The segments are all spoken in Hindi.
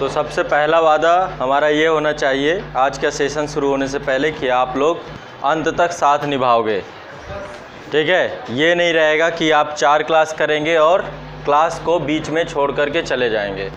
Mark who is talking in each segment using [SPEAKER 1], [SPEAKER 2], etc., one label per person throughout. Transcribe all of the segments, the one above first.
[SPEAKER 1] तो सबसे पहला वादा हमारा ये होना चाहिए, आज का सेशन शुरू होने से पहले कि आप लोग अंत तक साथ निभाओगे। ठीक है? ये नहीं रहेगा कि आप चार क्लास करेंगे और क्लास को बीच में छोड़ करके चले जाएँगे।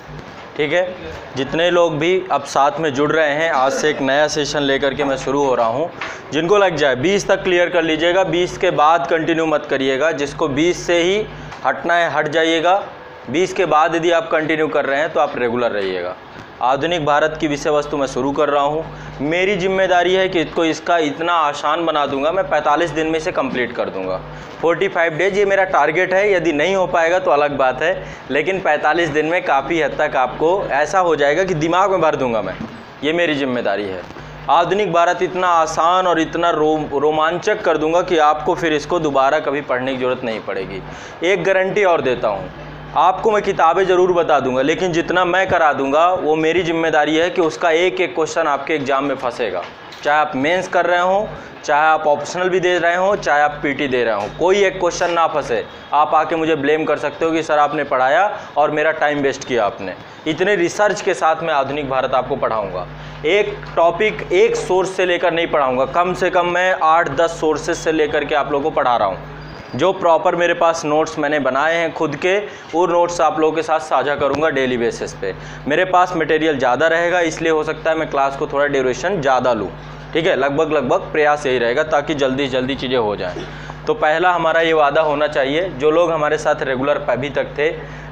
[SPEAKER 1] ठीक है? जितने लोग भी अब साथ में जुड़ रहे हैं, आज से एक नया सेशन लेकर के मैं शुरू हो रहा हूँ। जिनको लग जाए 20 तक क्लियर कर लीजिएगा 20 के बाद कंटिन्यू मत करिएगा, जिसको 20 से ही हटना है, हट जाइएगा। 20 के बाद यदि आप कंटिन्यू कर रहे हैं तो आप रेगुलर रहिएगा। आधुनिक भारत की विषय वस्तु मैं शुरू कर रहा हूँ। मेरी ज़िम्मेदारी है कि इसको इसका इतना आसान बना दूँगा, मैं 45 दिन में इसे कंप्लीट कर दूँगा। 45 डेज़ ये मेरा टारगेट है, यदि नहीं हो पाएगा तो अलग बात है, लेकिन 45 दिन में काफ़ी हद तक आपको ऐसा हो जाएगा कि दिमाग में भर दूँगा मैं। ये मेरी ज़िम्मेदारी है। आधुनिक भारत इतना आसान और इतना रो, रोमांचक कर दूँगा कि आपको फिर इसको दोबारा कभी पढ़ने की ज़रूरत नहीं पड़ेगी। एक गारंटी और देता हूँ। आपको मैं किताबें ज़रूर बता दूँगा, लेकिन जितना मैं करा दूँगा, वो मेरी ज़िम्मेदारी है कि उसका एक एक क्वेश्चन आपके एग्ज़ाम में फंसेगा। चाहे आप मेंस कर रहे हो, चाहे आप ऑप्शनल भी दे रहे हो, चाहे आप पीटी दे रहे हो, कोई एक क्वेश्चन ना फंसे। आप आके मुझे ब्लेम कर सकते हो कि सर आपने पढ़ाया और मेरा टाइम वेस्ट किया आपने। इतने रिसर्च के साथ मैं आधुनिक भारत आपको पढ़ाऊँगा। एक टॉपिक एक सोर्स से लेकर नहीं पढ़ाऊँगा। कम से कम मैं आठ दस सोर्सेज से लेकर के आप लोगों को पढ़ा रहा हूँ। जो प्रॉपर मेरे पास नोट्स मैंने बनाए हैं खुद के, वो नोट्स आप लोगों के साथ साझा करूँगा डेली बेसिस पे। मेरे पास मटेरियल ज़्यादा रहेगा, इसलिए हो सकता है मैं क्लास को थोड़ा ड्यूरेशन ज़्यादा लूँ। ठीक है? लगभग लगभग प्रयास यही रहेगा ताकि जल्दी जल्दी चीज़ें हो जाएँ। तो पहला हमारा ये वादा होना चाहिए, जो लोग हमारे साथ रेगुलर अभी तक थे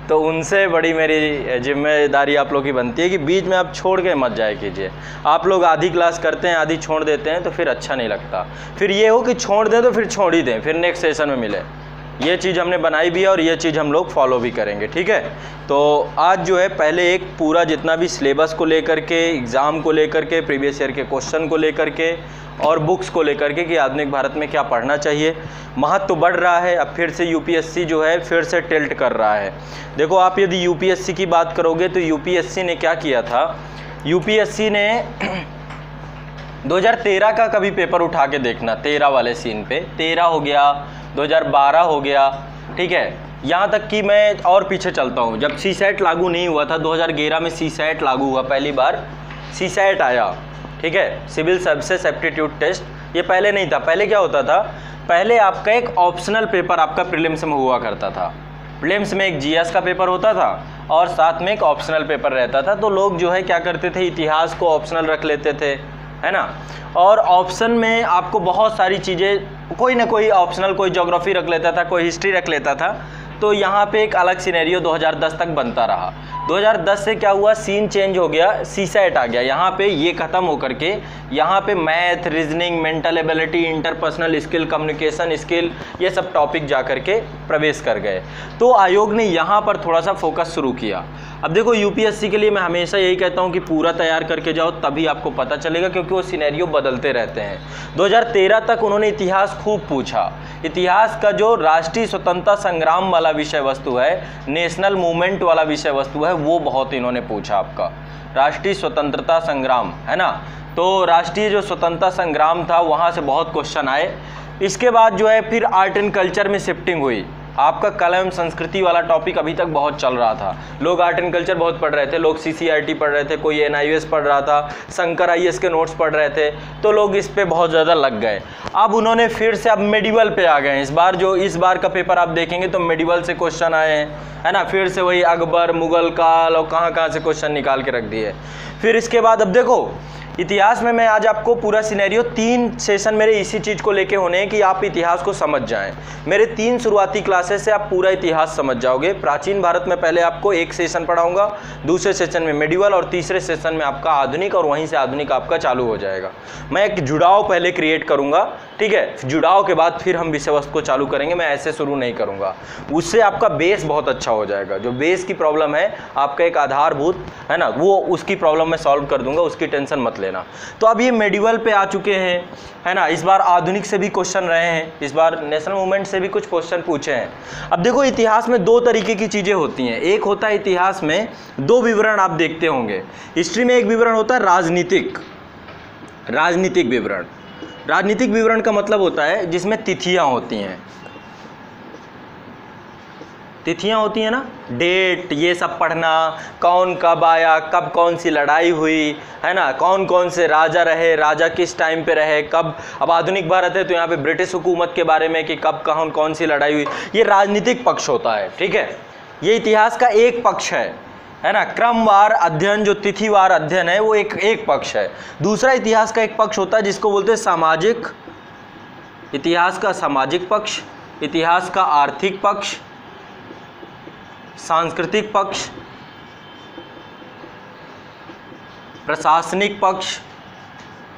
[SPEAKER 1] तो उनसे बड़ी मेरी ज़िम्मेदारी आप लोग की बनती है कि बीच में आप छोड़ के मत जाए कीजिए। आप लोग आधी क्लास करते हैं, आधी छोड़ देते हैं तो फिर अच्छा नहीं लगता। फिर ये हो कि छोड़ दें तो फिर छोड़ ही दें, फिर नेक्स्ट सेशन में मिले। ये चीज़ हमने बनाई भी है और ये चीज़ हम लोग फॉलो भी करेंगे, ठीक है? तो आज जो है, पहले एक पूरा जितना भी सिलेबस को लेकर के एग्ज़ाम को लेकर के प्रीवियस ईयर के क्वेश्चन को लेकर के और बुक्स को लेकर के कि आधुनिक भारत में क्या पढ़ना चाहिए। महत्व तो बढ़ रहा है, अब फिर से यूपीएससी जो है, फिर से टिल्ट कर रहा है। देखो, आप यदि यूपीएससी की बात करोगे तो यूपीएससी ने क्या किया था? यूपीएससी ने 2013 का कभी पेपर उठा के देखना, तेरह वाले सीन पे। तेरह हो गया 2012 हो गया, ठीक है? यहाँ तक कि मैं और पीछे चलता हूँ। जब सी सेट लागू नहीं हुआ था 2011 में सी सेट लागू हुआ पहली बार सी सेट आया, ठीक है? सिविल सर्विसेज़ एप्टीट्यूड टेस्ट, ये पहले नहीं था। पहले क्या होता था? पहले आपका एक ऑप्शनल पेपर आपका प्रीलिम्स में हुआ करता था। प्रीलिम्स में एक जीएस का पेपर होता था और साथ में एक ऑप्शनल पेपर रहता था। तो लोग जो है क्या करते थे? इतिहास को ऑप्शनल रख लेते थे, है ना? और ऑप्शन में आपको बहुत सारी चीज़ें कोई ना कोई ऑप्शनल कोई जोग्राफी रख लेता था, कोई हिस्ट्री रख लेता था तो यहाँ पे एक अलग सिनेरियो 2010 तक बनता रहा। 2010 से क्या हुआ? सीन चेंज हो गया सी सेट आ गया। यहाँ पे ये ख़त्म होकर के, यहाँ पे math reasoning mental ability interpersonal skill communication skill ये सब टॉपिक जा कर के प्रवेश कर गए। तो आयोग ने यहाँ पर थोड़ा सा फोकस शुरू किया। अब देखो यूपीएससी के लिए मैं हमेशा यही कहता हूँ कि पूरा तैयार करके जाओ, तभी आपको पता चलेगा, क्योंकि वो सिनेरियो बदलते रहते हैं। 2013 तक उन्होंने इतिहास खूब पूछा। इतिहास का जो राष्ट्रीय स्वतंत्रता संग्राम वाला विषय वस्तु है नेशनल मूवमेंट वाला विषय वस्तु है वो बहुत इन्होंने पूछा आपका। राष्ट्रीय स्वतंत्रता संग्राम, है ना? तो राष्ट्रीय जो स्वतंत्रता संग्राम था, वहाँ से बहुत क्वेश्चन आए। इसके बाद जो है, फिर आर्ट एंड कल्चर में शिफ्टिंग हुई। आपका कला एवं संस्कृति वाला टॉपिक अभी तक बहुत चल रहा था। लोग आर्ट एंड कल्चर बहुत पढ़ रहे थे, लोग सी पढ़ रहे थे, कोई एन पढ़ रहा था, शंकर आई के नोट्स पढ़ रहे थे तो लोग इस पर बहुत ज़्यादा लग गए। अब उन्होंने फिर से अब मेडिवल पे आ गए इस बार जो, इस बार का पेपर आप देखेंगे तो मेडिवल से क्वेश्चन आए हैं, है ना? फिर से वही अकबर, मुगल काल और कहाँ कहाँ से क्वेश्चन निकाल के रख दिए। फिर इसके बाद अब देखो इतिहास में मैं आज आपको पूरा सिनेरियो तीन सेशन मेरे इसी चीज़ को लेके होने हैं कि आप इतिहास को समझ जाएँ। मेरे तीन शुरुआती क्लासेस से आप पूरा इतिहास समझ जाओगे। प्राचीन भारत में पहले आपको एक सेशन पढ़ाऊँगा, दूसरे सेशन में मेडिवल और तीसरे सेशन में आपका आधुनिक और वहीं से आधुनिक आपका चालू हो जाएगा। मैं एक जुड़ाव पहले क्रिएट करूँगा, ठीक है? जुड़ाव के बाद फिर हम विषय वस्तु को चालू करेंगे, मैं ऐसे शुरू नहीं करूँगा। उससे आपका बेस बहुत अच्छा हो जाएगा। जो बेस की प्रॉब्लम है, आपका एक आधारभूत, है ना? वो उसकी प्रॉब्लम मैं सॉल्व कर दूँगा, उसकी टेंशन मत लेना। तो अब ये मेडिवल पे आ चुके हैं, है ना? इस बार आधुनिक से भी क्वेश्चन रहे हैं, इस बार नेशनल मूवमेंट से भी कुछ क्वेश्चन पूछे हैं। अब देखो, इतिहास में दो तरीके की चीज़ें होती हैं। एक होता है इतिहास में दो विवरण आप देखते होंगे। हिस्ट्री में एक विवरण होता है राजनीतिक। राजनीतिक विवरण। राजनीतिक विवरण का मतलब होता है जिसमें तिथियाँ होती हैं। तिथियाँ होती हैं ना? डेट ये सब पढ़ना, कौन कब आया, कब कौन सी लड़ाई हुई, है ना? कौन कौन से राजा रहे, राजा किस टाइम पे रहे, कब? अब आधुनिक भारत है तो यहाँ पे ब्रिटिश हुकूमत के बारे में कि कब कौन कौन सी लड़ाई हुई, ये राजनीतिक पक्ष होता है, ठीक है? ये इतिहास का एक पक्ष है है ना? क्रमवार अध्ययन, जो तिथिवार अध्ययन है, वो एक एक पक्ष है। दूसरा इतिहास का एक पक्ष होता है, जिसको बोलते हैं सामाजिक, इतिहास का सामाजिक पक्ष, इतिहास का आर्थिक पक्ष सांस्कृतिक पक्ष, प्रशासनिक पक्ष,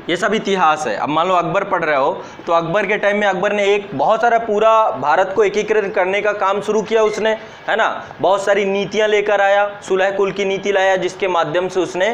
[SPEAKER 1] ये सब इतिहास है। अब मान लो अकबर पढ़ रहे हो तो अकबर के टाइम में अकबर ने एक बहुत सारा पूरा भारत को एकीकृत करने का काम शुरू किया उसने, है ना? बहुत सारी नीतियाँ लेकर आया, सुलह कुल की नीति लाया जिसके माध्यम से उसने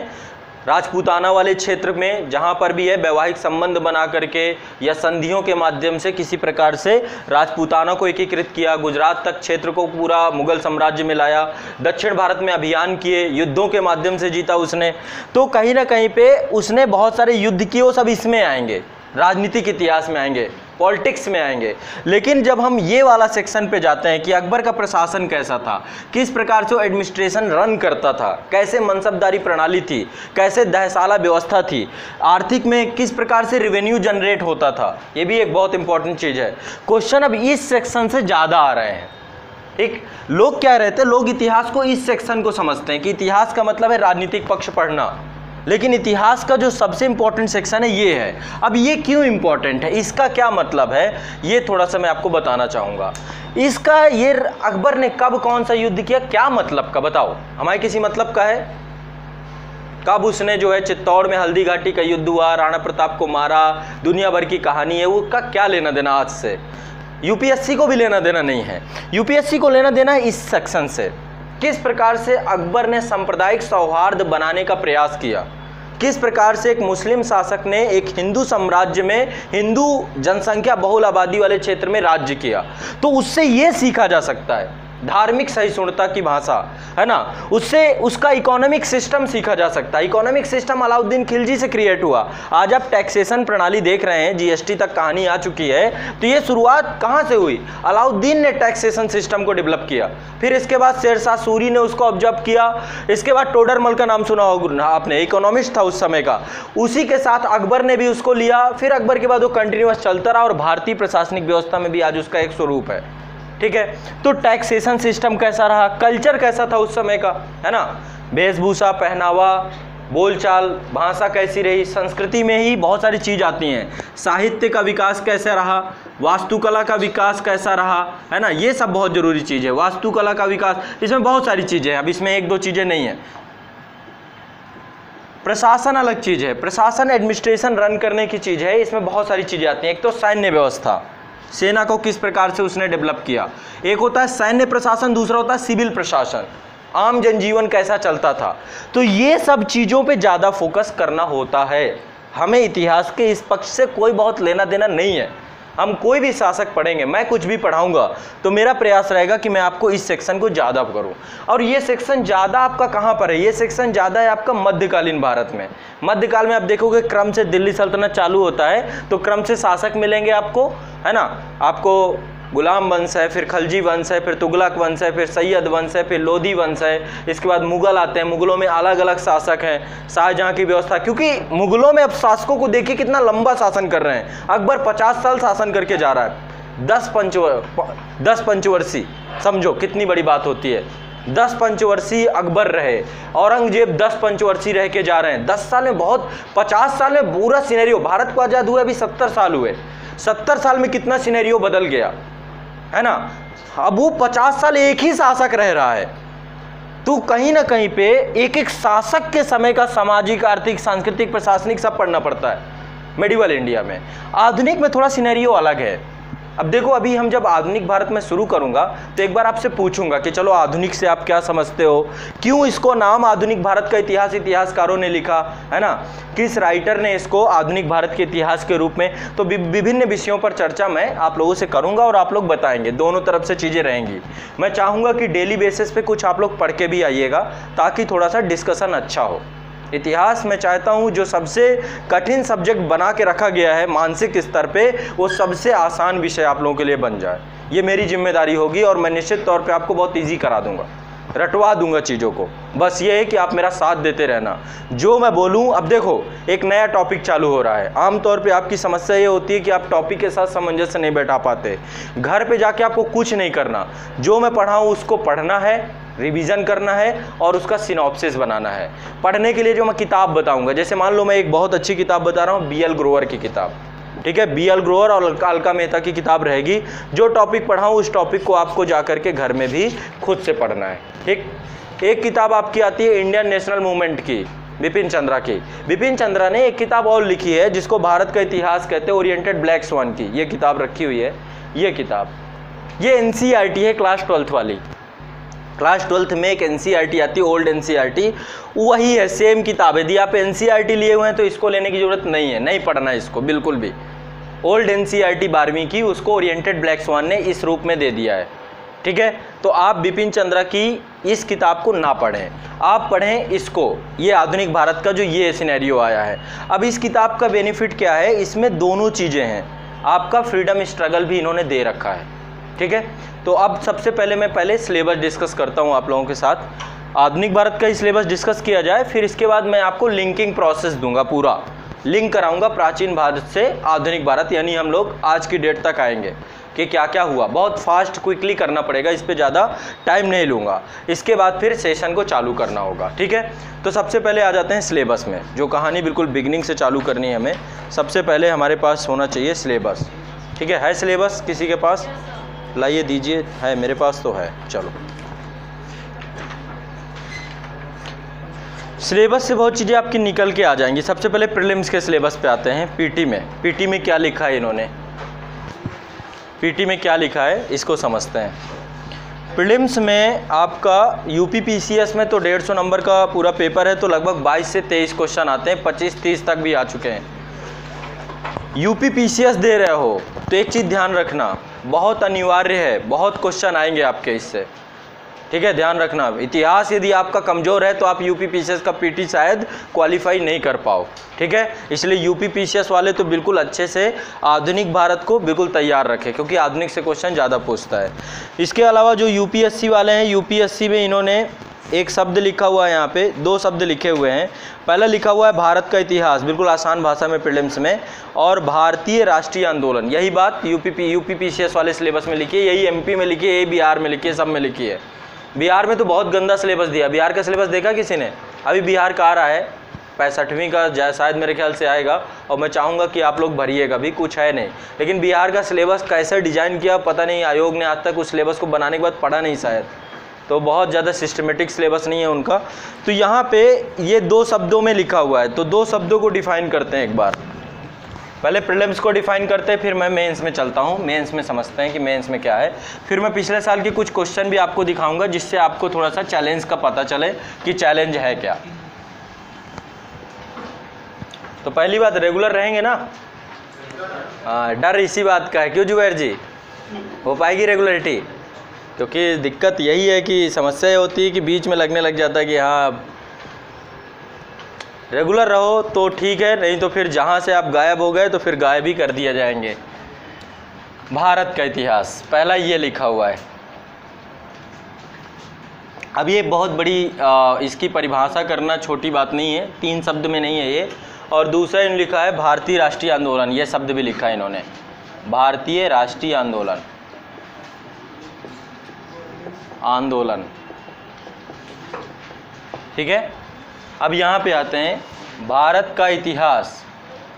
[SPEAKER 1] राजपूताना वाले क्षेत्र में, जहाँ पर भी है, वैवाहिक संबंध बना करके या संधियों के माध्यम से किसी प्रकार से राजपूताना को एकीकृत किया, गुजरात तक क्षेत्र को पूरा मुगल साम्राज्य में लाया, दक्षिण भारत में अभियान किए, युद्धों के माध्यम से जीता उसने। तो कहीं ना कहीं पे उसने बहुत सारे युद्ध किए, वो सब इसमें आएँगे। राजनीतिक इतिहास में आएँगे, पॉलिटिक्स में आएँगे। लेकिन जब हम ये वाला सेक्शन पे जाते हैं कि अकबर का प्रशासन कैसा था, किस प्रकार से एडमिनिस्ट्रेशन रन करता था, कैसे मनसबदारी प्रणाली थी, कैसे दहशाला व्यवस्था थी, आर्थिक में किस प्रकार से रेवेन्यू जनरेट होता था, ये भी एक बहुत इंपॉर्टेंट चीज़ है। क्वेश्चन अब इस सेक्शन से ज़्यादा आ रहे हैं। एक, लोग क्या रहते हैं? लोग इतिहास को इस सेक्शन को समझते हैं कि इतिहास का मतलब है राजनीतिक पक्ष पढ़ना। लेकिन इतिहास का जो सबसे इंपॉर्टेंट सेक्शन है, ये है। अब ये क्यों इंपॉर्टेंट है? इसका क्या मतलब है? ये थोड़ा सा मैं आपको बताना चाहूँगा। इसका, ये अकबर ने कब कौन सा युद्ध किया? क्या मतलब का? बताओ। हमारे किसी मतलब का है? कब उसने जो है चित्तौड़ में हल्दी घाटी का युद्ध हुआ, राणा प्रताप को मारा, दुनिया भर की कहानी है वो का क्या लेना देना आज से? यूपीएससी को भी लेना देना नहीं है। यूपीएससी को लेना देना है इस सेक्शन से। किस प्रकार से अकबर ने सांप्रदायिक सौहार्द बनाने का प्रयास किया? किस प्रकार से एक मुस्लिम शासक ने एक हिंदू साम्राज्य में हिंदू जनसंख्या बहुल आबादी वाले क्षेत्र में राज्य किया? तो उससे यह सीखा जा सकता है धार्मिक सहिष्णुता की भाषा, है ना? उससे, उसका इकोनॉमिक सिस्टम सीखा जा सकता है। इकोनॉमिक सिस्टम अलाउद्दीन खिलजी से क्रिएट हुआ। आज आप टैक्सेशन प्रणाली देख रहे हैं जीएसटी तक कहानी आ चुकी है तो ये शुरुआत कहाँ से हुई? अलाउद्दीन ने टैक्सेशन सिस्टम को डेवलप किया। फिर इसके बाद शेरशाह सूरी ने उसको ऑब्ज़र्व किया। इसके बाद टोडरमल का नाम सुना होगा आपने इकोनॉमिस्ट था उस समय का। उसी के साथ अकबर ने भी उसको लिया। फिर अकबर के बाद वो कंटिन्यूस चलता रहा और भारतीय प्रशासनिक व्यवस्था में भी आज उसका एक स्वरूप है। ठीक है? तो टैक्सेशन सिस्टम कैसा रहा? कल्चर कैसा था उस समय का? है ना? वेशभूषा पहनावा, बोलचाल, भाषा कैसी रही? संस्कृति में ही बहुत सारी चीज़ आती हैं। साहित्य का विकास कैसा रहा? वास्तुकला का विकास कैसा रहा? है ना? ये सब बहुत ज़रूरी चीज़ है। वास्तुकला का विकास, इसमें बहुत सारी चीज़ें हैं। अब इसमें एक दो चीज़ें नहीं है। प्रशासन अलग चीज़ है। प्रशासन एडमिनिस्ट्रेशन रन करने की चीज़ है। इसमें बहुत सारी चीज़ें आती हैं। एक तो सैन्य व्यवस्था। सेना को किस प्रकार से उसने डेवलप किया? एक होता है सैन्य प्रशासन, दूसरा होता है सिविल प्रशासन। आम जनजीवन कैसा चलता था? तो ये सब चीज़ों पे ज़्यादा फोकस करना होता है। हमें इतिहास के इस पक्ष से कोई बहुत लेना देना नहीं है। हम कोई भी शासक पढ़ेंगे, मैं कुछ भी पढ़ाऊँगा तो मेरा प्रयास रहेगा कि मैं आपको इस सेक्शन को ज़्यादा करूँ। और ये सेक्शन ज़्यादा आपका कहाँ पर है? ये सेक्शन ज़्यादा है आपका मध्यकालीन भारत में। मध्यकाल में आप देखोगे, क्रम से दिल्ली सल्तनत चालू होता है तो क्रम से शासक मिलेंगे आपको, है ना? आपको गुलाम वंश है, फिर खलजी वंश है, फिर तुगलक वंश है, फिर सैयद वंश है, फिर लोधी वंश है, इसके बाद मुगल आते हैं, मुगलों में अलग अलग शासक हैं, शाहजहाँ की व्यवस्था, क्योंकि मुगलों में अब शासकों को देखिए कितना लंबा शासन कर रहे हैं। अकबर पचास साल शासन करके जा रहा है। दस पंचवर दस पंचवर्षी समझो कितनी बड़ी बात होती है। दस पंचवर्षीय अकबर रहे, औरंगज़ेब दस पंचवर्षीय रह के जा रहे हैं। दस साल में बहुत, पचास साल में पूरा सिनेरियो भारत को आज़ाद हुए अभी सत्तर साल हुए। सत्तर साल में कितना सिनेरियो बदल गया। है ना? अब वो पचास साल एक ही शासक रह रहा है। तो कहीं ना कहीं पे एक एक शासक के समय का सामाजिक, आर्थिक, सांस्कृतिक, प्रशासनिक सब पढ़ना पड़ता है। मेडिवल इंडिया में। आधुनिक में थोड़ा सिनेरियो अलग है। अब देखो, अभी हम जब आधुनिक भारत में शुरू करूँगा तो एक बार आपसे पूछूँगा कि चलो, आधुनिक से आप क्या समझते हो? क्यों इसको नाम आधुनिक भारत का इतिहास इतिहासकारों ने लिखा, है ना? किस राइटर ने इसको आधुनिक भारत के इतिहास के रूप में? तो विभिन्न विषयों पर चर्चा मैं आप लोगों से करूँगा और आप लोग बताएँगे, दोनों तरफ़ से चीज़ें रहेंगी। मैं चाहूँगा कि डेली बेसिस पे कुछ आप लोग पढ़ के भी आइएगा, ताकि थोड़ा सा डिस्कशन अच्छा हो। इतिहास में चाहता हूँ जो सबसे कठिन सब्जेक्ट बना के रखा गया है मानसिक स्तर पे, वो सबसे आसान विषय आप लोगों के लिए बन जाए। ये मेरी ज़िम्मेदारी होगी और मैं निश्चित तौर पे आपको बहुत ईजी करा दूँगा। रटवा दूँगा चीज़ों को। बस ये है कि आप मेरा साथ देते रहना। जो मैं बोलूँ, अब देखो, एक नया टॉपिक चालू हो रहा है। आमतौर पे आपकी समस्या ये होती है कि आप टॉपिक के साथ सामंजस्य नहीं बैठा पाते। घर पे जाके आपको कुछ नहीं करना। जो मैं पढ़ाऊँ, उसको पढ़ना है रिवीजन करना है और उसका सिनॉप्सिस बनाना है। पढ़ने के लिए जो मैं किताब बताऊँगा, जैसे मान लो मैं एक बहुत अच्छी किताब बता रहा हूँ बी एल ग्रोवर की किताब। ठीक है? बी एल ग्रोवर और अलका मेहता की किताब रहेगी। जो टॉपिक पढ़ाऊँ, उस टॉपिक को आपको जा करके घर में भी खुद से पढ़ना है। ठीक? एक किताब आपकी आती है इंडियन नेशनल मूवमेंट की बिपिन चंद्रा की। बिपिन चंद्रा ने एक किताब और लिखी है, जिसको भारत का इतिहास कहते हैं ओरिएंटेड ब्लैक स्वान की। ये किताब रखी हुई है। ये किताब। ये एन है क्लास ट्वेल्थ वाली। क्लास ट्वेल्थ में एक एन आती है ओल्ड एन वही है सेम किताब यदि आप एन लिए हुए हैं तो इसको लेने की ज़रूरत नहीं है। नहीं पढ़ना इसको, बिल्कुल भी। ओल्ड एन सी बारहवीं की, उसको ओरिएंटेड ब्लैक स्वान ने इस रूप में दे दिया है। ठीक है? तो आप बिपिन चंद्रा की इस किताब को ना पढ़ें। आप पढ़ें इसको, ये आधुनिक भारत का जो ये सिनेरियो आया है। अब इस किताब का बेनिफिट क्या है? इसमें दोनों चीज़ें हैं। आपका फ्रीडम स्ट्रगल भी इन्होंने दे रखा है। ठीक है? तो अब सबसे पहले मैं पहले सिलेबस डिस्कस करता हूँ आप लोगों के साथ। आधुनिक भारत का ही सिलेबस डिस्कस किया जाए, फिर इसके बाद मैं आपको लिंकिंग प्रोसेस दूँगा पूरा। लिंक कराऊँगा प्राचीन भारत से आधुनिक भारत, यानी हम लोग आज की डेट तक आएँगे कि क्या क्या हुआ। बहुत फास्ट क्विकली करना पड़ेगा, इस पर ज़्यादा टाइम नहीं लूँगा। इसके बाद फिर सेशन को चालू करना होगा, ठीक है? तो सबसे पहले आ जाते हैं सिलेबस में, जो कहानी बिल्कुल बिगनिंग से चालू करनी है हमें। सबसे पहले हमारे पास होना चाहिए सिलेबस ठीक है? है सिलेबस किसी के पास? लाइए दीजिए, है मेरे पास तो है, चलो। सिलेबस से बहुत चीज़ें आपकी निकल के आ जाएँगी। सबसे पहले प्रीलिम्स के सिलेबस पे आते हैं पीटी में। पीटी में क्या लिखा है इन्होंने? पीटी में क्या लिखा है, इसको समझते हैं। प्रीलिम्स में आपका यूपी पीसीएस में तो डेढ़ सौ नंबर का पूरा पेपर है तो लगभग 22 से 23 क्वेश्चन आते हैं 25 30 तक भी आ चुके हैं। यूपी पीसीएस दे रहे हो तो एक चीज़ ध्यान रखना, बहुत अनिवार्य है, बहुत क्वेश्चन आएँगे आपके इससे। ठीक है, ध्यान रखना इतिहास यदि आपका कमज़ोर है तो आप यूपी पीसीएस का पीटी शायद क्वालिफाई नहीं कर पाओ। ठीक है? इसलिए यूपी पीसीएस वाले तो बिल्कुल अच्छे से आधुनिक भारत को बिल्कुल तैयार रखें, क्योंकि आधुनिक से क्वेश्चन ज़्यादा पूछता है। इसके अलावा जो यूपीएससी वाले हैं यूपीएससी में इन्होंने एक शब्द लिखा हुआ है यहाँ पे, दो शब्द लिखे हुए हैं। पहला लिखा हुआ है, भारत का इतिहास, बिल्कुल आसान भाषा में प्रिलिम्स में, और भारतीय राष्ट्रीय आंदोलन। यही बात यूपी यूपी पी वाले सिलेबस में लिखी है, यही एमपी में लिखी है बिहार में लिखी है, सब में लिखी है। बिहार में तो बहुत गंदा सिलेबस दिया। बिहार का सिलेबस देखा किसी ने? अभी बिहार का आ रहा है। पैंसठवीं का जा, शायद मेरे ख्याल से आएगा। और मैं चाहूँगा कि आप लोग भरिएगा भी कुछ है नहीं। लेकिन बिहार का सिलेबस कैसे डिज़ाइन किया, पता नहीं, आयोग ने आज तक उस सिलेबस को बनाने के बाद पढ़ा नहीं शायद। तो बहुत ज़्यादा सिस्टमेटिक सिलेबस नहीं है उनका। तो यहाँ पे ये दो शब्दों में लिखा हुआ है। तो दो शब्दों को डिफाइन करते हैं एक बार। पहले प्रीलिम्स को डिफाइन करते हैं फिर मैं मेंस में चलता हूँ। मेंस में समझते हैं कि मेंस में क्या है। फिर मैं पिछले साल के कुछ क्वेश्चन भी आपको दिखाऊँगा, जिससे आपको थोड़ा सा चैलेंज का पता चले कि चैलेंज है क्या। तो पहली बात रेगुलर रहेंगे ना? हाँ डर इसी बात का है। क्यों, जुबैर जी? हो पाएगी रेगुलरिटी क्योंकि दिक्कत यही है कि समस्या होती है कि बीच में लगने लग जाता है कि हाँ रेगुलर रहो तो ठीक है नहीं तो फिर जहाँ से आप गायब हो गए तो फिर गायब ही कर दिया जाएँगे। भारत का इतिहास पहला ये लिखा हुआ है। अब ये बहुत बड़ी आ, इसकी परिभाषा करना छोटी बात नहीं है तीन शब्द में नहीं है ये। और दूसरा इन लिखा है भारतीय राष्ट्रीय आंदोलन ये शब्द भी लिखा है इन्होंने। भारतीय राष्ट्रीय आंदोलन। आंदोलन। ठीक है? अब यहाँ पे आते हैं, भारत का इतिहास।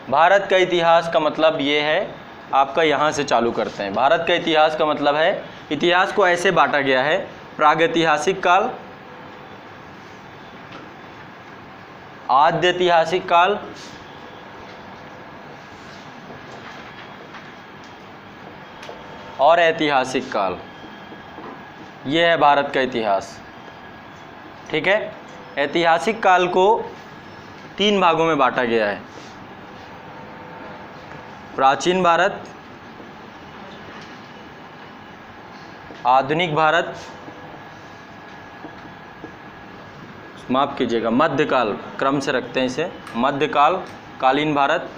[SPEAKER 1] भारत का इतिहास का मतलब ये है, आपका यहाँ से चालू करते हैं। भारत का इतिहास का मतलब है, इतिहास को ऐसे बांटा गया है, प्रागैतिहासिक काल आद्य ऐतिहासिक काल, और ऐतिहासिक काल। ये है भारत का इतिहास। ठीक है? ऐतिहासिक काल को तीन भागों में बांटा गया है। प्राचीन भारत, आधुनिक भारत, माफ़ कीजिएगा, मध्यकाल, क्रम से रखते हैं इसे, मध्यकाल, कालीन भारत,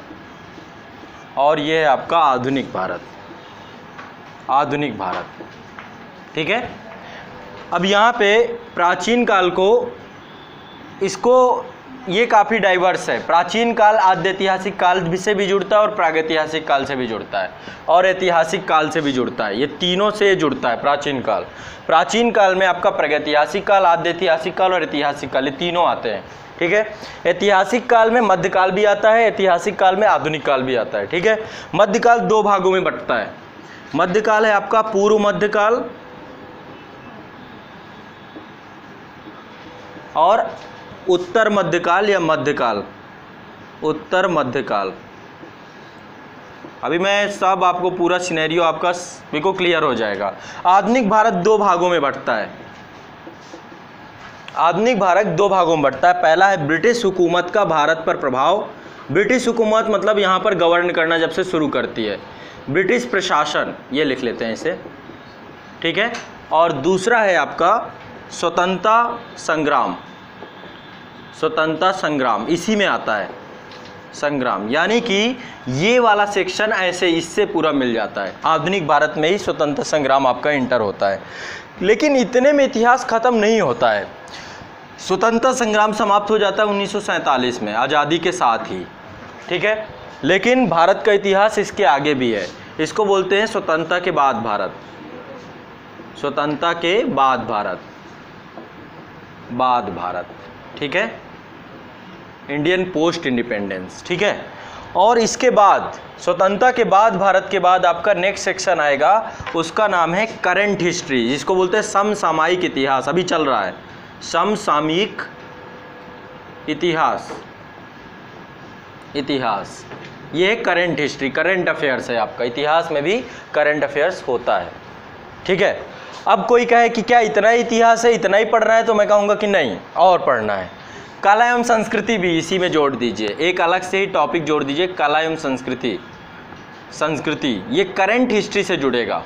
[SPEAKER 1] और ये है आपका आधुनिक भारत आधुनिक भारत, ठीक है? अब यहाँ पे प्राचीन काल को इसको ये काफ़ी डाइवर्स है। प्राचीन काल आद्य ऐतिहासिक काल से भी जुड़ता है और प्रागैतिहासिक काल से भी जुड़ता है। और ऐतिहासिक काल से भी जुड़ता है। ये तीनों से जुड़ता है प्राचीन काल। प्राचीन काल में आपका प्रागैतिहासिक काल आद्य ऐतिहासिक काल और ऐतिहासिक काल, ये तीनों आते हैं। ठीक है? ऐतिहासिक काल में मध्यकाल भी आता है, ऐतिहासिक काल में आधुनिक काल भी आता है। ठीक है? मध्यकाल दो भागों में बंटता है। मध्यकाल है आपका पूर्व मध्यकाल और उत्तर मध्यकाल या मध्यकाल? उत्तर मध्यकाल। अभी मैं सब आपको पूरा सिनेरियो आपका बिल्कुल क्लियर हो जाएगा। आधुनिक भारत दो भागों में बंटता है। आधुनिक भारत दो भागों में बंटता है। पहला है ब्रिटिश हुकूमत का भारत पर प्रभाव। ब्रिटिश हुकूमत मतलब यहाँ पर गवर्न करना जब से शुरू करती है। ब्रिटिश प्रशासन, ये लिख लेते हैं इसे। ठीक है? और दूसरा है आपका स्वतंत्रता संग्राम। स्वतंत्रता संग्राम, इसी में आता है। संग्राम, यानी कि ये वाला सेक्शन ऐसे इससे पूरा मिल जाता है। आधुनिक भारत में ही स्वतंत्र संग्राम आपका इंटर होता है। लेकिन इतने में इतिहास ख़त्म नहीं होता है। स्वतंत्रता संग्राम समाप्त हो जाता है उन्नीस सौ सैंतालीस में, आज़ादी के साथ ही। ठीक है? लेकिन भारत का इतिहास इसके आगे भी है। इसको बोलते हैं स्वतंत्रता के बाद भारत। स्वतंत्रता के बाद भारत। बाद भारत। ठीक है? इंडियन पोस्ट इंडिपेंडेंस ठीक है? और इसके बाद, स्वतंत्रता के बाद, भारत के बाद आपका नेक्स्ट सेक्शन आएगा। उसका नाम है करंट हिस्ट्री जिसको बोलते हैं समसामयिक इतिहास। अभी चल रहा है। समसामयिक इतिहास। इतिहास। ये है करंट हिस्ट्री करंट अफेयर्स है आपका। इतिहास में भी करंट अफेयर्स होता है। ठीक है? अब कोई कहे कि क्या इतना ही इतिहास है, इतना ही पढ़ना है तो मैं कहूँगा कि नहीं, और पढ़ना है। कला एवं संस्कृति भी इसी में जोड़ दीजिए। एक अलग से ही टॉपिक जोड़ दीजिए कला एवं संस्कृति। संस्कृति, ये करंट हिस्ट्री से जुड़ेगा।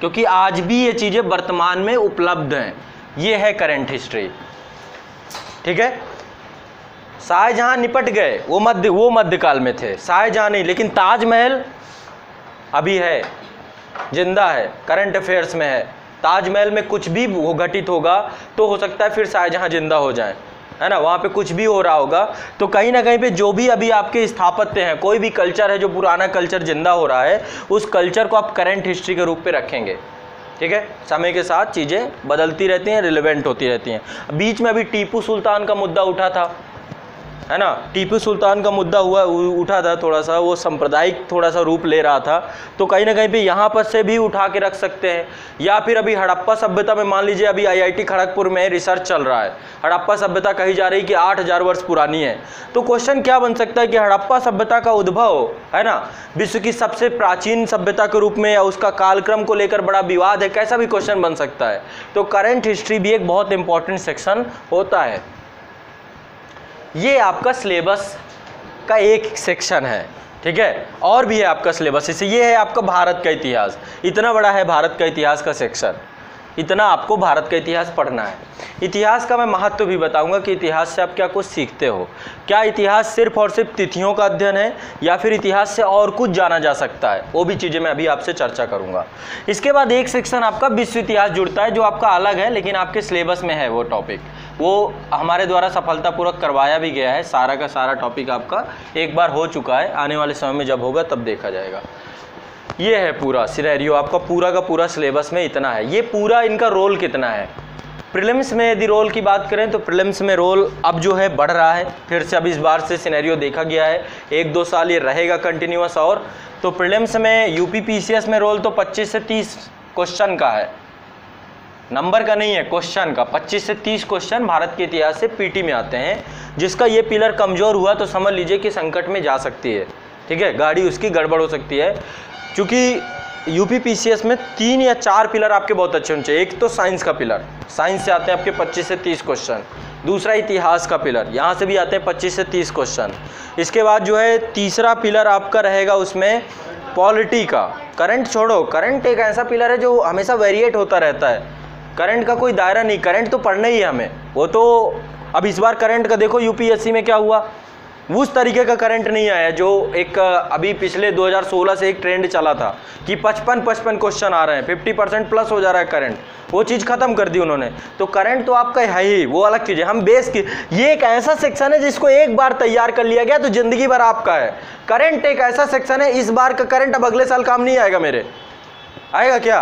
[SPEAKER 1] क्योंकि आज भी ये चीज़ें वर्तमान में उपलब्ध हैं। ये है करंट हिस्ट्री ठीक है? शाहजहां निपट गए, वो मध्य, वो मध्यकाल में थे। शाहजहां नहीं, लेकिन ताजमहल अभी है, ज़िंदा है करंट अफेयर्स में है। ताजमहल में कुछ भी घटित होगा तो हो सकता है फिर शाहजहाँ ज़िंदा हो जाए। है ना? वहाँ पे कुछ भी हो रहा होगा तो कहीं ना कहीं पे जो भी अभी आपके स्थापत्य हैं, कोई भी कल्चर है जो पुराना कल्चर ज़िंदा हो रहा है, उस कल्चर को आप करेंट हिस्ट्री के रूप पे रखेंगे। ठीक है? समय के साथ चीज़ें बदलती रहती हैं रिलेवेंट होती रहती हैं। बीच में अभी टीपू सुल्तान का मुद्दा उठा था। है ना? टीपू सुल्तान का मुद्दा हुआ उठा था थोड़ा सा, वो सांप्रदायिक थोड़ा सा रूप ले रहा था। तो कहीं ना कहीं भी यहाँ पर से भी उठा के रख सकते हैं। या फिर अभी हड़प्पा सभ्यता में मान लीजिए अभी आईआईटी खड़गपुर में रिसर्च चल रहा है। हड़प्पा सभ्यता कही जा रही कि आठ हज़ार वर्ष पुरानी है। तो क्वेश्चन क्या बन सकता है कि हड़प्पा सभ्यता का उद्भव, है ना? विश्व की सबसे प्राचीन सभ्यता के रूप में या उसका कालक्रम को लेकर बड़ा विवाद है, कैसा भी क्वेश्चन बन सकता है। तो करेंट हिस्ट्री भी एक बहुत इंपॉर्टेंट सेक्शन होता है। ये आपका सिलेबस का एक सेक्शन है, ठीक है? और भी है आपका सिलेबस। इसे ये है आपका भारत का इतिहास। इतना बड़ा है भारत का इतिहास का सेक्शन। इतना आपको भारत का इतिहास पढ़ना है। इतिहास का मैं महत्व भी बताऊँगा कि इतिहास से आप क्या कुछ सीखते हो। क्या इतिहास सिर्फ़ और सिर्फ़ तिथियों का अध्ययन है, या फिर इतिहास से और कुछ जाना जा सकता है? वो भी चीज़ें मैं अभी आपसे चर्चा करूँगा। इसके बाद एक सेक्शन आपका विश्व इतिहास जुड़ता है, जो आपका अलग है, लेकिन आपके सिलेबस में है वो टॉपिक वो हमारे द्वारा सफलतापूर्वक करवाया भी गया है। सारा का सारा टॉपिक आपका एक बार हो चुका है। आने वाले समय में जब होगा, तब देखा जाएगा। ये है पूरा सिनेरियो, आपका पूरा का पूरा सिलेबस में इतना है। ये पूरा इनका रोल कितना है? प्रिलिम्स में यदि रोल की बात करें तो प्रिलिम्स में रोल अब जो है बढ़ रहा है। फिर से अब इस बार से सिनेरियो देखा गया है। एक दो साल ये रहेगा कंटिन्यूस और। तो प्रिलिम्स में यूपी पीसीएस में रोल तो 25 से 30 क्वेश्चन का है। नंबर का नहीं है, क्वेश्चन का। 25 से 30 क्वेश्चन भारत के इतिहास से पीटी में आते हैं। जिसका ये पिलर कमज़ोर हुआ तो समझ लीजिए कि संकट में जा सकती है। ठीक है? गाड़ी उसकी गड़बड़ हो सकती है। क्योंकि पीसीएस में तीन या चार पिलर आपके बहुत अच्छे होने चाहिए। एक तो साइंस का पिलर। साइंस से आते हैं आपके 25 से 30 क्वेश्चन। दूसरा इतिहास का पिलर। यहाँ से भी आते हैं 25 से 30 क्वेश्चन। इसके बाद जो है, तीसरा पिलर आपका रहेगा उसमें पॉलिटी का। करंट छोड़ो। करंट एक ऐसा पिलर है जो हमेशा वेरिएट होता रहता है। करंट का कोई दायरा नहीं। करंट तो पढ़ना ही है हमें। वो तो अब इस बार करंट का देखो यूपीएससी में क्या हुआ? उस तरीके का करंट नहीं आया जो एक अभी पिछले 2016 से एक ट्रेंड चला था कि 55 55 क्वेश्चन आ रहे हैं 50 परसेंट प्लस हो जा रहा है करंट वो चीज़ खत्म कर दी उन्होंने। तो करंट तो आपका है ही, वो अलग चीज़ है। हम बेस की, ये एक ऐसा सेक्शन है जिसको एक बार तैयार कर लिया गया तो ज़िंदगी भर आपका है। करंट एक ऐसा सेक्शन है, इस बार का करंट अब अगले साल काम नहीं आएगा मेरे। आएगा क्या?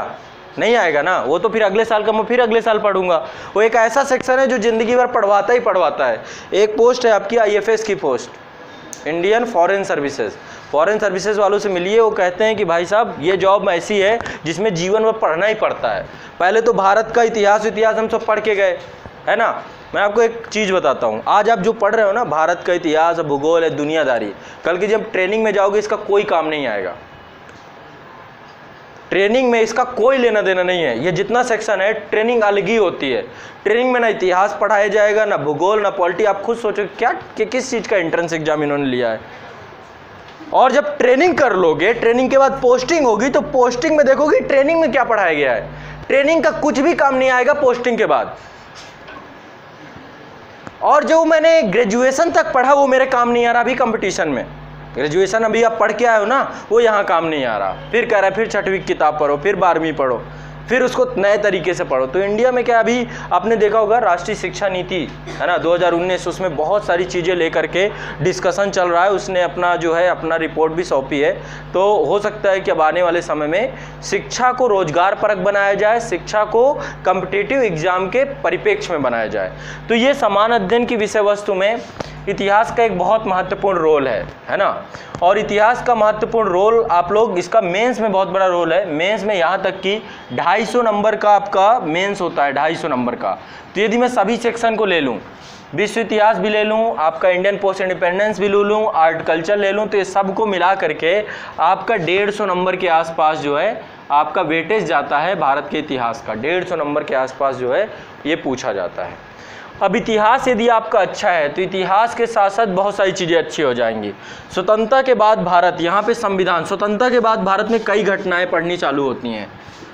[SPEAKER 1] नहीं आएगा ना। वो तो फिर अगले साल का मैं फिर अगले साल पढ़ूँगा। वो एक ऐसा सेक्शन है जो ज़िंदगी भर पढ़वाता ही पढ़वाता है। एक पोस्ट है आपकी आईएफएस की post Indian foreign services foreign services वालों से मिलिए, वो कहते हैं कि भाई साहब, ये जॉब ऐसी है जिसमें जीवन में पढ़ना ही पड़ता है। पहले तो भारत का इतिहास इतिहास हम सब पढ़ के गए, है ना? मैं आपको एक चीज़ बताता हूँ। आज आप जो पढ़ रहे हो ना, भारत का इतिहास, भूगोल है, दुनियादारी। कल की जब ट्रेनिंग में जाओगे, इसका कोई काम नहीं आएगा। ट्रेनिंग में इसका कोई लेना देना नहीं है। ये जितना सेक्शन है, ट्रेनिंग अलग ही होती है। ट्रेनिंग में ना इतिहास पढ़ाया जाएगा, ना भूगोल, ना पॉलिटी। आप खुद सोचो क्या, कि किस चीज़ का एंट्रेंस एग्ज़ाम इन्होंने लिया है। और जब ट्रेनिंग कर लोगे ट्रेनिंग के बाद पोस्टिंग होगी तो पोस्टिंग में देखोगे ट्रेनिंग में क्या पढ़ाया गया है। ट्रेनिंग का कुछ भी काम नहीं आएगा पोस्टिंग के बाद। और जो मैंने ग्रेजुएशन तक पढ़ा, वो मेरे काम नहीं आ रहा अभी कंपटीशन में। ग्रेजुएशन अभी आप पढ़ के आए हो ना, वो यहाँ काम नहीं आ रहा। फिर कह रहा है, फिर छठवीं किताब पढ़ो, फिर बारहवीं पढ़ो। फिर उसको नए तरीके से पढ़ो। तो इंडिया में क्या अभी आपने देखा होगा, राष्ट्रीय शिक्षा नीति, है ना 2019 उसमें बहुत सारी चीज़ें लेकर के डिस्कशन चल रहा है। उसने अपना जो है, अपना रिपोर्ट भी सौंपी है। तो हो सकता है कि अब आने वाले समय में शिक्षा को रोज़गार परक बनाया जाए, शिक्षा को कम्पिटेटिव एग्ज़ाम के परिप्रेक्ष्य में बनाया जाए। तो ये समान अध्ययन की विषय वस्तु में इतिहास का एक बहुत महत्वपूर्ण रोल है है ना? और इतिहास का महत्वपूर्ण रोल आप लोग, इसका मेंस में बहुत बड़ा रोल है। मेंस में यहाँ तक कि 250 नंबर का आपका मेंस होता है 250 नंबर का। तो यदि मैं सभी सेक्शन को ले लूँ, विश्व इतिहास भी ले लूँ, आपका इंडियन पोस्ट इंडिपेंडेंस भी ले लूँ आर्ट कल्चर ले लूँ तो ये सबको मिला करके आपका डेढ़ सौ नंबर के आसपास जो है, आपका वेटेज जाता है भारत के इतिहास का। डेढ़ सौ नंबर के आसपास जो है, ये पूछा जाता है। अब इतिहास यदि आपका अच्छा है तो इतिहास के साथ साथ बहुत सारी चीज़ें अच्छी हो जाएँगी। स्वतंत्रता के बाद भारत, यहाँ पे संविधान, स्वतंत्रता के बाद भारत में कई घटनाएँ पढ़नी चालू होती हैं।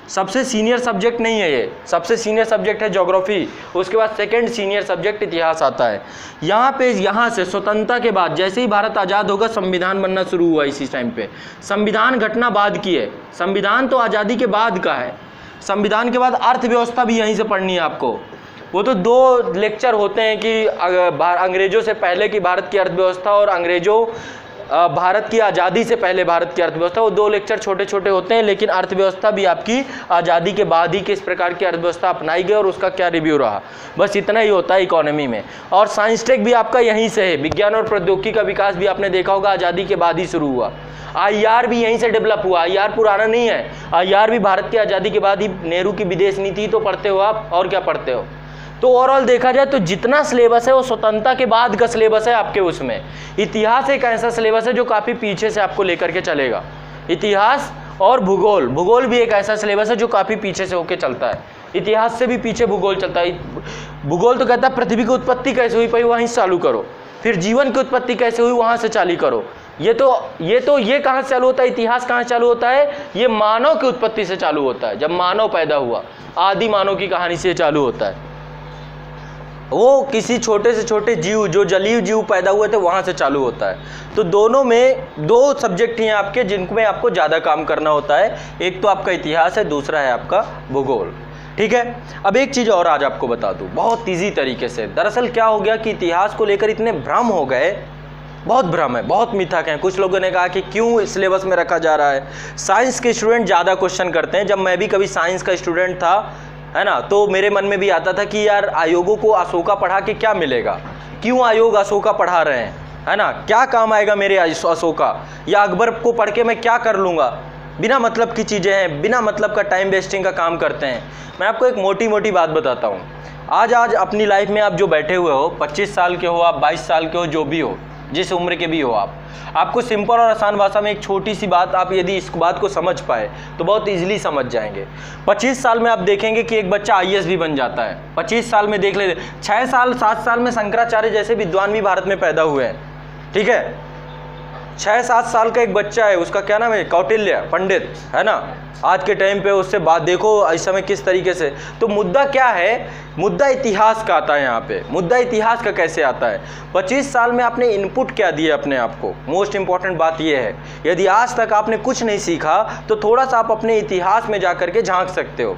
[SPEAKER 1] सबसे सीनियर सब्जेक्ट नहीं है ये। सबसे सीनियर सब्जेक्ट है जोग्राफी उसके बाद सेकंड सीनियर सब्जेक्ट इतिहास आता है। यहाँ पे, यहाँ से स्वतंत्रता के बाद, जैसे ही भारत आज़ाद होगा, संविधान बनना शुरू हुआ इसी टाइम पे। संविधान घटना बाद की है। संविधान तो आज़ादी के बाद का है। संविधान के बाद अर्थव्यवस्था भी यहीं से पढ़नी है आपको। वो तो दो लेक्चर होते हैं कि अंग्रेज़ों से पहले की भारत की अर्थव्यवस्था और अंग्रेज़ों भारत की आज़ादी से पहले भारत की अर्थव्यवस्था, वो दो लेक्चर छोटे छोटे होते हैं, लेकिन अर्थव्यवस्था भी आपकी आज़ादी के बाद ही किस प्रकार की अर्थव्यवस्था अपनाई गई और उसका क्या रिव्यू रहा। बस इतना ही होता है इकोनॉमी में। और साइंस टेक भी आपका यहीं से है, विज्ञान और प्रौद्योगिकी का विकास भी आपने देखा होगा, आज़ादी के बाद ही शुरू हुआ। आईआर भी यहीं से डेवलप हुआ आई पुराना नहीं है। आईआर भी भारत की आज़ादी के बाद ही नेहरू की विदेश नीति तो पढ़ते हो आप, और क्या पढ़ते हो? तो ओवरऑल देखा जाए तो जितना सिलेबस है वो स्वतंत्रता के बाद का सिलेबस है आपके उसमें। इतिहास एक ऐसा सिलेबस है जो काफ़ी पीछे से आपको लेकर के चलेगा। इतिहास और भूगोल। भूगोल भी एक ऐसा सिलेबस है जो काफ़ी पीछे से होके चलता है। इतिहास से भी पीछे भूगोल चलता है। भूगोल तो कहता है पृथ्वी की उत्पत्ति कैसे हुई पाई वहीं से चालू करो। फिर जीवन की उत्पत्ति कैसे हुई, वहाँ से चालू करो। ये तो ये तो ये कहाँ से चालू होता है? इतिहास कहाँ से चालू होता है? ये मानव की उत्पत्ति से चालू होता है। जब मानव पैदा हुआ, आदि मानव की कहानी से चालू होता है। वो किसी छोटे से छोटे जीव, जो जलीय जीव पैदा हुए थे, वहाँ से चालू होता है। तो दोनों में दो सब्जेक्ट हैं आपके, जिनमें आपको ज़्यादा काम करना होता है। एक तो आपका इतिहास है, दूसरा है आपका भूगोल। ठीक है? अब एक चीज़ और आज आपको बता दूँ। बहुत ईजी तरीके से। दरअसल क्या हो गया कि इतिहास को लेकर इतने भ्रम हो गए। बहुत भ्रम है, बहुत मिथक हैं। कुछ लोगों ने कहा कि क्यों सिलेबस में रखा जा रहा है? साइंस के स्टूडेंट ज़्यादा क्वेश्चन करते हैं। जब मैं भी कभी साइंस का स्टूडेंट था है ना? तो मेरे मन में भी आता था कि यार आयोगों को अशोका पढ़ा के क्या मिलेगा? क्यों आयोग अशोका पढ़ा रहे हैं? है ना? क्या काम आएगा मेरे अशोका या अकबर को पढ़ के मैं क्या कर लूँगा? बिना मतलब की चीज़ें हैं, बिना मतलब का टाइम वेस्टिंग का काम करते हैं। मैं आपको एक मोटी मोटी बात बताता हूँ। आज आज अपनी लाइफ में आप जो बैठे हुए हो 25 साल के हो, आप 22 साल के हो, जो भी हो जिस उम्र के भी हो आप। आपको सिंपल और आसान भाषा में एक छोटी सी बात आप यदि इस बात को समझ पाए तो बहुत इजीली समझ जाएँगे। 25 साल में आप देखेंगे कि एक बच्चा आई भी बन जाता है। 25 साल में देख ले छः साल, सात साल में शंकराचार्य जैसे विद्वान भी भारत में पैदा हुए हैं। ठीक है? छः सात साल का एक बच्चा है, उसका क्या नाम है? कौटिल्य, पंडित, है ना? आज के टाइम पे उससे बात देखो, इस समय किस तरीके से। तो मुद्दा क्या है? मुद्दा इतिहास का आता है यहाँ पे। मुद्दा इतिहास का कैसे आता है? 25 साल में आपने इनपुट क्या दिए अपने आप को? मोस्ट इंपॉर्टेंट बात यह है, यदि आज तक आपने कुछ नहीं सीखा तो थोड़ा सा आप अपने इतिहास में जा करके झाँक सकते हो।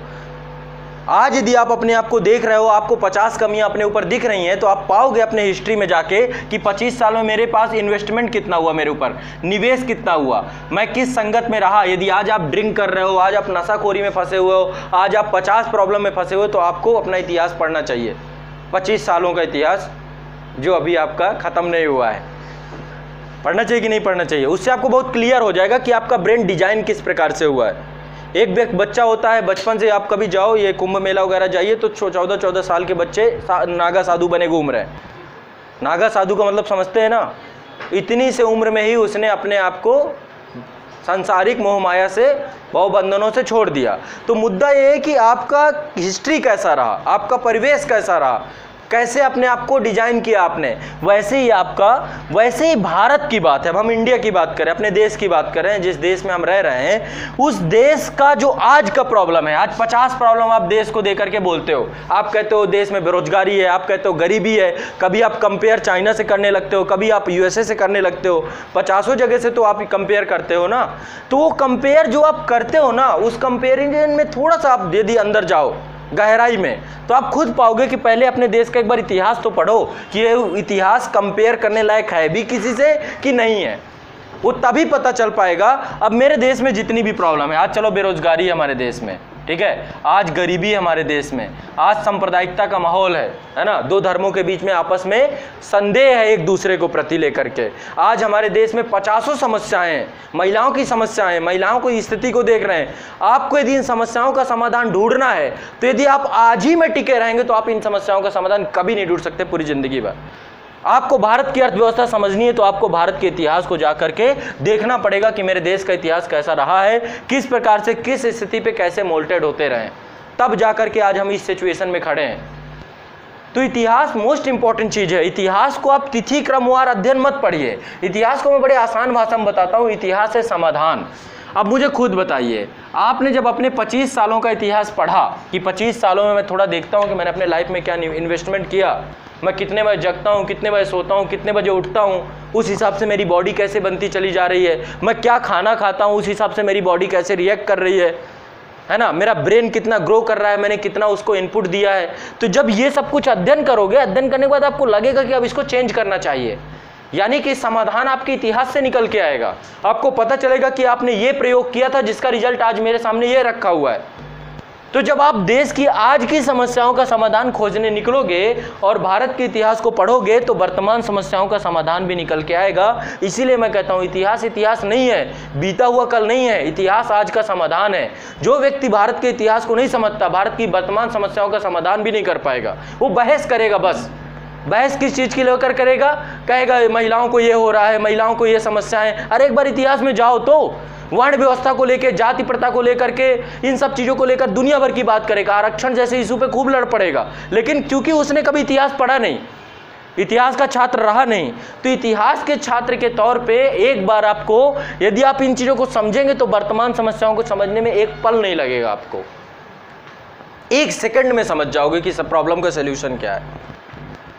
[SPEAKER 1] आज यदि आप अपने आप को देख रहे हो, आपको 50 कमियाँ अपने ऊपर दिख रही हैं तो आप पाओगे अपने हिस्ट्री में जाके कि 25 साल में मेरे पास इन्वेस्टमेंट कितना हुआ मेरे ऊपर, निवेश कितना हुआ, मैं किस संगत में रहा। यदि आज आप ड्रिंक कर रहे हो, आज आप नशाखोरी में फंसे हुए हो, आज आप 50 प्रॉब्लम में फंसे हुए तो आपको अपना इतिहास पढ़ना चाहिए। पच्चीस सालों का इतिहास जो अभी आपका ख़त्म नहीं हुआ है। पढ़ना चाहिए कि नहीं पढ़ना चाहिए? उससे आपको बहुत क्लियर हो जाएगा कि आपका ब्रेन डिज़ाइन किस प्रकार से हुआ है। एक व्यक्ति बच्चा होता है बचपन से आप कभी जाओ ये कुंभ मेला वगैरह जाइए तो चौदह चौदह साल के बच्चे सा, नागा साधु बने घूम रहे हैं। नागा साधु का मतलब समझते हैं ना? इतनी से उम्र में ही उसने अपने आप को सांसारिक मोह माया से बहुबंधनों से छोड़ दिया। तो मुद्दा ये है कि आपका हिस्ट्री कैसा रहा आपका परिवेश कैसा रहा? कैसे अपने आप को डिज़ाइन किया आपने? वैसे ही आपका, वैसे ही भारत की बात है। अब हम इंडिया की बात करें, अपने देश की बात करें, जिस देश में हम रह रहे हैं, उस देश का जो आज का प्रॉब्लम है, आज पचास प्रॉब्लम आप देश को देकर के बोलते हो। आप कहते हो देश में बेरोजगारी है, आप कहते हो गरीबी है, कभी आप कंपेयर चाइना से करने लगते हो, कभी आप यूएसए से करने लगते हो। पचासों जगह से तो आप कंपेयर करते हो ना। तो वो कंपेयर जो आप करते हो ना, उस कंपेरिजन में थोड़ा सा आप यदि अंदर जाओ। गहराई में। तो आप खुद पाओगे कि पहले अपने देश का एक बार इतिहास तो पढ़ो कि ये इतिहास कंपेयर करने लायक है भी किसी से कि नहीं है। वो तभी पता चल पाएगा। अब मेरे देश में जितनी भी प्रॉब्लम है, आज चलो बेरोजगारी है हमारे देश में। ठीक है? आज गरीबी है हमारे देश में। आज सांप्रदायिकता का माहौल है है ना? दो धर्मों के बीच में आपस में संदेह है एक दूसरे को प्रति लेकर के। आज हमारे देश में पचासों समस्याएँ हैं। महिलाओं की समस्याएँ महिलाओं की स्थिति को देख रहे हैं। आपको यदि इन समस्याओं का समाधान ढूंढना है तो यदि आप आज ही में टिके रहेंगे तो आप इन समस्याओं का समाधान कभी नहीं ढूंढ सकते पूरी ज़िंदगी भर। आपको भारत की अर्थव्यवस्था समझनी है तो आपको भारत के इतिहास को जा करके देखना पड़ेगा कि मेरे देश का इतिहास कैसा रहा है, किस प्रकार से, किस स्थिति पे कैसे मोल्टेड होते रहे। तब जा करके आज हम इस सिचुएशन में खड़े हैं। तो इतिहास मोस्ट इंपॉर्टेंट चीज़ है। इतिहास को आप तिथि क्रमवार अध्ययन मत पढ़िए। इतिहास को मैं बड़े आसान भाषा में बताता हूँ। इतिहास है समाधान। अब मुझे खुद बताइए, आपने जब अपने 25 सालों का इतिहास पढ़ा, कि 25 सालों में मैं थोड़ा देखता हूँ कि मैंने अपने लाइफ में क्या इन्वेस्टमेंट किया मैं कितने बजे जगता हूँ, कितने बजे सोता हूँ, कितने बजे उठता हूँ, उस हिसाब से मेरी बॉडी कैसे बनती चली जा रही है? मैं क्या खाना खाता हूँ, उस हिसाब से मेरी बॉडी कैसे रिएक्ट कर रही है? है ना? मेरा ब्रेन कितना ग्रो कर रहा है, मैंने कितना उसको इनपुट दिया है? तो जब ये सब कुछ अध्ययन करोगे, अध्ययन करने के बाद आपको लगेगा कि अब इसको चेंज करना चाहिए। यानी कि समाधान आपके इतिहास से निकल के आएगा। आपको पता चलेगा कि आपने ये प्रयोग किया था, जिसका रिज़ल्ट आज मेरे सामने ये रखा हुआ है। तो जब आप देश की आज की समस्याओं का समाधान खोजने निकलोगे और भारत के इतिहास को पढ़ोगे तो वर्तमान समस्याओं का समाधान भी निकल के आएगा। इसीलिए मैं कहता हूँ, इतिहास इतिहास नहीं है, बीता हुआ कल नहीं है, इतिहास आज का समाधान है। जो व्यक्ति भारत के इतिहास को नहीं समझता, भारत की वर्तमान समस्याओं का समाधान भी नहीं कर पाएगा। वो बहस करेगा बस। बहस किस चीज़ की लेकर करेगा? कहेगा, महिलाओं को ये हो रहा है, महिलाओं को ये समस्याएँ अरे एक बार इतिहास में जाओ तो वर्ण व्यवस्था को लेकर जाति प्रथा को लेकर के, इन सब चीज़ों को लेकर दुनिया भर की बात करेगा। आरक्षण जैसे इशू पे खूब लड़ पड़ेगा। लेकिन क्योंकि उसने कभी इतिहास पढ़ा नहीं, इतिहास का छात्र रहा नहीं तो इतिहास के छात्र के तौर पे एक बार आपको, यदि आप इन चीज़ों को समझेंगे तो वर्तमान समस्याओं को समझने में एक पल नहीं लगेगा आपको। एक सेकंड में समझ जाओगे कि सब प्रॉब्लम का सोल्यूशन क्या है।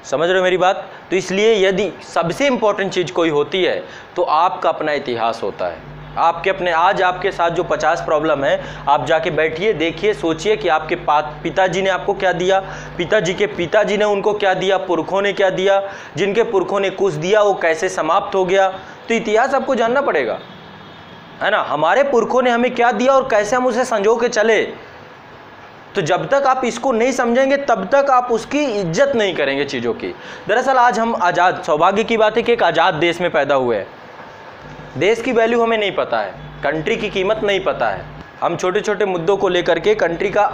[SPEAKER 1] समझ रहे हो मेरी बात? तो इसलिए यदि सबसे इंपॉर्टेंट चीज़ कोई होती है तो आपका अपना इतिहास होता है। आपके अपने, आज आपके साथ जो पचास प्रॉब्लम है, आप जाके बैठिए, देखिए, सोचिए कि आपके पिताजी ने आपको क्या दिया? पिताजी के पिताजी ने उनको क्या दिया? पुरखों ने क्या दिया? जिनके पुरखों ने कुछ दिया, वो कैसे समाप्त हो गया? तो इतिहास आपको जानना पड़ेगा। है ना? हमारे पुरखों ने हमें क्या दिया और कैसे हम उसे संजो के चले? तो जब तक आप इसको नहीं समझेंगे, तब तक आप उसकी इज़्ज़त नहीं करेंगे चीज़ों की। दरअसल आज हम आज़ाद, सौभाग्य की बात है कि एक आज़ाद देश में पैदा हुए हैं। देश की वैल्यू हमें नहीं पता है कंट्री की कीमत नहीं पता है। हम छोटे छोटे मुद्दों को लेकर के कंट्री का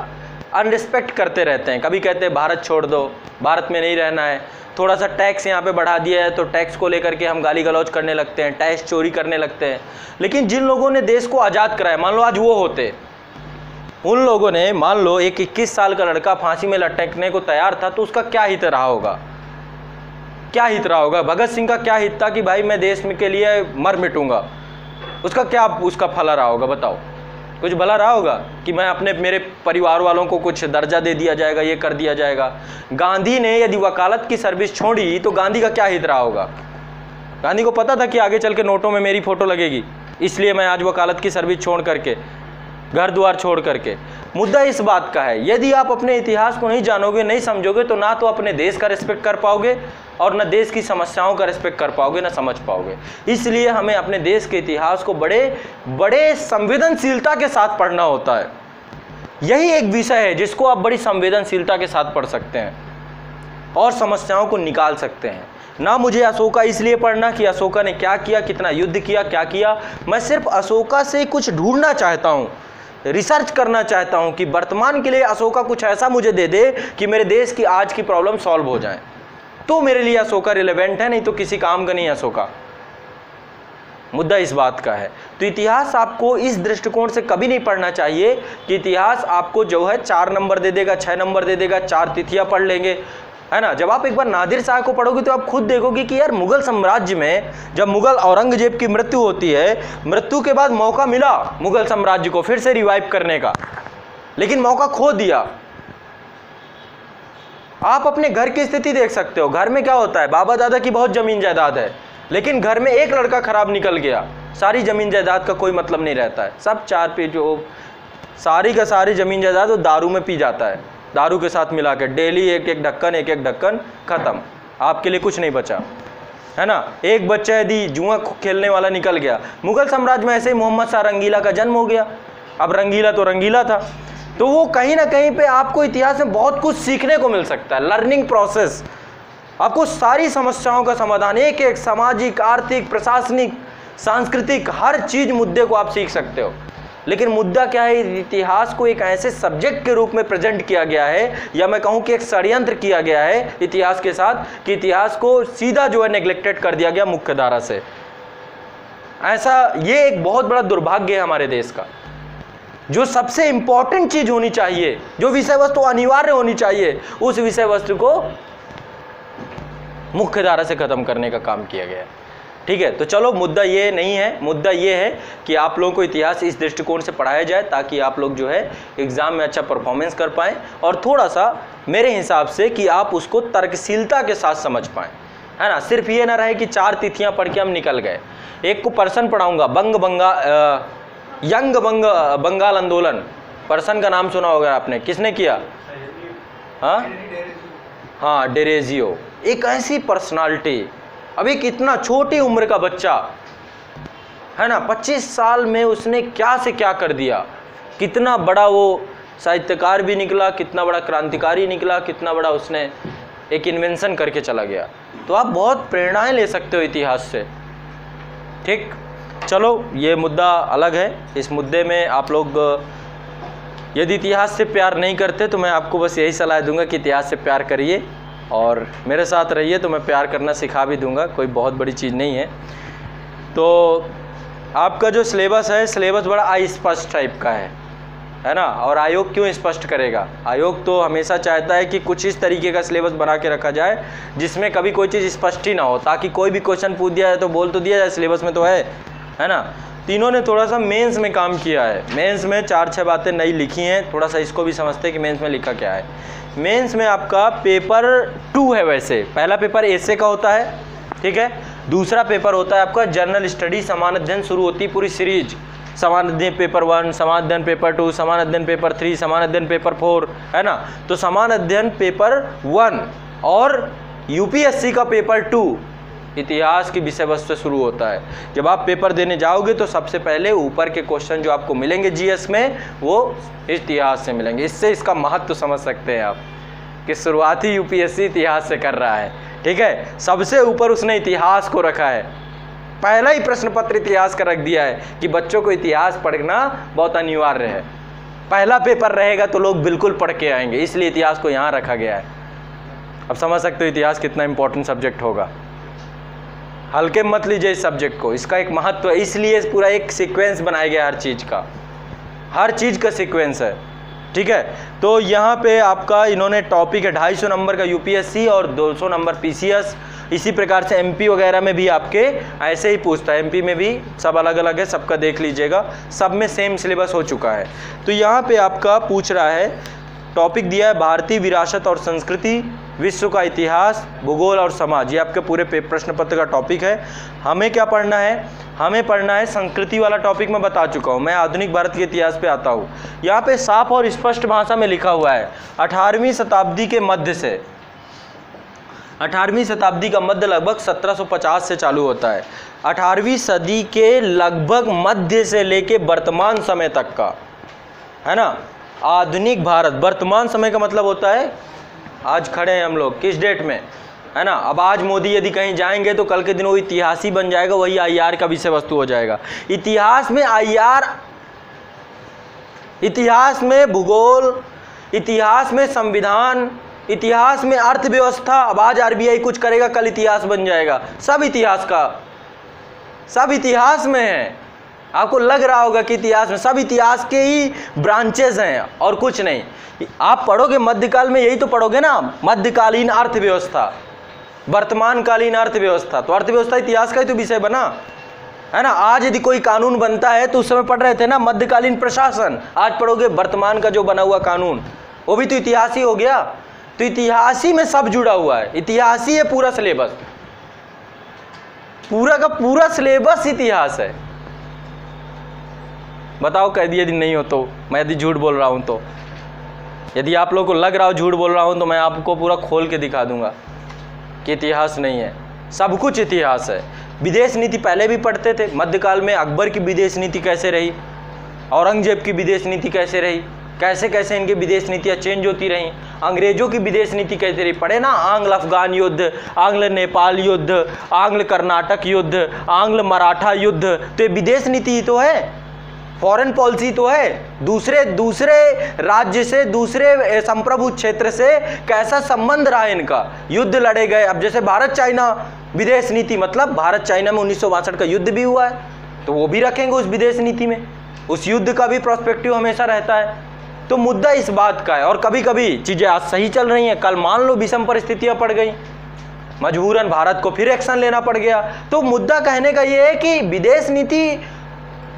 [SPEAKER 1] अनरिस्पेक्ट करते रहते हैं। कभी कहते हैं, भारत छोड़ दो, भारत में नहीं रहना है। थोड़ा सा टैक्स यहाँ पे बढ़ा दिया है तो टैक्स को लेकर के हम गाली गलौज करने लगते हैं टैक्स चोरी करने लगते हैं। लेकिन जिन लोगों ने देश को आज़ाद कराया, मान लो आज वो होते उन लोगों ने, मान लो, एक 21 साल का लड़का फांसी में लटकने को तैयार था तो उसका क्या हित रहा होगा? क्या हित रहा होगा? भगत सिंह का क्या हित था कि भाई मैं देश के लिए मर मिटूँगा? उसका क्या, उसका फला रहा होगा, बताओ। कुछ भला रहा होगा कि मैं अपने, मेरे परिवार वालों को कुछ दर्जा दे दिया जाएगा, ये कर दिया जाएगा? गांधी ने यदि वकालत की सर्विस छोड़ी तो गांधी का क्या हित रहा होगा? गांधी को पता था कि आगे चल के नोटों में मेरी फ़ोटो लगेगी, इसलिए मैं आज वकालत की सर्विस छोड़ करके। घर द्वार छोड़ करके। मुद्दा इस बात का है, यदि आप अपने इतिहास को नहीं जानोगे, नहीं समझोगे तो ना तो अपने देश का रिस्पेक्ट कर पाओगे और न देश की समस्याओं का रिस्पेक्ट कर पाओगे, ना समझ पाओगे। इसलिए हमें अपने देश के इतिहास को बड़े बड़े संवेदनशीलता के साथ पढ़ना होता है। यही एक विषय है जिसको आप बड़ी संवेदनशीलता के साथ पढ़ सकते हैं और समस्याओं को निकाल सकते हैं। ना मुझे अशोका इसलिए पढ़ना कि अशोका ने क्या किया, कितना युद्ध किया, क्या किया। मैं सिर्फ़ अशोका से कुछ ढूंढना चाहता हूँ। रिसर्च करना चाहता हूँ कि वर्तमान के लिए अशोका कुछ ऐसा मुझे दे दे कि मेरे देश की आज की प्रॉब्लम सॉल्व हो जाए। तो मेरे लिए अशोका रिलेवेंट है, नहीं तो किसी काम का नहीं अशोका। मुद्दा इस बात का है। तो इतिहास आपको इस दृष्टिकोण से कभी नहीं पढ़ना चाहिए कि इतिहास आपको जो है चार नंबर दे देगा छः नंबर दे देगा, चार तिथियाँ पढ़ लेंगे। है ना? जब आप एक बार नादिर शाह को पढ़ोगे तो आप खुद देखोगे कि यार मुगल साम्राज्य में जब मुगल औरंगज़ेब की मृत्यु होती है, मृत्यु के बाद मौका मिला मुगल साम्राज्य को फिर से रिवाइव करने का। लेकिन मौका खो दिया। आप अपने घर की स्थिति देख सकते हो। घर में क्या होता है? बाबा दादा की बहुत ज़मीन जायदाद है। लेकिन घर में एक लड़का खराब निकल गया। सारी ज़मीन जायदाद का कोई मतलब नहीं रहता है। सब चार पे जो सारी का सारी ज़मीन जायदाद वो दारू में पी जाता है। दारू के साथ मिला के डेली एक एक ढक्कन, एक एक ढक्कन ख़त्म। आपके लिए कुछ नहीं बचा। है ना? एक बच्चा यदि जुआ खेलने वाला निकल गया, मुगल साम्राज्य में ऐसे ही मोहम्मद शाह रंगीला का जन्म हो गया। अब रंगीला तो रंगीला था। तो वो कहीं ना कहीं पे आपको इतिहास में बहुत कुछ सीखने को मिल सकता है। लर्निंग प्रोसेस आपको सारी समस्याओं का समाधान एक एक सामाजिक, आर्थिक, प्रशासनिक, सांस्कृतिक, हर चीज़ मुद्दे को आप सीख सकते हो। लेकिन मुद्दा क्या है? इतिहास को एक ऐसे सब्जेक्ट के रूप में प्रेजेंट किया गया है, या मैं कहूँ कि एक षडयंत्र किया गया है इतिहास के साथ, कि इतिहास को सीधा जो है नेग्लेक्टेड कर दिया गया मुख्य धारा से। ऐसा ये एक बहुत बड़ा दुर्भाग्य है हमारे देश का। जो सबसे इंपॉर्टेंट चीज़ होनी चाहिए, जो विषय वस्तु अनिवार्य होनी चाहिए, उस विषय वस्तु को मुख्य धारा से खत्म करने का काम किया गया ठीक है? तो चलो, मुद्दा ये नहीं है, मुद्दा ये है कि आप लोगों को इतिहास इस दृष्टिकोण से पढ़ाया जाए ताकि आप लोग जो है एग्ज़ाम में अच्छा परफॉर्मेंस कर पाएँ और थोड़ा सा मेरे हिसाब से कि आप उसको तर्कशीलता के साथ समझ पाएँ। है ना? सिर्फ़ ये ना रहे कि चार तिथियाँ पढ़ के हम निकल गए। एक को पर्सन पढ़ाऊँगा, बंग बंगा यंग बंग, बंगाल आंदोलन। पर्सन का नाम सुना होगा आपने? किसने किया? हाँ? हाँ डेरेजियो। एक ऐसी पर्सनालिटी अब कितना छोटी उम्र का बच्चा। है ना? 25 साल में उसने क्या से क्या कर दिया? कितना बड़ा वो साहित्यकार भी निकला, कितना बड़ा क्रांतिकारी निकला, कितना बड़ा उसने एक इन्वेंशन करके चला गया। तो आप बहुत प्रेरणाएँ ले सकते हो इतिहास से। ठीक? चलो, ये मुद्दा अलग है। इस मुद्दे में आप लोग, यदि इतिहास से प्यार नहीं करते तो मैं आपको बस यही सलाह दूँगा कि इतिहास से प्यार करिए। और मेरे साथ रहिए तो मैं प्यार करना सिखा भी दूँगा, कोई बहुत बड़ी चीज़ नहीं है। तो आपका जो सिलेबस है, सिलेबस बड़ा अस्पष्ट टाइप का है है ना? और आयोग क्यों स्पष्ट करेगा? आयोग तो हमेशा चाहता है कि कुछ इस तरीके का सिलेबस बना के रखा जाए, जिसमें कभी कोई चीज़ स्पष्ट ही ना हो, ताकि कोई भी क्वेश्चन पूछ दिया जाए तो बोल तो दिया जाए, सिलेबस में तो है है ना? तीनों ने थोड़ा सा मेंस में काम किया है। मेंस में चार छः बातें नई लिखी हैं, थोड़ा सा इसको भी समझते हैं कि मेंस में लिखा क्या है। मेंस में आपका पेपर टू है वैसे। पहला पेपर एसे का होता है, ठीक है? दूसरा पेपर होता है आपका जर्नल स्टडी समान अध्ययन शुरू होती है पूरी सीरीज़ समान अध्ययन पेपर वन समान अध्ययन पेपर टू समान अध्ययन पेपर थ्री समान अध्ययन पेपर फोर है ना? तो समान अध्ययन पेपर वन और यूपीएससी का पेपर टू इतिहास की विषय वस्तु शुरू होता है। जब आप पेपर देने जाओगे तो सबसे पहले ऊपर के क्वेश्चन जो आपको मिलेंगे जीएस में, वो इतिहास से मिलेंगे। इससे इसका महत्व तो समझ सकते हैं आप कि शुरुआती यूपीएससी इतिहास से कर रहा है। ठीक है? सबसे ऊपर उसने इतिहास को रखा है। पहला ही प्रश्न पत्र इतिहास का रख दिया है कि बच्चों को इतिहास पढ़ना बहुत अनिवार्य है। पहला पेपर रहेगा तो लोग बिल्कुल पढ़ के आएँगे, इसलिए इतिहास को यहाँ रखा गया है। अब समझ सकते हो इतिहास कितना इंपॉर्टेंट सब्जेक्ट होगा। हल्के मत लीजिए इस सब्जेक्ट को। इसका एक महत्व है इसलिए पूरा एक सीक्वेंस बनाया गया हर चीज़ का। हर चीज़ का सीक्वेंस है। ठीक है? तो यहाँ पे आपका इन्होंने टॉपिक है, ढाई सौ नंबर का यूपीएससी और 200 नंबर पीसीएस इसी प्रकार से एमपी वगैरह में भी आपके ऐसे ही पूछता है। एमपी में भी सब अलग अलग है, सबका देख लीजिएगा। सब में सेम सिलेबस हो चुका है। तो यहाँ पे आपका पूछ रहा है टॉपिक दिया है, भारतीय विरासत और संस्कृति, विश्व का इतिहास, भूगोल और समाज। ये आपके पूरे प्रश्न पत्र का टॉपिक है। हमें क्या पढ़ना है? हमें पढ़ना है संस्कृति वाला टॉपिक मैं बता चुका हूँ। मैं आधुनिक भारत के इतिहास पे आता हूँ। यहाँ पे साफ़ और स्पष्ट भाषा में लिखा हुआ है, अठारहवीं शताब्दी के मध्य से। अठारहवीं शताब्दी का मध्य लगभग 1750 से चालू होता है। अठारहवीं सदी के लगभग मध्य से लेके वर्तमान समय तक का। है ना? आधुनिक भारत। वर्तमान समय का मतलब होता है, आज खड़े हैं हम लोग, किस डेट में? है ना? अब आज मोदी यदि कहीं जाएँगे तो कल के दिन वो इतिहास ही बन जाएगा, वही आईआर का विषय वस्तु हो जाएगा। इतिहास में आईआर इतिहास में भूगोल, इतिहास में संविधान, इतिहास में अर्थव्यवस्था, अब आज आरबीआई कुछ करेगा, कल इतिहास बन जाएगा। सब इतिहास का, सब इतिहास में है। आपको लग रहा होगा कि इतिहास में सब इतिहास के ही ब्रांचेज हैं और कुछ नहीं। आप पढ़ोगे मध्यकाल में, यही तो पढ़ोगे ना, मध्यकालीन अर्थव्यवस्था, वर्तमानकालीन अर्थव्यवस्था। तो अर्थव्यवस्था इतिहास का ही तो विषय बना, है ना? आज यदि कोई कानून बनता है तो उस समय पढ़ रहे थे ना, मध्यकालीन प्रशासन। आज पढ़ोगे वर्तमान का जो बना हुआ कानून, वो भी तो इतिहास ही हो गया। तो इतिहास ही में सब जुड़ा हुआ है। इतिहास ही है पूरा सिलेबस। पूरा का पूरा सिलेबस इतिहास है। बताओ कह दिए यदि नहीं हो तो मैं यदि झूठ बोल रहा हूँ तो। यदि आप लोग को लग रहा हो झूठ बोल रहा हूँ तो मैं आपको पूरा खोल के दिखा दूँगा कि इतिहास नहीं है। सब कुछ इतिहास है। विदेश नीति पहले भी पढ़ते थे, मध्यकाल में अकबर की विदेश नीति कैसे रही? औरंगज़ेब की विदेश नीति कैसे रही? कैसे कैसे इनकी विदेश नीतियाँ चेंज होती रहीं? अंग्रेज़ों की विदेश नीति कैसे रही? पढ़े ना आंग्ल, अफगान युद्ध, आंग्ल, नेपाल युद्ध, आंग्ल, कर्नाटक युद्ध, आंग्ल, मराठा युद्ध तो ये विदेश नीति ही तो है। फॉरेन पॉलिसी तो है, दूसरे दूसरे राज्य से, दूसरे संप्रभु क्षेत्र से कैसा संबंध रहा इनका? युद्ध लड़े गए। अब जैसे भारत चाइना विदेश नीति मतलब भारत चाइना में उन्नीस सौ बासठ का युद्ध भी हुआ है तो वो भी रखेंगे उस विदेश नीति में। उस युद्ध का भी प्रोस्पेक्टिव हमेशा रहता है। तो मुद्दा इस बात का है, और कभी कभी चीज़ें आज सही चल रही हैं। कल मान लो विषम परिस्थितियाँ पड़ गई। मजबूरन भारत को फिर एक्शन लेना पड़ गया। तो मुद्दा कहने का ये है कि विदेश नीति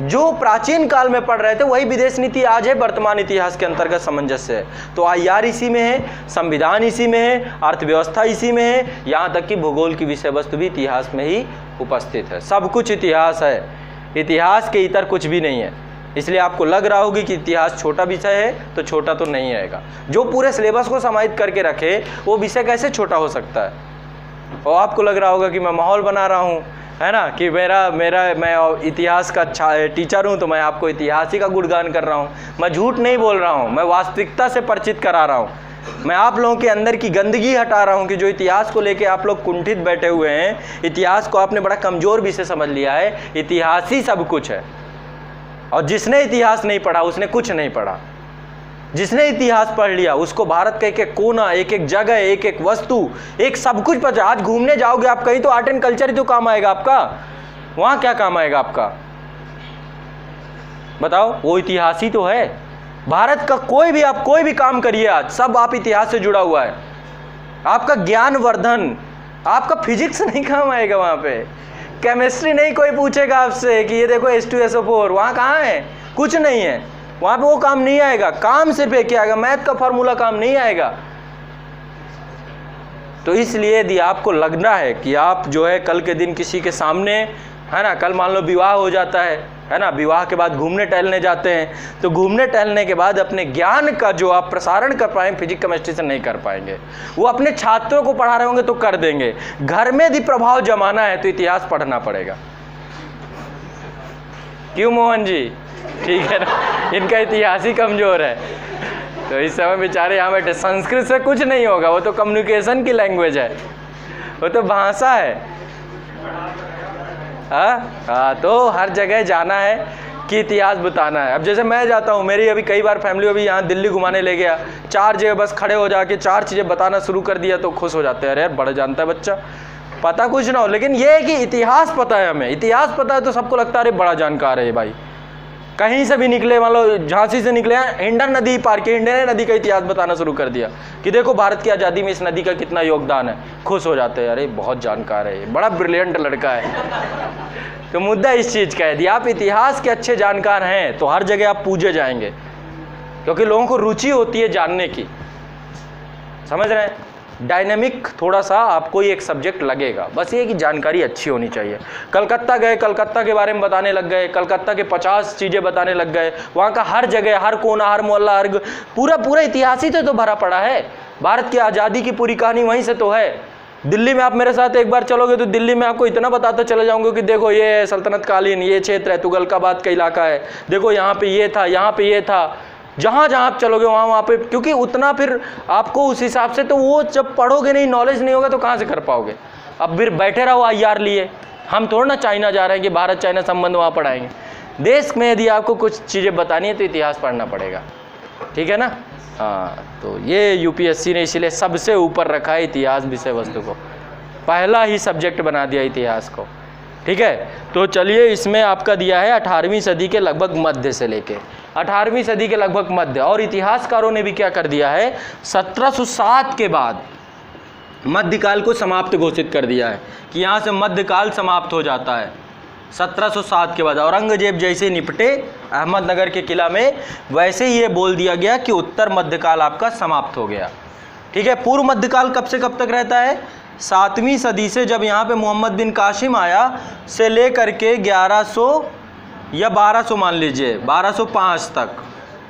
[SPEAKER 1] जो प्राचीन काल में पढ़ रहे थे, वही विदेश नीति आज है, वर्तमान इतिहास के अंतर्गत सामंजस्य है। तो आई इसी में है, संविधान इसी में है, अर्थव्यवस्था इसी में है, यहाँ तक कि भूगोल की विषय वस्तु भी इतिहास में ही उपस्थित है। सब कुछ इतिहास है। इतिहास के इतर कुछ भी नहीं है। इसलिए आपको लग रहा होगी कि इतिहास छोटा विषय है तो छोटा तो नहीं आएगा। जो पूरे सिलेबस को समाहित करके रखे, वो विषय कैसे छोटा हो सकता है? और आपको लग रहा होगा कि मैं माहौल बना रहा हूँ। है ना, कि मेरा मेरा, मैं इतिहास का टीचर हूँ तो मैं आपको इतिहास ही का गुणगान कर रहा हूँ। मैं झूठ नहीं बोल रहा हूँ, मैं वास्तविकता से परिचित करा रहा हूँ। मैं आप लोगों के अंदर की गंदगी हटा रहा हूँ कि जो इतिहास को लेके आप लोग कुंठित बैठे हुए हैं, इतिहास को आपने बड़ा कमज़ोर विषय समझ लिया है, इतिहास ही सब कुछ है। और जिसने इतिहास नहीं पढ़ा, उसने कुछ नहीं पढ़ा। जिसने इतिहास पढ़ लिया, उसको भारत का एक एक कोना एक एक जगह एक एक वस्तु, एक सब कुछ पता आज घूमने जाओगे आप, कहीं तो आर्ट एंड कल्चर ही तो काम आएगा आपका। वहाँ क्या काम आएगा आपका? बताओ, वो इतिहास ही तो है। भारत का कोई भी, आप कोई भी काम करिए आज, सब आप इतिहास से जुड़ा हुआ है। आपका ज्ञान वर्धन आपका फिजिक्स नहीं काम आएगा वहाँ पे। केमिस्ट्री नहीं कोई पूछेगा आपसे कि ये देखो S two S O four वहाँ कहाँ है? कुछ नहीं है। वहाँ पे वो काम नहीं आएगा। काम सिर्फ़ एक ही आएगा। मैथ का फॉर्मूला काम नहीं आएगा। तो इसलिए यदि आपको लगना है कि आप जो है कल के दिन किसी के सामने, है ना, कल मान लो विवाह हो जाता है है ना, विवाह के बाद घूमने टहलने जाते हैं तो घूमने टहलने के बाद अपने ज्ञान का जो आप प्रसारण कर पाएँगे फिजिक केमिस्ट्री से नहीं कर पाएँगे। वो अपने छात्रों को पढ़ा रहे होंगे तो कर देंगे। घर में यदि प्रभाव जमाना है तो इतिहास पढ़ना पड़ेगा। क्यों, मोहन जी? ठीक है ना? इनका इतिहास ही कमज़ोर है। तो इस समय बेचारे यहाँ बैठे, संस्कृत से कुछ नहीं होगा, वो तो कम्युनिकेशन की लैंग्वेज है। वो तो भाषा है। हाँ? हाँ तो हर जगह जाना है, कि इतिहास बताना है। अब जैसे मैं जाता हूँ, मेरी अभी कई बार फैमिली अभी यहाँ दिल्ली घुमाने ले गया। चार जगह बस खड़े हो जाके चार चीज़ें बताना शुरू कर दिया तो खुश हो जाते हैं। अरे यार, बड़ा जानता है बच्चा। पता कुछ ना हो, लेकिन ये है कि इतिहास पता है हमें। इतिहास पता है तो सबको लगता है, अरे, बड़ा जानकार है भाई। कहीं से भी निकले, मान लो झांसी से निकले हैं नदी पार के हिंडन नदी का इतिहास बताना शुरू कर दिया कि देखो भारत की आज़ादी में इस नदी का कितना योगदान है। खुश हो जाते हैं, अरे बहुत जानकार है ये, बड़ा ब्रिलियंट लड़का है। तो मुद्दा इस चीज़ का है, यदि आप इतिहास के अच्छे जानकार हैं तो हर जगह आप पूजे जाएँगे, क्योंकि लोगों को रुचि होती है जानने की। समझ रहे हैं? डायनेमिक थोड़ा सा आपको ये एक सब्जेक्ट लगेगा। बस ये कि जानकारी अच्छी होनी चाहिए। कलकत्ता गए कलकत्ता के बारे में बताने लग गए कलकत्ता के पचास चीज़ें बताने लग गए वहाँ का हर जगह हर कोना हर मोहल्ला हर पूरा पूरा इतिहास ही तो, तो भरा पड़ा है। भारत की आज़ादी की पूरी कहानी वहीं से तो है। दिल्ली में आप मेरे साथ एक बार चलोगे तो दिल्ली में आपको इतना बताते चले जाऊँगे कि देखो ये सल्तनत कालीन ये क्षेत्र है तुगलकाबाद का इलाका है। देखो यहाँ पे ये था यहाँ पे ये था। जहाँ जहाँ आप चलोगे, वहाँ वहाँ पे, क्योंकि उतना फिर आपको उस हिसाब से तो वो जब पढ़ोगे नहीं नॉलेज नहीं होगा तो कहाँ से कर पाओगे? अब फिर बैठे रहो आई आर लिए। हम थोड़ा ना चाइना जा रहे हैं कि भारत चाइना संबंध वहाँ पढ़ाएँगे देश में यदि आपको कुछ चीज़ें बतानी है तो इतिहास पढ़ना पड़ेगा। ठीक है ना? हाँ तो ये यूपीएससी ने इसीलिए सबसे ऊपर रखा है इतिहास विषय वस्तु को। पहला ही सब्जेक्ट बना दिया इतिहास को। ठीक है? तो चलिए, इसमें आपका दिया है अठारहवीं सदी के लगभग मध्य से लेके। अठारहवीं सदी के लगभग मध्य। और इतिहासकारों ने भी क्या कर दिया है? 1707 के बाद मध्यकाल को समाप्त घोषित कर दिया है कि यहाँ से मध्यकाल समाप्त हो जाता है। 1707 के बाद औरंगज़ेब जैसे निपटे अहमदनगर के किला में, वैसे ही ये बोल दिया गया कि उत्तर मध्यकाल आपका समाप्त हो गया। ठीक है, पूर्व मध्यकाल कब से कब तक रहता है? सातवीं सदी से जब यहाँ पे मोहम्मद बिन काशिम आया से लेकर के 1100 या 1200 मान लीजिए 1205 तक,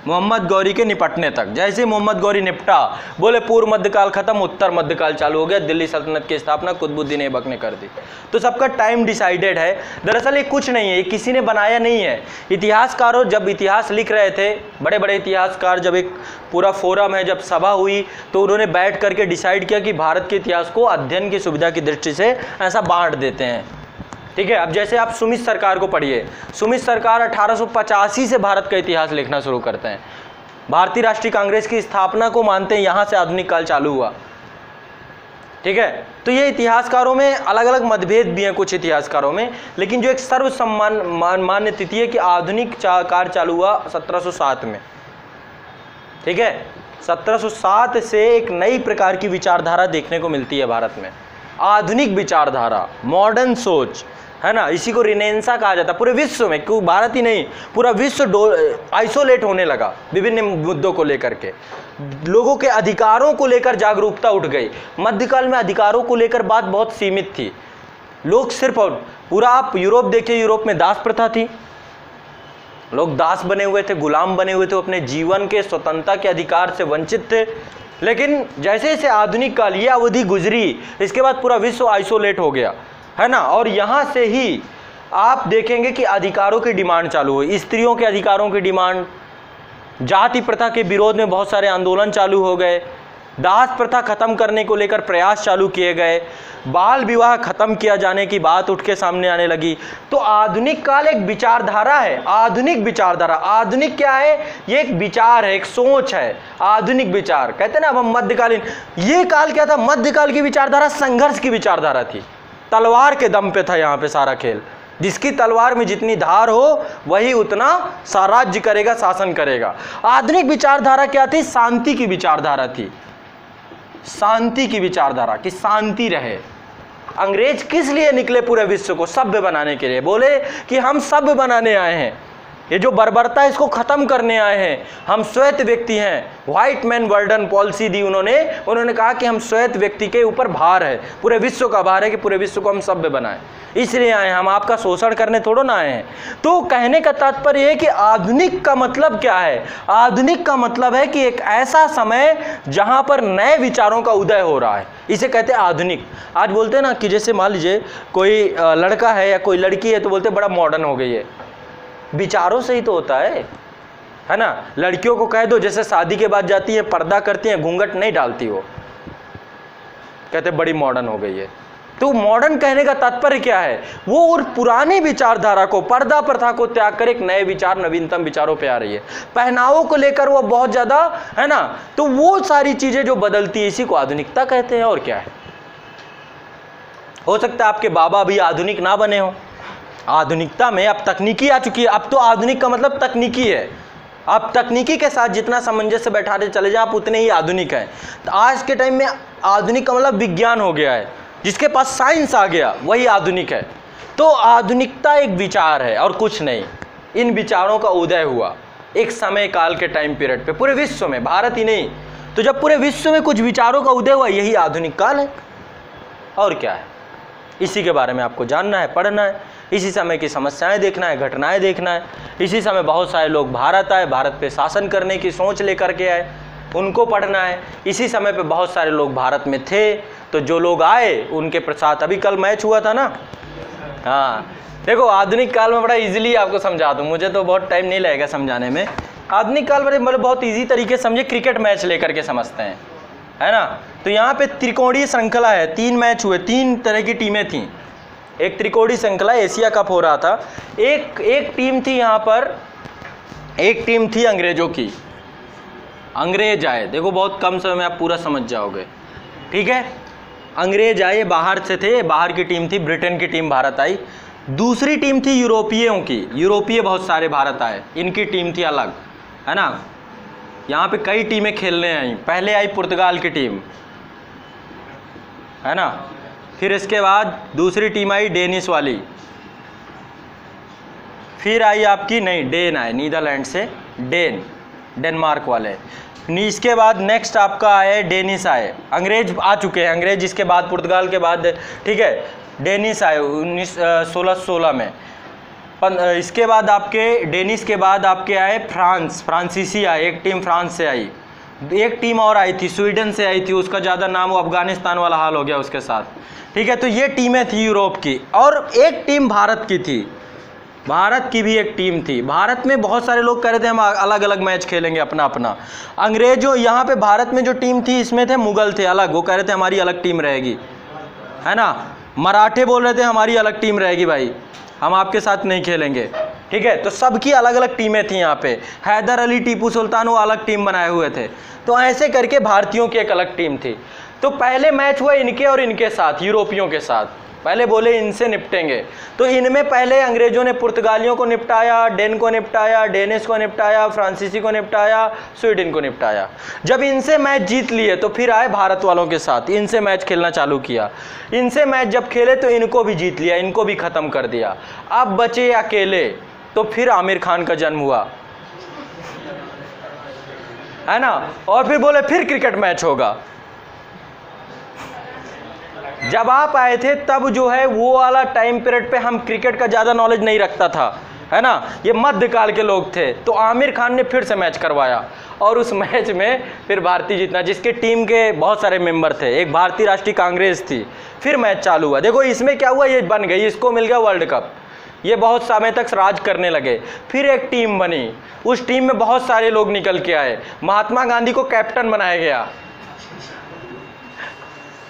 [SPEAKER 1] मोहम्मद गौरी के निपटने तक। जैसे मोहम्मद गौरी निपटा, बोले पूर्व मध्यकाल खत्म, उत्तर मध्यकाल चालू हो गया, दिल्ली सल्तनत की स्थापना कुतुबुद्दीन ऐबक ने कर दी। तो सबका टाइम डिसाइडेड है। दरअसल ये कुछ नहीं है, ये किसी ने बनाया नहीं है। इतिहासकारों जब इतिहास लिख रहे थे बड़े बड़े इतिहासकार जब एक पूरा फोरम है, जब सभा हुई तो उन्होंने बैठ करके डिसाइड किया कि भारत के इतिहास को अध्ययन की सुविधा की दृष्टि से ऐसा बांट देते हैं। ठीक है, अब जैसे आप सुमित सरकार को पढ़िए। सुमित सरकार अठारह से भारत का इतिहास लिखना शुरू करते हैं। भारतीय राष्ट्रीय कांग्रेस की स्थापना को मानते हैं, यहाँ से आधुनिक काल चालू हुआ। ठीक है तो ये इतिहासकारों में अलग अलग मतभेद भी हैं कुछ इतिहासकारों में, लेकिन जो एक सर्व सम्मान मान्य तिथि है कि आधुनिक कार चालू हुआ 1707 में। ठीक है 1707 से एक नई प्रकार की विचारधारा देखने को मिलती है भारत में। आधुनिक विचारधारा मॉडर्न सोच है ना? इसी को रिनेंसा कहा जाता है। पूरे विश्व में, क्यों? भारत ही नहीं, पूरा विश्व आइसोलेट होने लगा विभिन्न मुद्दों को लेकर के। लोगों के अधिकारों को लेकर जागरूकता उठ गई। मध्यकाल में अधिकारों को लेकर बात बहुत सीमित थी। लोग सिर्फ़ पूरा आप यूरोप देखिए, यूरोप में दास प्रथा थी। लोग दास बने हुए थे, गुलाम बने हुए थे अपने जीवन के स्वतंत्रता के अधिकार से वंचित थे। लेकिन जैसे जैसे आधुनिक काल, ये अवधि गुजरी, इसके बाद पूरा विश्व आइसोलेट हो गया। है ना? और यहाँ से ही आप देखेंगे कि अधिकारों की डिमांड चालू हुई। स्त्रियों के अधिकारों की डिमांड, जाति प्रथा के विरोध में बहुत सारे आंदोलन चालू हो गए। दास प्रथा खत्म करने को लेकर प्रयास चालू किए गए। बाल विवाह खत्म किया जाने की बात उठ के सामने आने लगी। तो आधुनिक काल एक विचारधारा है। आधुनिक विचारधारा। आधुनिक क्या है? ये एक विचार है, एक सोच है। आधुनिक विचार। कहते हैं ना, अब हम मध्यकालीन। ये काल क्या था? मध्यकाल की विचारधारा संघर्ष की विचारधारा थी। तलवार के दम पे था यहाँ पे सारा खेल। जिसकी तलवार में जितनी धार हो, वही उतना साराज्य करेगा, शासन करेगा। आधुनिक विचारधारा क्या थी? शांति की विचारधारा थी। शांति की विचारधारा, कि शांति रहे। अंग्रेज़ किस लिए निकले पूरे विश्व को? सभ्य बनाने के लिए। बोले कि हम सभ्य बनाने आए हैं। ये जो बर्बरता है इसको ख़त्म करने आए हैं, हम श्वेत व्यक्ति हैं। व्हाइट मैन वर्डन पॉलिसी दी उन्होंने उन्होंने कहा कि हम श्वेत व्यक्ति के ऊपर भार है। पूरे विश्व का भार है कि पूरे विश्व को हम सभ्य बनाएँ। इसलिए आए हम आपका शोषण करने थोड़ो ना आए हैं। तो कहने का तात्पर्य है कि आधुनिक का मतलब क्या है? आधुनिक का मतलब है कि एक ऐसा समय जहाँ पर नए विचारों का उदय हो रहा है। इसे कहते हैं आधुनिक। आज बोलते हैं ना कि जैसे मान लीजिए, कोई लड़का है या कोई लड़की है तो बोलते बड़ा मॉडर्न हो गई है। विचारों से ही तो होता है है ना? लड़कियों को कह दो, जैसे शादी के बाद जाती है, पर्दा करती है, घूंघट नहीं डालती वो। कहते बड़ी मॉडर्न हो गई है। तो मॉडर्न कहने का तात्पर्य क्या है? वो और पुरानी विचारधारा को, पर्दा प्रथा को त्याग कर एक नए विचार, नवीनतम विचारों पे आ रही है। पहनावों को लेकर वो बहुत ज़्यादा, है ना? तो वो सारी चीज़ें जो बदलती है, इसी को आधुनिकता कहते हैं, और क्या है? हो सकता है आपके बाबा भी आधुनिक ना बने हो। आधुनिकता में अब तकनीकी आ चुकी है। अब तो आधुनिक का मतलब तकनीकी है। आप तकनीकी के साथ जितना सामंजस्य बैठा बैठाते चले जाए, आप उतने ही आधुनिक हैं। तो आज के टाइम में आधुनिक का मतलब विज्ञान हो गया है, जिसके पास साइंस आ गया, वही आधुनिक है। तो आधुनिकता एक विचार है और कुछ नहीं। इन विचारों का उदय हुआ एक समय काल के टाइम पीरियड पे, पूरे विश्व में, भारत ही नहीं। तो जब पूरे विश्व में कुछ विचारों का उदय हुआ, यही आधुनिक काल है। और क्या है? इसी के बारे में आपको जानना है, पढ़ना है। इसी समय की समस्याएँ देखना है, घटनाएँ देखना है। इसी समय बहुत सारे लोग भारत आए, भारत पे शासन करने की सोच लेकर के आए, उनको पढ़ना है। इसी समय पे बहुत सारे लोग भारत में थे तो जो लोग आए, उनके प्रसाद अभी कल मैच हुआ था ना? हाँ। देखो, आधुनिक काल में बड़ा इजीली आपको समझा दूँ। मुझे तो बहुत टाइम नहीं लगेगा समझाने में। आधुनिक काल में मतलब बहुत इजी तरीके से समझे क्रिकेट मैच लेकर के समझते हैं। है ना? तो यहाँ पे त्रिकोणीय श्रृंखला है। तीन मैच हुए, तीन तरह की टीमें थीं। एक त्रिकोणीय श्रृंखला, एशिया कप हो रहा था। एक एक टीम थी यहाँ पर, एक टीम थी अंग्रेज़ों की। अंग्रेज़ आए। देखो, बहुत कम समय में आप पूरा समझ जाओगे। ठीक है? अंग्रेज़ आए, बाहर से थे। बाहर की टीम थी, ब्रिटेन की टीम भारत आई। दूसरी टीम थी यूरोपियों की। यूरोपीय बहुत सारे भारत आए। इनकी टीम थी अलग। है ना? यहाँ पे कई टीमें खेलने आई। पहले आई पुर्तगाल की टीम। है ना? फिर इसके बाद दूसरी टीम आई डेनिस वाली। फिर आई आपकी, नहीं, डेन आए, नीदरलैंड से डेन, डेनमार्क वाले। इसके बाद नेक्स्ट आपका आए, डेनिस आए। अंग्रेज़ आ चुके हैं, अंग्रेज़ इसके बाद, पुर्तगाल के बाद, ठीक है? डेनिस आए उन्नीस सोलह सोलह में। इसके बाद आपके, डेनिस के बाद आपके आए फ्रांस, फ्रांसीसी आए, एक टीम फ्रांस से आई। एक टीम और आई थी, स्वीडन से आई थी, उसका ज़्यादा नाम वो अफ़गानिस्तान वाला हाल हो गया उसके साथ। ठीक है तो ये टीमें थी यूरोप की, और एक टीम भारत की थी। भारत की भी एक टीम थी। भारत में बहुत सारे लोग कह रहे थे, हम अलग अलग मैच खेलेंगे अपना अपना अंग्रेज़ों, यहाँ पे भारत में जो टीम थी, इसमें थे मुगल थे अलग। वो कह रहे थे, हमारी अलग टीम रहेगी। है ना? मराठे बोल रहे थे, हमारी अलग टीम रहेगी भाई। हम आपके साथ नहीं खेलेंगे। ठीक है? तो सबकी अलग अलग टीमें थी यहाँ पे। हैदर अली, टीपू सुल्तान, वो अलग टीम बनाए हुए थे। तो ऐसे करके भारतीयों की एक अलग टीम थी। तो पहले मैच हुआ इनके और इनके साथ, यूरोपियों के साथ। पहले बोले इनसे निपटेंगे। तो इनमें पहले अंग्रेज़ों ने पुर्तगालियों को निपटाया, डेन को निपटाया, डेनिस को निपटाया, फ्रांसीसी को निपटाया, स्वीडन को निपटाया। जब इनसे मैच जीत लिए तो फिर आए भारत वालों के साथ। इनसे मैच खेलना चालू किया। इनसे मैच जब खेले तो इनको भी जीत लिया, इनको भी ख़त्म कर दिया। अब बचे अकेले तो फिर आमिर खान का जन्म हुआ। है ना? और फिर बोले, फिर क्रिकेट मैच होगा। जब आप आए थे, तब जो है वो वाला टाइम पीरियड पे हम क्रिकेट का ज़्यादा नॉलेज नहीं रखता था, है ना? ये मध्यकाल के लोग थे तो आमिर खान ने फिर से मैच करवाया। और उस मैच में फिर भारतीय जीतना, जिसके टीम के बहुत सारे मेंबर थे। एक भारतीय राष्ट्रीय कांग्रेस थी। फिर मैच चालू हुआ। देखो, इसमें क्या हुआ? ये बन गई, इसको मिल गया वर्ल्ड कप ये बहुत समय तक राज करने लगे। फिर एक टीम बनी। उस टीम में बहुत सारे लोग निकल के आए। महात्मा गांधी को कैप्टन बनाया गया।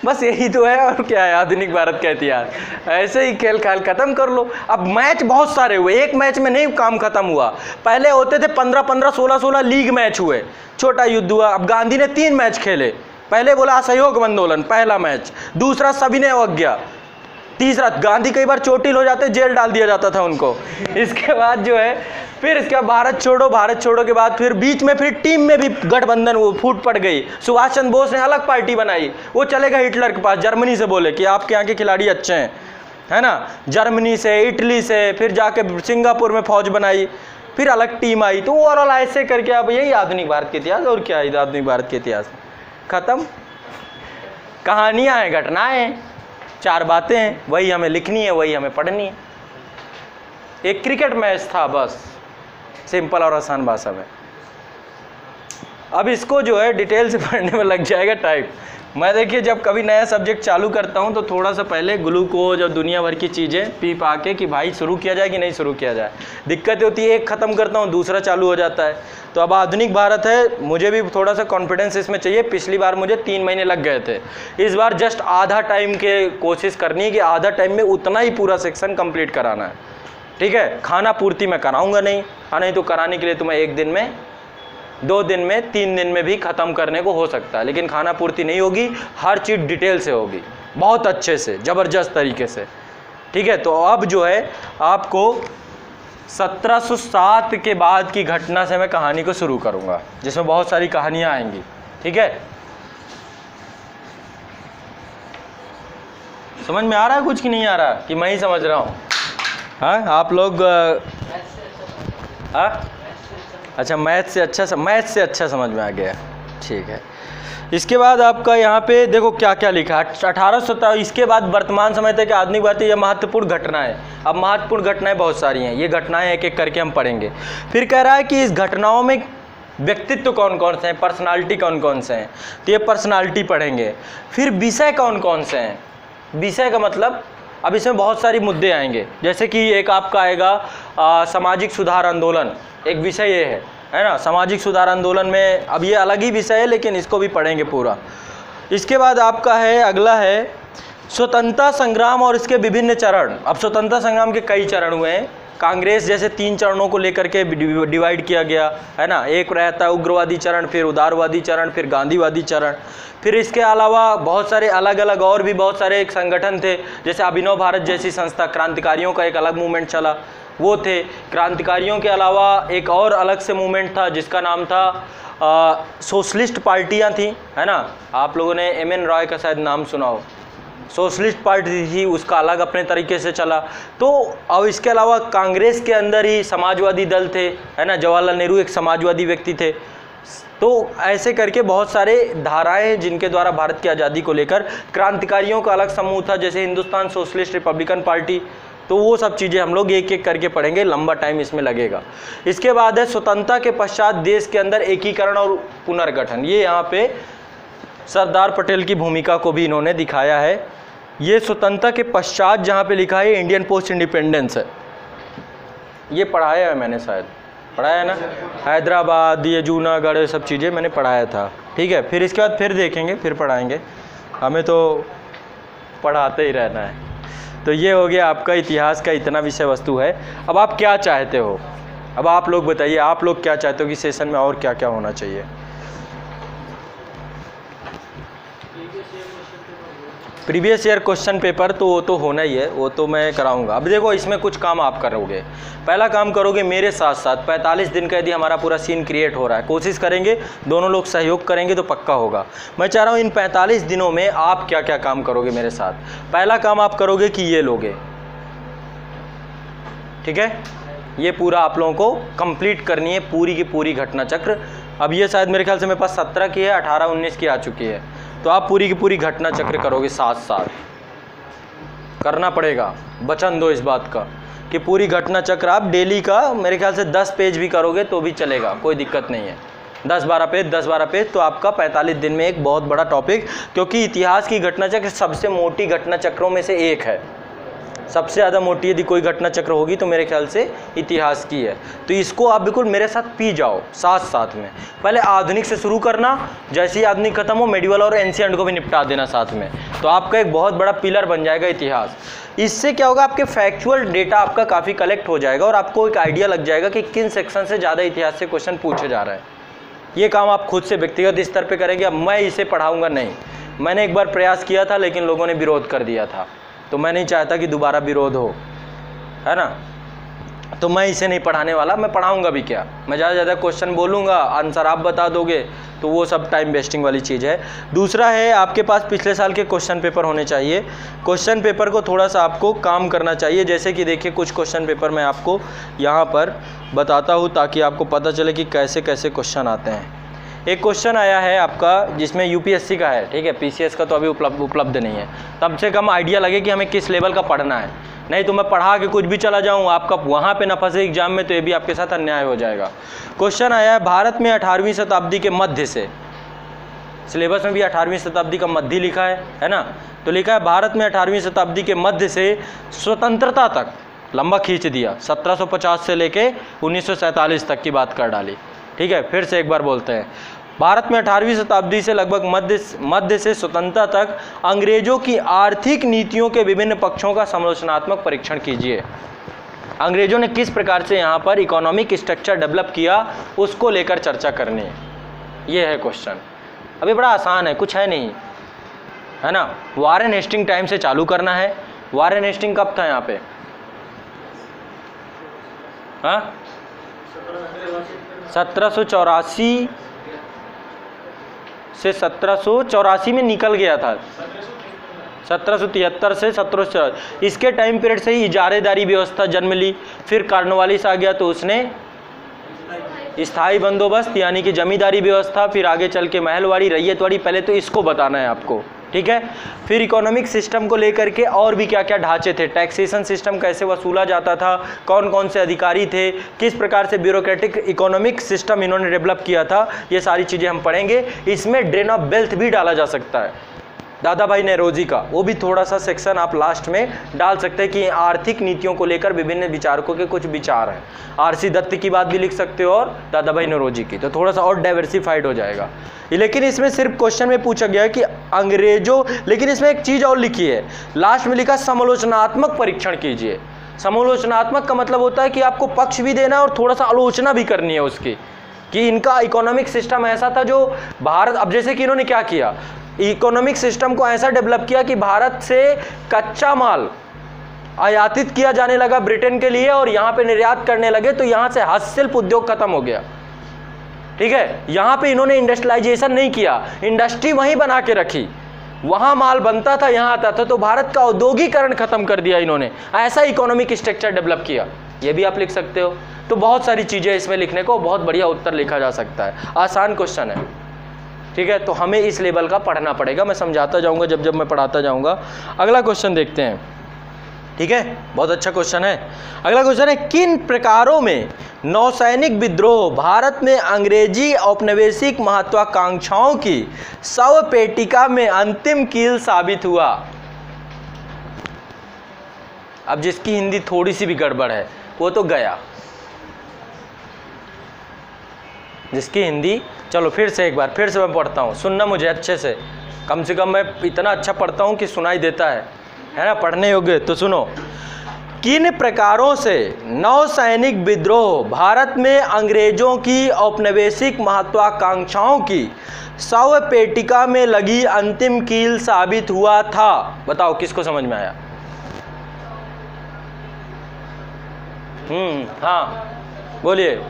[SPEAKER 1] बस यही तो है, और क्या है, आधुनिक भारत का इतिहास। ऐसे ही खेल खाल खत्म कर लो। अब मैच बहुत सारे हुए, एक मैच में नहीं काम खत्म हुआ। पहले होते थे पंद्रह पंद्रह सोलह सोलह लीग मैच हुए। छोटा युद्ध हुआ, अब गांधी ने तीन मैच खेले। पहले बोला, असहयोग आंदोलन, पहला मैच। दूसरा सभी ने अवज्ञा। तीसरा गांधी कई बार चोटिल हो जाते, जेल डाल दिया जाता था उनको। इसके बाद जो है, फिर इसके बाद भारत छोड़ो भारत छोड़ो के बाद फिर बीच में फिर टीम में भी गठबंधन वो फूट पड़ गई। सुभाष चंद्र बोस ने अलग पार्टी बनाई। वो चलेगा हिटलर के पास, जर्मनी से बोले कि आपके यहाँ के खिलाड़ी अच्छे हैं। है ना? जर्मनी से, इटली से, फिर जाके सिंगापुर में फौज बनाई। फिर अलग टीम आई। तो ओवरऑल ऐसे करके अब यही आधुनिक भारत के इतिहास, और क्या आधुनिक भारत के इतिहास? खत्म? कहानियाँ हैं, घटनाएँ चार बातें हैं, वही हमें लिखनी है, वही हमें पढ़नी है। एक क्रिकेट मैच था बस, सिंपल और आसान भाषा में। अब इसको जो है डिटेल से पढ़ने में लग जाएगा टाइम। मैं देखिए, जब कभी नया सब्जेक्ट चालू करता हूँ तो थोड़ा सा पहले ग्लूकोज और दुनिया भर की चीज़ें पी पा के कि भाई शुरू किया जाए कि नहीं शुरू किया जाए। दिक्कत होती है, एक ख़त्म करता हूँ, दूसरा चालू हो जाता है। तो अब आधुनिक भारत है, मुझे भी थोड़ा सा कॉन्फिडेंस इसमें चाहिए। पिछली बार मुझे तीन महीने लग गए थे। इस बार जस्ट आधा टाइम के कोशिश करनी है कि आधा टाइम में उतना ही पूरा सेक्शन कंप्लीट कराना है। ठीक है? खाना पूर्ति मैं कराऊँगा नहीं। हाँ नहीं तो कराने के लिए तुम्हें एक दिन में दो दिन में, तीन दिन में भी ख़त्म करने को हो सकता है, लेकिन खाना पूर्ति नहीं होगी, हर चीज़ डिटेल से होगी, बहुत अच्छे से, ज़बरदस्त तरीके से। ठीक है तो अब जो है, आपको 1707 के बाद की घटना से मैं कहानी को शुरू करूँगा, जिसमें बहुत सारी कहानियाँ आएँगी। ठीक है? समझ में आ रहा है कुछ कि नहीं आ रहा? कि मैं ही समझ रहा हूँ। हाँ आप लोग हाँ? अच्छा मैथ से अच्छा मैथ से अच्छा समझ में आ गया। ठीक है। इसके बाद आपका यहाँ पे देखो क्या क्या लिखा। है अठारह सौ इसके बाद वर्तमान समय तक आधुनिक बात यह महत्वपूर्ण घटना है। अब महत्वपूर्ण घटनाएँ बहुत सारी हैं। ये घटनाएँ एक एक करके हम पढ़ेंगे। फिर कह रहा है कि इस घटनाओं में व्यक्तित्व कौन कौन से हैं? पर्सनालिटी कौन कौन से हैं? तो ये पर्सनालिटी पढ़ेंगे। फिर विषय कौन कौन से हैं? विषय का मतलब अब इसमें बहुत सारी मुद्दे आएँगे। जैसे कि एक आपका आएगा आ, सामाजिक सुधार आंदोलन। एक विषय ये है है ना? सामाजिक सुधार आंदोलन में अब ये अलग ही विषय है लेकिन इसको भी पढ़ेंगे पूरा। इसके बाद आपका है अगला है स्वतंत्रता संग्राम और इसके विभिन्न चरण। अब स्वतंत्रता संग्राम के कई चरण हुए हैं। कांग्रेस जैसे तीन चरणों को लेकर के डिवाइड किया गया, है ना? एक रहता है उग्रवादी चरण, फिर उदारवादी चरण, फिर गांधीवादी चरण। फिर इसके अलावा बहुत सारे अलग अलग और भी बहुत सारे एक संगठन थे, जैसे अभिनव भारत जैसी संस्था, क्रांतिकारियों का एक अलग मूवमेंट चला, वो थे। क्रांतिकारियों के अलावा एक और अलग से मूवमेंट था, जिसका नाम था सोशलिस्ट पार्टियाँ थी, है ना? आप लोगों ने एम एन रॉय का शायद नाम सुना हो। सोशलिस्ट पार्टी थी, उसका अलग अपने तरीके से चला। तो अब इसके अलावा कांग्रेस के अंदर ही समाजवादी दल थे, है ना? जवाहरलाल नेहरू एक समाजवादी व्यक्ति थे। तो ऐसे करके बहुत सारे धाराएँ हैं जिनके द्वारा भारत की आज़ादी को लेकर। क्रांतिकारियों का अलग समूह था, जैसे हिंदुस्तान सोशलिस्ट रिपब्लिकन पार्टी। तो वो सब चीज़ें हम लोग एक एक करके पढ़ेंगे, लंबा टाइम इसमें लगेगा। इसके बाद है, स्वतंत्रता के पश्चात देश के अंदर एकीकरण और पुनर्गठन। ये यहाँ पे सरदार पटेल की भूमिका को भी इन्होंने दिखाया है। ये स्वतंत्रता के पश्चात जहाँ पे लिखा है इंडियन पोस्ट इंडिपेंडेंस है। ये पढ़ाया है मैंने शायद। पढ़ाया है ना? हैदराबाद, ये जूनागढ़, ये सब चीज़ें मैंने पढ़ाया था। ठीक है, फिर इसके बाद फिर देखेंगे, फिर पढ़ाएँगे। हमें तो पढ़ाते ही रहना है। तो ये हो गया आपका इतिहास का इतना विषय वस्तु है। अब आप क्या चाहते हो? अब आप लोग बताइए, आप लोग क्या चाहते हो कि सेशन में और क्या क्या होना चाहिए? प्रीवियस ईयर क्वेश्चन पेपर तो वो तो होना ही है, वो तो मैं कराऊँगा। अब देखो, इसमें कुछ काम आप करोगे। पहला काम करोगे मेरे साथ साथ 45 दिन का यदि हमारा पूरा सीन क्रिएट हो रहा है, कोशिश करेंगे, दोनों लोग सहयोग करेंगे तो पक्का होगा। मैं चाह रहा हूँ इन 45 दिनों में आप क्या क्या काम करोगे मेरे साथ? पहला काम आप करोगे कि ये लोगे। ठीक है? ये पूरा आप लोगों को कंप्लीट करनी है, पूरी की पूरी घटना चक्र अब ये शायद मेरे ख्याल से मेरे पास सत्रह की है, अठारह, उन्नीस की आ चुकी है। तो आप पूरी की पूरी घटना चक्र करोगे साथ साथ करना पड़ेगा। वचन दो इस बात का कि पूरी घटना चक्र आप डेली का, मेरे ख्याल से दस पेज भी करोगे तो भी चलेगा, कोई दिक्कत नहीं है। दस बारह पेज, दस बारह पेज तो आपका पैंतालीस दिन में एक बहुत बड़ा टॉपिक क्योंकि इतिहास की घटना चक्र सबसे मोटी घटना चक्रों में से एक है। सबसे ज़्यादा मोटी यदि कोई घटना चक्र होगी तो मेरे ख्याल से इतिहास की है। तो इसको आप बिल्कुल मेरे साथ पी जाओ साथ साथ में। पहले आधुनिक से शुरू करना, जैसे ही आधुनिक खत्म हो, मेडिवल और एंशियंट को भी निपटा देना साथ में। तो आपका एक बहुत बड़ा पिलर बन जाएगा इतिहास। इससे क्या होगा, आपके फैक्चुअल डेटा आपका काफ़ी कलेक्ट हो जाएगा और आपको एक आइडिया लग जाएगा कि किन सेक्शन से ज़्यादा इतिहास से क्वेश्चन पूछे जा रहा है। ये काम आप खुद से व्यक्तिगत स्तर पर करेंगे। अब मैं इसे पढ़ाऊँगा नहीं। मैंने एक बार प्रयास किया था, लेकिन लोगों ने विरोध कर दिया था। तो मैं नहीं चाहता कि दोबारा विरोध हो, है ना? तो मैं इसे नहीं पढ़ाने वाला, मैं पढ़ाऊँगा भी क्या? मैं ज़्यादा से ज़्यादा क्वेश्चन बोलूँगा आंसर आप बता दोगे तो वो सब टाइम वेस्टिंग वाली चीज़ है। दूसरा है, आपके पास पिछले साल के क्वेश्चन पेपर होने चाहिए। क्वेश्चन पेपर को थोड़ा सा आपको काम करना चाहिए। जैसे कि देखिए, कुछ क्वेश्चन पेपर मैं आपको यहाँ पर बताता हूँ, ताकि आपको पता चले कि कैसे कैसे क्वेश्चन आते हैं। एक क्वेश्चन आया है आपका, जिसमें यूपीएससी का है, ठीक है? पीसीएस का तो अभी उपलब्ध उपलब्ध नहीं है। तब से कम आइडिया लगे कि हमें किस लेवल का पढ़ना है। नहीं तो मैं पढ़ा के कुछ भी चला जाऊँ, आपका वहाँ पे न फंसे एग्ज़ाम में तो ये भी आपके साथ अन्याय हो जाएगा। क्वेश्चन आया है, भारत में अठारहवीं शताब्दी के मध्य से। सिलेबस में भी अठारहवीं शताब्दी का मध्य लिखा है है ना? तो लिखा है, भारत में अठारहवीं शताब्दी के मध्य से स्वतंत्रता तक, लंबा खींच दिया। 1750 से लेके 1947 तक की बात कर डाली। ठीक है, फिर से एक बार बोलते हैं। भारत में 18वीं शताब्दी से लगभग मध्य मध्य से स्वतंत्रता तक अंग्रेज़ों की आर्थिक नीतियों के विभिन्न पक्षों का समालोचनात्मक परीक्षण कीजिए। अंग्रेज़ों ने किस प्रकार से यहाँ पर इकोनॉमिक स्ट्रक्चर डेवलप किया, उसको लेकर चर्चा करनी। ये है क्वेश्चन अभी बड़ा आसान है, कुछ है नहीं। है ना? वारन हेस्टिंग टाइम से चालू करना है। वारेन हेस्टिंग कब था यहाँ पे? हाँ? सत्रह सौ चौरासी से सत्रह सौ चौरासी में निकल गया था। सत्रह सौ तिहत्तर से सत्रह इसके टाइम पीरियड से ही इजारेदारी व्यवस्था जन्म ली। फिर कार्नवालिस आ गया तो उसने स्थायी बंदोबस्त, यानी कि जमींदारी व्यवस्था, फिर आगे चल के महलवाड़ी, रैयतवाड़ी, पहले तो इसको बताना है आपको। ठीक है? फिर इकोनॉमिक सिस्टम को लेकर के और भी क्या क्या ढांचे थे? टैक्सेशन सिस्टम कैसे वसूला जाता था? कौन कौन से अधिकारी थे? किस प्रकार से ब्यूरोक्रेटिक इकोनॉमिक सिस्टम इन्होंने डेवलप किया था? ये सारी चीज़ें हम पढ़ेंगे। इसमें ड्रेन ऑफ़ वेल्थ भी डाला जा सकता है। दादा भाई नेरोजी का। वो भी थोड़ा सा सेक्शन आप लास्ट में डाल सकते हैं कि आर्थिक नीतियों को लेकर विभिन्न विचारकों के कुछ विचार हैं। आरसी दत्त की बात भी लिख सकते हो और दादा भाई नेरोजी की। तो थोड़ा सा और डाइवर्सिफाइड हो जाएगा। लेकिन इसमें सिर्फ़ क्वेश्चन में पूछा गया है कि अंग्रेज़ों, लेकिन इसमें एक चीज़ और लिखी है। लास्ट में लिखा, समालोचनात्मक परीक्षण कीजिए। समालोचनात्मक का मतलब होता है कि आपको पक्ष भी देना है और थोड़ा सा आलोचना भी करनी है उसकी। कि इनका इकोनॉमिक सिस्टम ऐसा था जो भारत, अब जैसे कि इन्होंने क्या किया? इकोनॉमिक सिस्टम को ऐसा डेवलप किया कि भारत से कच्चा माल आयातित किया जाने लगा ब्रिटेन के लिए और यहाँ पे निर्यात करने लगे तो यहाँ से हस्तशिल्प उद्योग खत्म हो गया। ठीक है? यहाँ पे इन्होंने इंडस्ट्रियलाइजेशन नहीं किया। इंडस्ट्री वहीं बना के रखी। वहाँ माल बनता था, यहाँ आता था तो भारत का औद्योगिकरण खत्म कर दिया इन्होंने। ऐसा इकोनॉमिक स्ट्रक्चर डेवलप किया। ये भी आप लिख सकते हो। तो बहुत सारी चीज़ें इसमें लिखने को, बहुत बढ़िया उत्तर लिखा जा सकता है। आसान क्वेश्चन है। ठीक है? तो हमें इस लेवल का पढ़ना पड़ेगा। मैं समझाता जाऊँगा जब जब मैं पढ़ाता जाऊँगा। अगला क्वेश्चन देखते हैं। ठीक है? बहुत अच्छा क्वेश्चन है। अगला क्वेश्चन है, किन प्रकारों में नौसैनिक विद्रोह भारत में अंग्रेज़ी औपनिवेशिक महत्वाकांक्षाओं की सव पेटिका में अंतिम कील साबित हुआ? अब जिसकी हिंदी थोड़ी सी भी गड़बड़ है, वो तो गया। जिसकी हिंदी चलो फिर से एक बार, फिर से मैं पढ़ता हूँ। सुनना मुझे अच्छे से। कम से कम मैं इतना अच्छा पढ़ता हूँ कि सुनाई देता है। है ना? पढ़ने योग्य तो सुनो। किन प्रकारों से नौसैनिक विद्रोह भारत में अंग्रेज़ों की औपनिवेशिक महत्वाकांक्षाओं की सव पेटिका में लगी अंतिम कील साबित हुआ था? बताओ, किसको समझ में आया? हम्म हाँ। बोलिए।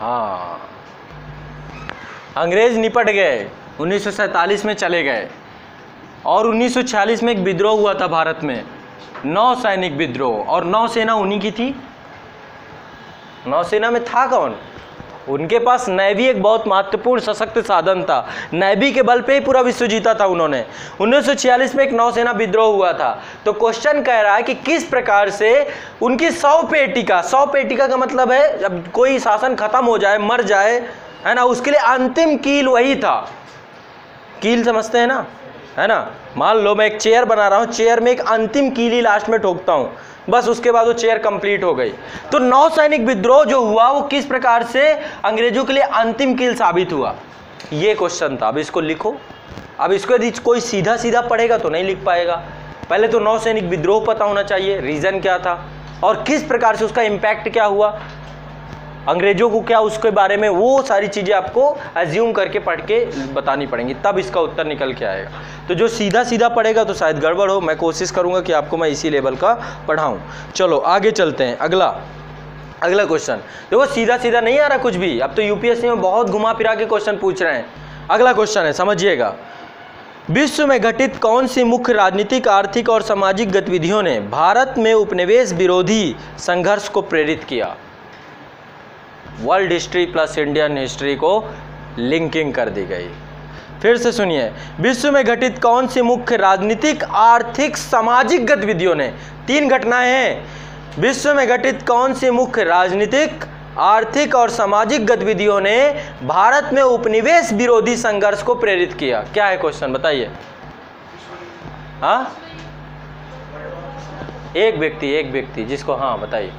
[SPEAKER 1] हाँ। अंग्रेज़ निपट गए 1947 में चले गए और 1946 में एक विद्रोह हुआ था भारत में। नौ सैनिक विद्रोह और नौसेना उन्हीं की थी। नौसेना में था कौन? उनके पास नैवी एक बहुत महत्वपूर्ण सशक्त साधन था। नैवी के बल पे ही पूरा विश्व जीता था उन्होंने। 1946 में एक नौसेना विद्रोह हुआ था। तो क्वेश्चन कह रहा है कि किस प्रकार से उनकी सौ पेटिका सौ पेटिका का मतलब है, जब कोई शासन खत्म हो जाए, मर जाए, है ना, उसके लिए अंतिम कील वही था। कील समझते हैं ना? है ना? मान लो मैं एक चेयर बना रहा हूँ चेयर में एक अंतिम कीली लास्ट में ठोकता हूँ। बस उसके बाद वो चेयर कंप्लीट हो गई। तो नौ सैनिक विद्रोह जो हुआ, वो किस प्रकार से अंग्रेज़ों के लिए अंतिम किल साबित हुआ? ये क्वेश्चन था। अब इसको लिखो। अब इसको यदि कोई सीधा सीधा पढ़ेगा तो नहीं लिख पाएगा। पहले तो नौ सैनिक विद्रोह पता होना चाहिए रीज़न क्या था और किस प्रकार से उसका इम्पैक्ट क्या हुआ? अंग्रेज़ों को क्या उसके बारे में वो सारी चीज़ें आपको एज्यूम करके पढ़ के बतानी पड़ेंगी, तब इसका उत्तर निकल के आएगा। तो जो सीधा सीधा पढ़ेगा तो शायद गड़बड़ हो, मैं कोशिश करूँगा कि आपको मैं इसी लेवल का पढ़ाऊँ। चलो, आगे चलते हैं, अगला अगला क्वेश्चन देखो, सीधा सीधा नहीं आ रहा कुछ भी, अब तो यूपीएससी में बहुत घुमा फिरा के क्वेश्चन पूछ रहे हैं। अगला क्वेश्चन है, समझिएगा। विश्व में घटित कौन सी मुख्य राजनीतिक, आर्थिक और सामाजिक गतिविधियों ने भारत में उपनिवेश विरोधी संघर्ष को प्रेरित किया? World history plus Indian history को लिंकिंग कर दी गई। फिर से सुनिए, विश्व में घटित कौन सी मुख्य राजनीतिक, आर्थिक, सामाजिक गतिविधियों ने तीन घटनाएँ हैं। विश्व में घटित कौन सी मुख्य राजनीतिक, आर्थिक और सामाजिक गतिविधियों ने भारत में उपनिवेश विरोधी संघर्ष को प्रेरित किया? क्या है क्वेश्चन बताइए। हाँ? एक व्यक्ति एक व्यक्ति, जिसको हाँ बताइए।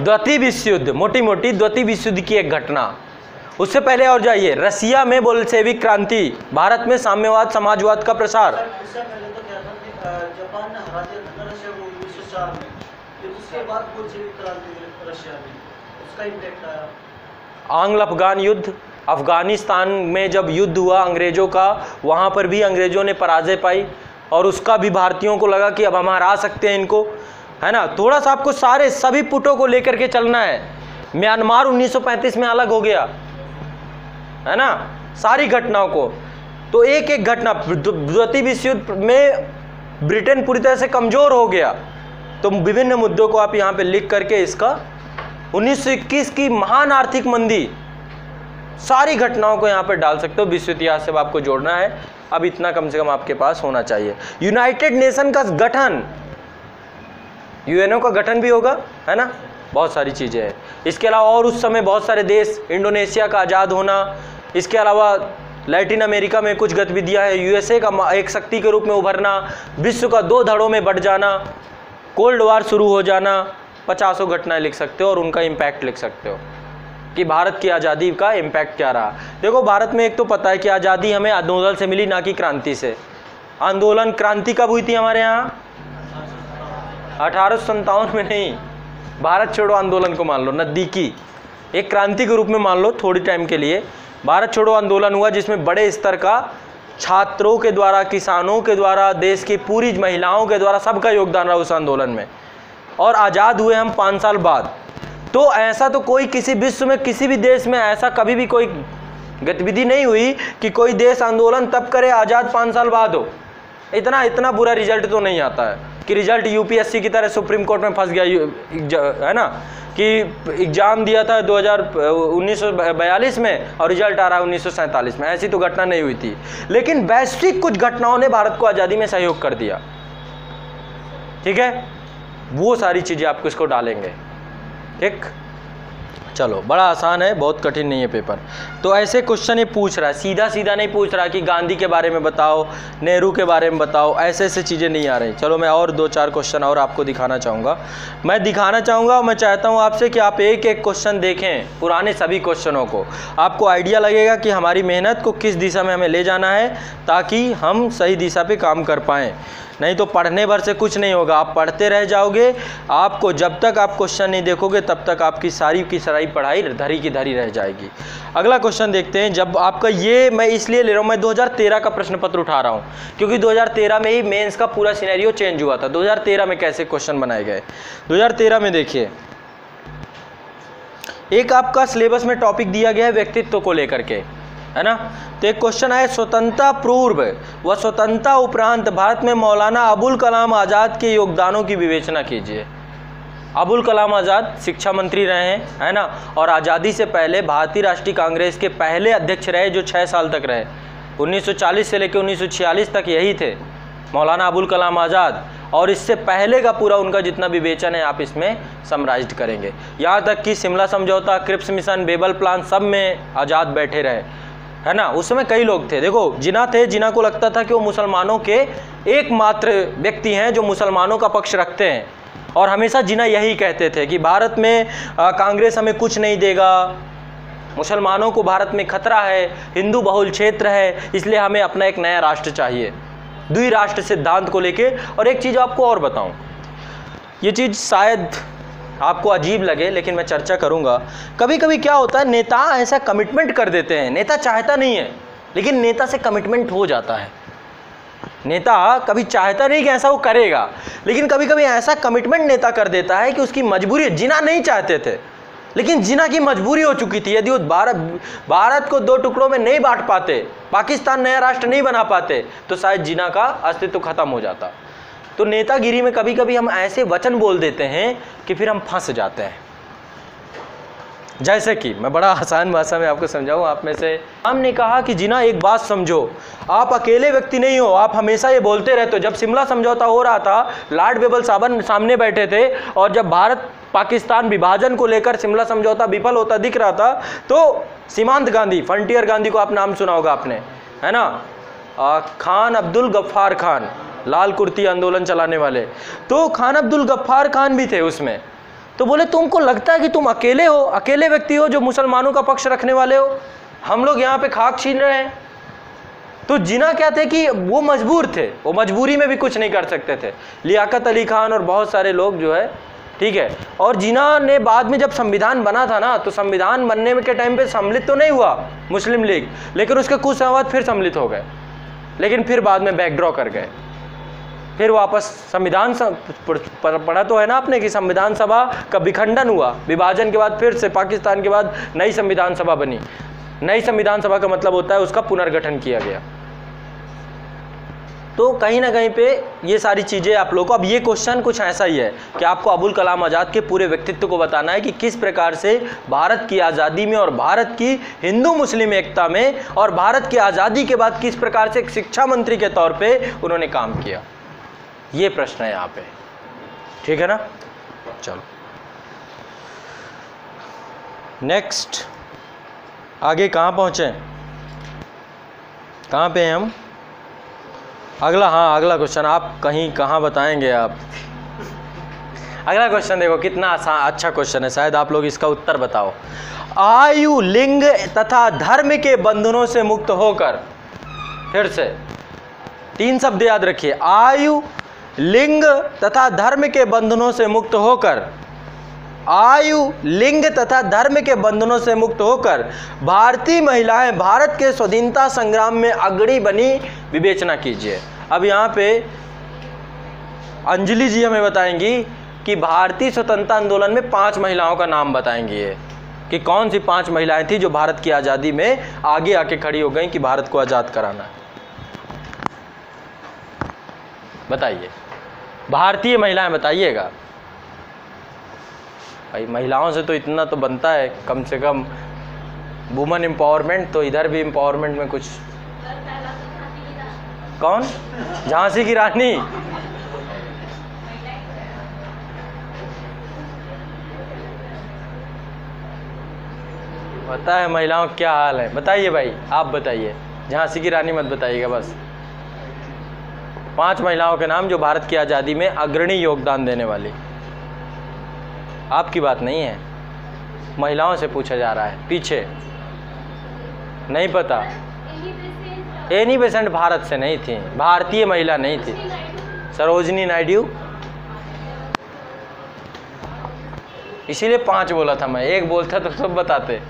[SPEAKER 1] द्वितीय विश्व युद्ध मोटी मोटी द्वितीय विश्व युद्ध की एक घटना। उससे पहले और जाइए, रसिया में बोल्शेविक क्रांति, भारत में साम्यवाद, समाजवाद का प्रसार। आंग्ल अफगान युद्ध, अफ़गानिस्तान में जब युद्ध हुआ अंग्रेज़ों का, वहाँ पर भी अंग्रेज़ों ने पराजय पाई और उसका भी भारतीयों को लगा कि अब हम हरा सकते हैं इनको। है ना? थोड़ा सा आपको सारे सभी पुटों को लेकर के चलना है। म्यांमार 1935 में अलग हो गया। है ना? सारी घटनाओं को। तो एक एक घटना द्वितीय विश्व युद्ध में ब्रिटेन पूरी तरह से कमज़ोर हो गया। तो विभिन्न मुद्दों को आप यहाँ पे लिख करके इसका 1921 की महान आर्थिक मंदी, सारी घटनाओं को यहाँ पर डाल सकते हो। विश्व इतिहास से आपको जोड़ना है। अब इतना कम से कम आपके पास होना चाहिए। यूनाइटेड नेशन का गठन यूएनओ का गठन भी होगा, है ना? बहुत सारी चीज़ें हैं। इसके अलावा और उस समय बहुत सारे देश, इंडोनेशिया का आज़ाद होना, इसके अलावा लैटिन अमेरिका में कुछ गतिविधियाँ हैं, यूएसए का एक शक्ति के रूप में उभरना, विश्व का दो धड़ों में बढ़ जाना, कोल्ड वार शुरू हो जाना, पचासों घटनाएँ लिख सकते हो और उनका इम्पैक्ट लिख सकते हो कि भारत की आज़ादी का इम्पैक्ट क्या रहा। देखो, भारत में एक तो पता है कि आज़ादी हमें आंदोलन से मिली, ना कि क्रांति से। आंदोलन क्रांति कब हुई थी हमारे यहाँ? अठारह में नहीं, भारत छोड़ो आंदोलन को मान लो नज़दीकी एक क्रांति के रूप में मान लो थोड़ी टाइम के लिए। भारत छोड़ो आंदोलन हुआ जिसमें बड़े स्तर का छात्रों के द्वारा, किसानों के द्वारा, देश की पूरी महिलाओं के द्वारा सबका योगदान रहा उस आंदोलन में। और आज़ाद हुए हम पाँच साल बाद। तो ऐसा तो कोई किसी विश्व में, किसी भी देश में ऐसा कभी भी कोई गतिविधि नहीं हुई कि कोई देश आंदोलन तब करे आज़ाद पाँच साल बाद हो। इतना इतना बुरा रिज़ल्ट तो नहीं आता है कि रिज़ल्ट यूपीएससी की तरह सुप्रीम कोर्ट में फंस गया है ना? कि एग्ज़ाम दिया था 2000 1942 में और रिज़ल्ट आ रहा है उन्नीस सौ सैंतालीस में। ऐसी तो घटना नहीं हुई थी। लेकिन वैश्विक कुछ घटनाओं ने भारत को आज़ादी में सहयोग कर दिया। ठीक है? वो सारी चीज़ें आपको इसको डालेंगे। ठीक? चलो, बड़ा आसान है, बहुत कठिन नहीं है पेपर तो ऐसे क्वेश्चन ये पूछ रहा है सीधा सीधा नहीं पूछ रहा कि गांधी के बारे में बताओ, नेहरू के बारे में बताओ, ऐसे ऐसे चीज़ें नहीं आ रही। चलो, मैं और दो चार क्वेश्चन और आपको दिखाना चाहूँगा। मैं दिखाना चाहूँगा और मैं चाहता हूँ आपसे कि आप एक एक क्वेश्चन देखें, पुराने सभी क्वेश्चनों को। आपको आइडिया लगेगा कि हमारी मेहनत को किस दिशा में हमें ले जाना है, ताकि हम सही दिशा पर काम कर पाएँ। नहीं तो पढ़ने भर से कुछ नहीं होगा। आप पढ़ते रह जाओगे, आपको जब तक आप क्वेश्चन नहीं देखोगे, तब तक आपकी सारी की सारी पढ़ाई धरी की धरी रह जाएगी। अगला क्वेश्चन देखते हैं। जब आपका ये, मैं इसलिए ले रहा हूँ, मैं 2013 का प्रश्न पत्र उठा रहा हूँ, क्योंकि 2013 में ही मेंस का पूरा सिनेरियो चेंज हुआ था। 2013 में कैसे क्वेश्चन बनाए गए? 2013 में देखिए। एक आपका सिलेबस में टॉपिक दिया गया है व्यक्तित्व को लेकर के। है ना? तो एक क्वेश्चन है स्वतंत्रता पूर्व। व स्वतंत्रता उपरांत भारत में मौलाना अबुल कलाम आज़ाद के योगदानों की विवेचना कीजिए। अबुल कलाम आज़ाद शिक्षा मंत्री रहे हैं, है ना? और आज़ादी से पहले भारतीय राष्ट्रीय कांग्रेस के पहले अध्यक्ष रहे जो छः साल तक रहे। 1940 से लेकर 1946 तक यही थे मौलाना अबुल कलाम आज़ाद। और इससे पहले का पूरा उनका जितना विवेचन है, आप इसमें समराइज करेंगे। यहाँ तक कि शिमला समझौता, क्रिप्स मिशन, बेबल प्लान सब में आज़ाद बैठे रहे। है ना? उस समय कई लोग थे। देखो, जिना थे जिना को लगता था कि वो मुसलमानों के एकमात्र व्यक्ति हैं जो मुसलमानों का पक्ष रखते हैं। और हमेशा जिना यही कहते थे कि भारत में कांग्रेस हमें कुछ नहीं देगा। मुसलमानों को भारत में खतरा है, हिंदू बहुल क्षेत्र है, इसलिए हमें अपना एक नया राष्ट्र चाहिए। द्वि राष्ट्र सिद्धांत को लेके, और एक चीज़ आपको और बताऊँ। ये चीज़ शायद आपको अजीब लगे, लेकिन मैं चर्चा करूँगा। कभी कभी क्या होता है, नेता ऐसा कमिटमेंट कर देते हैं। नेता चाहता नहीं है, लेकिन नेता से कमिटमेंट हो जाता है। नेता कभी चाहता नहीं कि ऐसा वो करेगा, लेकिन कभी कभी ऐसा कमिटमेंट नेता कर देता है कि उसकी मजबूरी, जिना नहीं चाहते थे, लेकिन जिना की मजबूरी हो चुकी थी। यदि वो भारत भारत को दो टुकड़ों में नहीं बांट पाते, पाकिस्तान नया राष्ट्र नहीं बना पाते तो शायद जिना का अस्तित्व खत्म हो जाता। तो नेतागिरी में कभी कभी हम ऐसे वचन बोल देते हैं कि फिर हम फंस जाते हैं। जैसे कि, मैं बड़ा आसान भाषा में आपको समझाऊं, आप में से हमने कहा कि जिना एक बात समझो, आप अकेले व्यक्ति नहीं हो, आप हमेशा ये बोलते रहते हो। जब शिमला समझौता हो रहा था, लॉर्ड बेबल साबन सामने बैठे थे और जब भारत पाकिस्तान विभाजन को लेकर शिमला समझौता विफल होता दिख रहा था तो सीमांत गांधी फ्रंटियर गांधी को आप नाम सुना होगा आपने, है ना? आ, खान अब्दुल गफ्फार खान लाल कुर्ती आंदोलन चलाने वाले। तो खान अब्दुल गफ्फार खान भी थे उसमें। तो बोले तुमको लगता है कि तुम अकेले हो? अकेले व्यक्ति हो जो मुसलमानों का पक्ष रखने वाले हो? हम लोग यहाँ पे खाक छीन रहे हैं। तो जिना क्या थे कि वो मजबूर थे। वो मजबूरी में भी कुछ नहीं कर सकते थे। लियाकत अली खान और बहुत सारे लोग जो है ठीक है। और जिना ने बाद में जब संविधान बना था ना तो संविधान बनने के टाइम पे सम्मिलित तो नहीं हुआ मुस्लिम लीग लेकिन उसके कुछ बाद फिर सम्मिलित हो गए। लेकिन फिर बाद में बैकड्रॉ कर गए। फिर वापस संविधान पढ़ा तो है ना आपने कि संविधान सभा का विखंडन हुआ। विभाजन के बाद फिर से पाकिस्तान के बाद नई संविधान सभा बनी। नई संविधान सभा का मतलब होता है उसका पुनर्गठन किया गया। तो कहीं ना कहीं पे ये सारी चीज़ें आप लोगों को अब ये क्वेश्चन कुछ ऐसा ही है कि आपको अबुल कलाम आज़ाद के पूरे व्यक्तित्व को बताना है कि किस प्रकार से भारत की आज़ादी में और भारत की हिंदू मुस्लिम एकता में और भारत की आज़ादी के बाद किस प्रकार से एक शिक्षा मंत्री के तौर पे उन्होंने काम किया। ये प्रश्न है यहाँ पे। ठीक है ना? चलो। नेक्स्ट आगे कहाँ पहुँचे? कहाँ पे हैं हम? अगला हाँ अगला क्वेश्चन आप कहीं, कहाँ बताएँगे आप? अगला क्वेश्चन देखो, कितना आसान अच्छा क्वेश्चन है, शायद आप लोग इसका उत्तर बताओ। आयु, लिंग तथा धर्म के बंधनों से मुक्त होकर, फिर से, तीन शब्द याद रखिए। आयु, लिंग तथा धर्म के बंधनों से मुक्त होकर आयु, लिंग तथा धर्म के बंधनों से मुक्त होकर भारतीय महिलाएँ भारत के स्वाधीनता संग्राम में अग्रणी बनी। विवेचना कीजिए। अब यहाँ पे अंजलि जी हमें बताएँगी कि भारतीय स्वतंत्रता आंदोलन में पाँच महिलाओं का नाम बताएँगी ये, कि कौन सी पाँच महिलाएँ थी जो भारत की आज़ादी में आगे आके खड़ी हो गई कि भारत को आज़ाद कराना। बताइए। भारतीय महिलाएँ बताइएगा। भाई, महिलाओं से तो इतना तो बनता है, कम से कम वुमेन एम्पावरमेंट तो इधर भी एम्पावरमेंट में कुछ। कौन? झांसी की रानी। पता है महिलाओं क्या हाल है। बताइए भाई, आप बताइए। झांसी की रानी मत बताइएगा बस। पाँच महिलाओं के नाम जो भारत की आज़ादी में अग्रणी योगदान देने वाली। आपकी बात नहीं है। महिलाओं से पूछा जा रहा है। पीछे। नहीं पता। एनी बेसेंट भारत से नहीं थी। भारतीय महिला नहीं थी। सरोजनी नायडू। इसीलिए पाँच बोला था मैं। एक बोलता तो सब बताते।